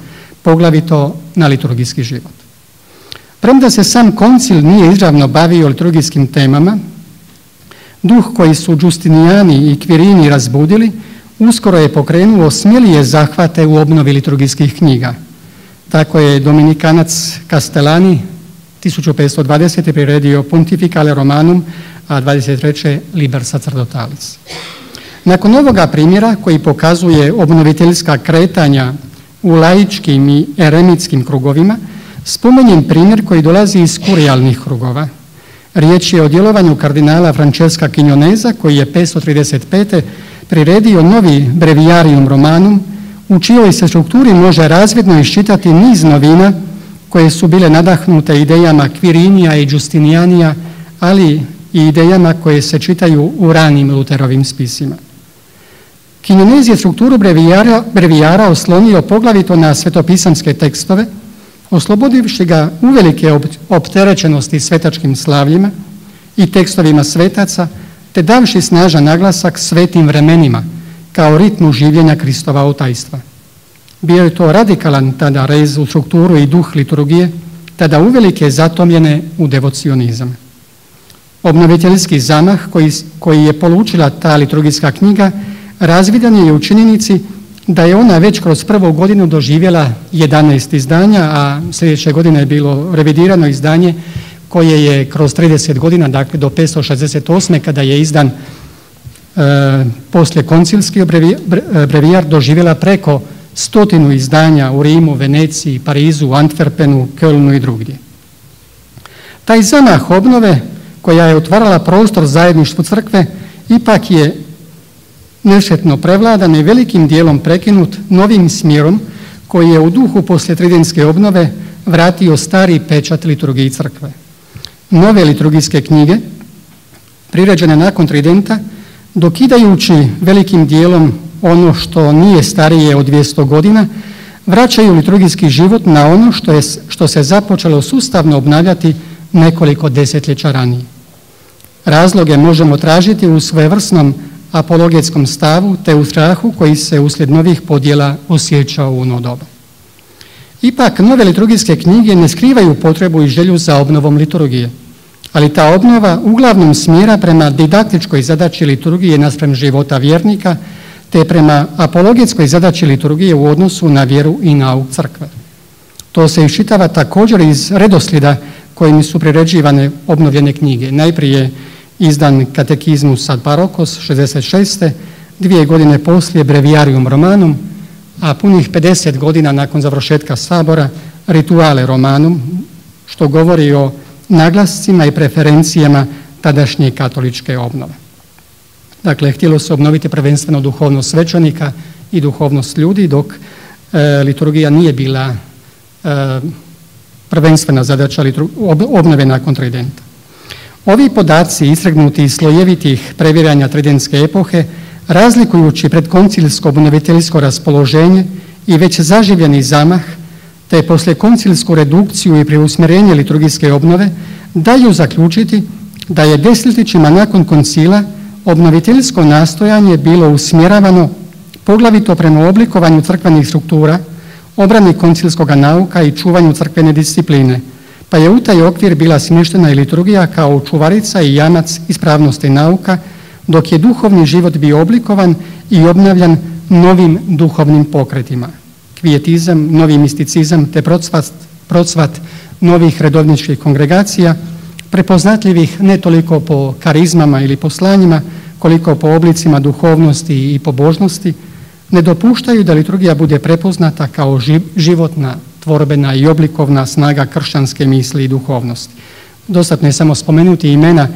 poglavito na liturgijski život. Premda se sam koncil nije izravno bavio liturgijskim temama, duh koji su Giustinijani i Kvirini razbudili, uskoro je pokrenuo smjelije zahvate u obnovi liturgijskih knjiga. Tako je Dominikanac Castellani 1520. priredio Pontificale Romanum, a 23. Liber Sacerdotalis. Nakon ovoga primjera koji pokazuje obnoviteljska kretanja u laičkim i eremitskim krugovima, spomenjem primjer koji dolazi iz kurijalnih krugova. Riječ je o djelovanju kardinala Francesca Quinoneza koji je 535. priredio novi breviarium romanum u čijoj se strukturi može razvidno iščitati niz novina koje su bile nadahnute idejama Kvirinija i Justinijanija, ali i idejama koje se čitaju u ranim Luterovim spisima. Kinjenez je strukturu brevijara, brevijara oslonio poglavito na svetopisamske tekstove, oslobodivši ga uvelike opterećenosti svetačkim slavljima i tekstovima svetaca, te davši snažan naglasak svetim vremenima, kao ritmu življenja Kristova otajstva. Bio je to radikalan tada rez u strukturu i duh liturgije, tada uvelike zatomljene u devocionizam. Obnoviteljski zamah koji, je polučila ta liturgijska knjiga razvidan je u činjenici da je ona već kroz prvu godinu doživjela 11 izdanja, a sljedeće godine je bilo revidirano izdanje koje je kroz 30 godina, dakle do 568. kada je izdan e, poslije koncilski brevijar doživjela preko stotinu izdanja u Rimu, Veneciji, Parizu, Antwerpenu, Kölnu i drugdje. Taj zamah obnove koja je otvarala prostor zajedništvu crkve ipak je nešetno prevladan i velikim dijelom prekinut novim smjerom koji je u duhu poslije tridenske obnove vratio stari pečat liturgiji crkve. Nove liturgijske knjige, priređene nakon tridenta, dokidajući velikim dijelom ono što nije starije od 200 godina, vraćaju liturgijski život na ono što, je, što se započelo sustavno obnavljati nekoliko desetljeća ranije. Razloge možemo tražiti u svojevrsnom apologetskom stavu te u strahu koji se uslijed novih podjela osjećao u ono doba. Ipak, nove liturgijske knjige ne skrivaju potrebu i želju za obnovom liturgije, ali ta obnova uglavnom smjera prema didaktičkoj zadaći liturgije naspram života vjernika, te prema apologetskoj zadaći liturgije u odnosu na vjeru i nauk crkve. To se iščitava također iz redoslijeda kojim su priređivane obnovljene knjige. Najprije izdan katekizmus ad parokos 66. dvije godine poslije breviarium romanum, a punih 50 godina nakon završetka sabora Rituale Romanum, što govori o naglascima i preferencijama tadašnje katoličke obnove. Dakle, htjelo se obnoviti prvenstveno duhovnost svećenika i duhovnost ljudi, dok e, liturgija nije bila e, prvenstvena zadaća obnove nakon tridenta. Ovi podaci istregnuti iz slojevitih previranja tridentske epohe, razlikujući predkoncilsko obnoviteljsko raspoloženje i već zaživljeni zamah, te poslije koncilsku redukciju i preusmjerenje liturgijske obnove, daju zaključiti da je desetljećima nakon koncila obnoviteljsko nastojanje bilo usmjeravano poglavito prema oblikovanju crkvenih struktura, obrani koncilskog nauka i čuvanju crkvene discipline, pa je u taj okvir bila smještena i liturgija kao čuvarica i jamac ispravnosti nauka, dok je duhovni život bio oblikovan i obnavljan novim duhovnim pokretima. Kvijetizam, novi misticizam te procvat, procvat novih redovničkih kongregacija, prepoznatljivih ne toliko po karizmama ili poslanjima, koliko po oblicima duhovnosti i pobožnosti, ne dopuštaju da liturgija bude prepoznata kao životna, tvorbena i oblikovna snaga kršćanske misli i duhovnosti. Dostatno je samo spomenuti imena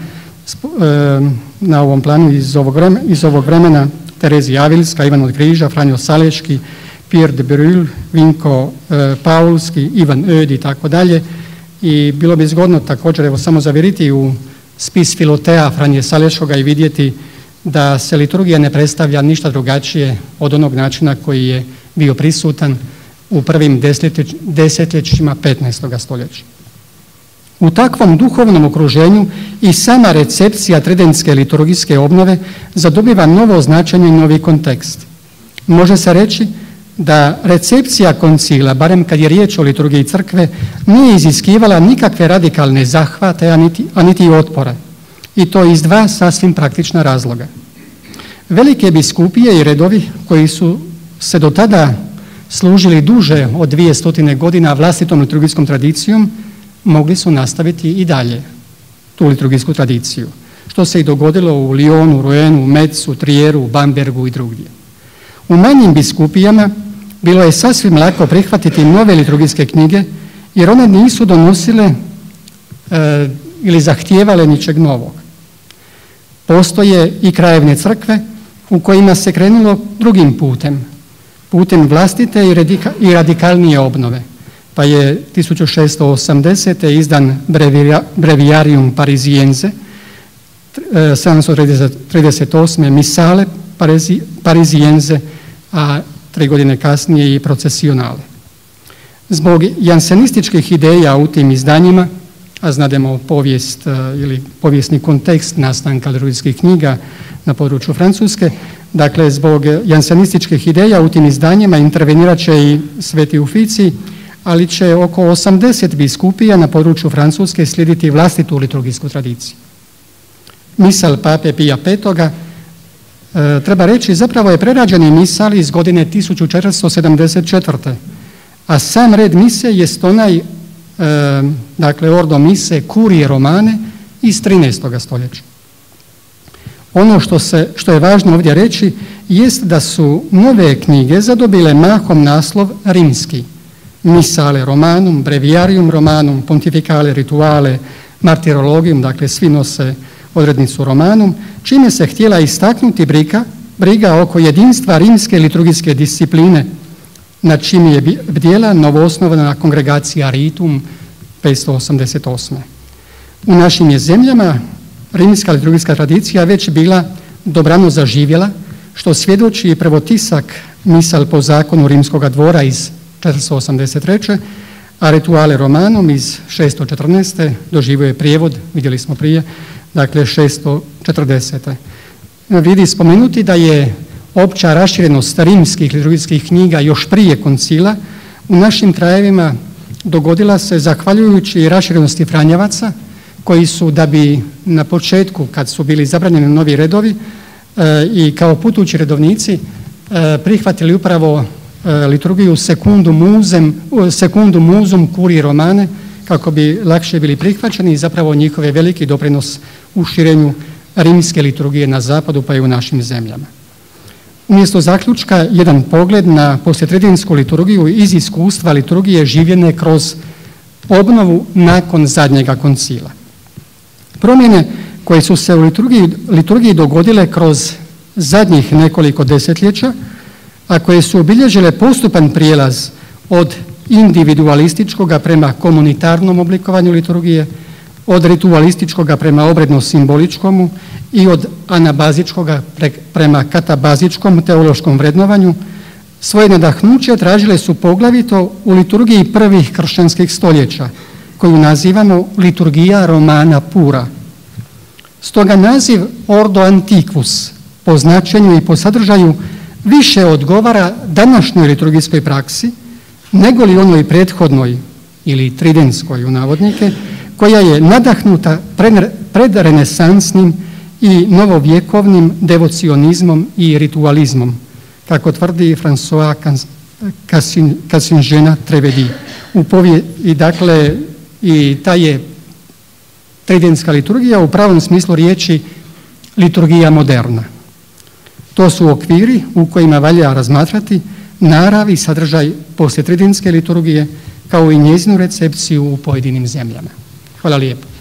na ovom planu iz ovog, vremena, iz ovog vremena Terezi Avilska, Ivan od Križa, Franjo Saleški, Pierre de Brul, Vinko e, Paulski, Ivan Ödi i tako dalje. I bilo bi zgodno također evo samo zavjeriti u spis Filotea Franje Saleškoga i vidjeti da se liturgija ne predstavlja ništa drugačije od onog načina koji je bio prisutan u prvim desetljećima 15. stoljeća. U takvom duhovnom okruženju i sama recepcija tridentske liturgijske obnove zadobiva novo značenje i novi kontekst. Može se reći da recepcija koncila, barem kad je riječ o liturgiji crkve, nije iziskivala nikakve radikalne zahvate, a niti, a niti. I to iz dva sasvim praktična razloga. Velike biskupije i redovi koji su se do tada služili duže od dvije stotine godina vlastitom liturgijskom tradicijom, mogli su nastaviti i dalje tu liturgijsku tradiciju, što se i dogodilo u Lionu, Ruenu, Metsu, Trijeru, Bambergu i drugdje. U manjim biskupijama bilo je sasvim lako prihvatiti nove liturgijske knjige, jer one nisu donosile e, ili zahtijevale ničeg novog. Postoje i krajevne crkve u kojima se krenulo drugim putem, putem vlastite i radikalnije obnove, pa je 1680. izdan Breviarium Parisiense, 738. Misale Parisiense, a tri godine kasnije i procesionale. Zbog jansenističkih ideja u tim izdanjima, a znademo povijest e, ili povijesni kontekst nastanka liturgijskih knjiga na području Francuske, dakle zbog jansenističkih ideja u tim izdanjima intervenirat će i sveti ufici, ali će oko 80 biskupija na području Francuske slijediti vlastitu liturgijsku tradiciju. Misal pape Pija V. E, treba reći, zapravo je prerađeni misal iz godine 1474. A sam red mise jest onaj, e, dakle, ordo mise kurije romane iz 13. stoljeća. Ono što, se, što je važno ovdje reći jest da su nove knjige zadobile mahom naslov rimski. Misale romanum, breviarium romanum, pontificale rituale, martirologium, dakle svi nose odrednicu romanum, čime se htjela istaknuti briga, briga oko jedinstva rimske liturgijske discipline, na čim je bdjela novoosnovana kongregacija Ritum 588. U našim je zemljama rimska liturgijska tradicija već bila dobrano zaživjela, što svjedoči i prvotisak misal po zakonu rimskog dvora iz 483. a rituale romanom iz 614. doživio je prijevod, vidjeli smo prije, dakle 640. Vidi spomenuti da je opća raširenost rimskih liturgijskih knjiga još prije koncila u našim krajevima dogodila se zahvaljujući raširenosti Franjevaca koji su da bi na početku kad su bili zabranjeni novi redovi e, i kao putući redovnici e, prihvatili upravo e, liturgiju sekundu muzum kuri romane kako bi lakše bili prihvaćeni i zapravo njihove veliki doprinos u širenju rimske liturgije na zapadu pa i u našim zemljama. Umjesto zaključka, jedan pogled na poslijedinsku liturgiju iz iskustva liturgije življene kroz obnovu nakon zadnjega koncila. Promjene koje su se u liturgiji, liturgiji dogodile kroz zadnjih nekoliko desetljeća, a koje su obilježile postupan prijelaz od individualističkoga prema komunitarnom oblikovanju liturgije, od ritualističkoga prema obredno-simboličkomu i od anabazičkoga prema katabazičkom teološkom vrednovanju, svoje nadahnuće tražile su poglavito u liturgiji prvih kršćanskih stoljeća, koju nazivamo liturgija romana pura. Stoga naziv ordo antiquus po značenju i po sadržaju više odgovara današnjoj liturgijskoj praksi nego li onoj prethodnoj ili tridenskoj u navodnike, koja je nadahnuta predrenesansnim i novovjekovnim devocionizmom i ritualizmom, kako tvrdi François Cassinžena Trevedi. U povije, I dakle, i ta je tridenska liturgija u pravom smislu riječi liturgija moderna. To su okviri u kojima valja razmatrati narav i sadržaj posljetridinske liturgije kao i njezinu recepciju u pojedinim zemljama. Hvala lijepo.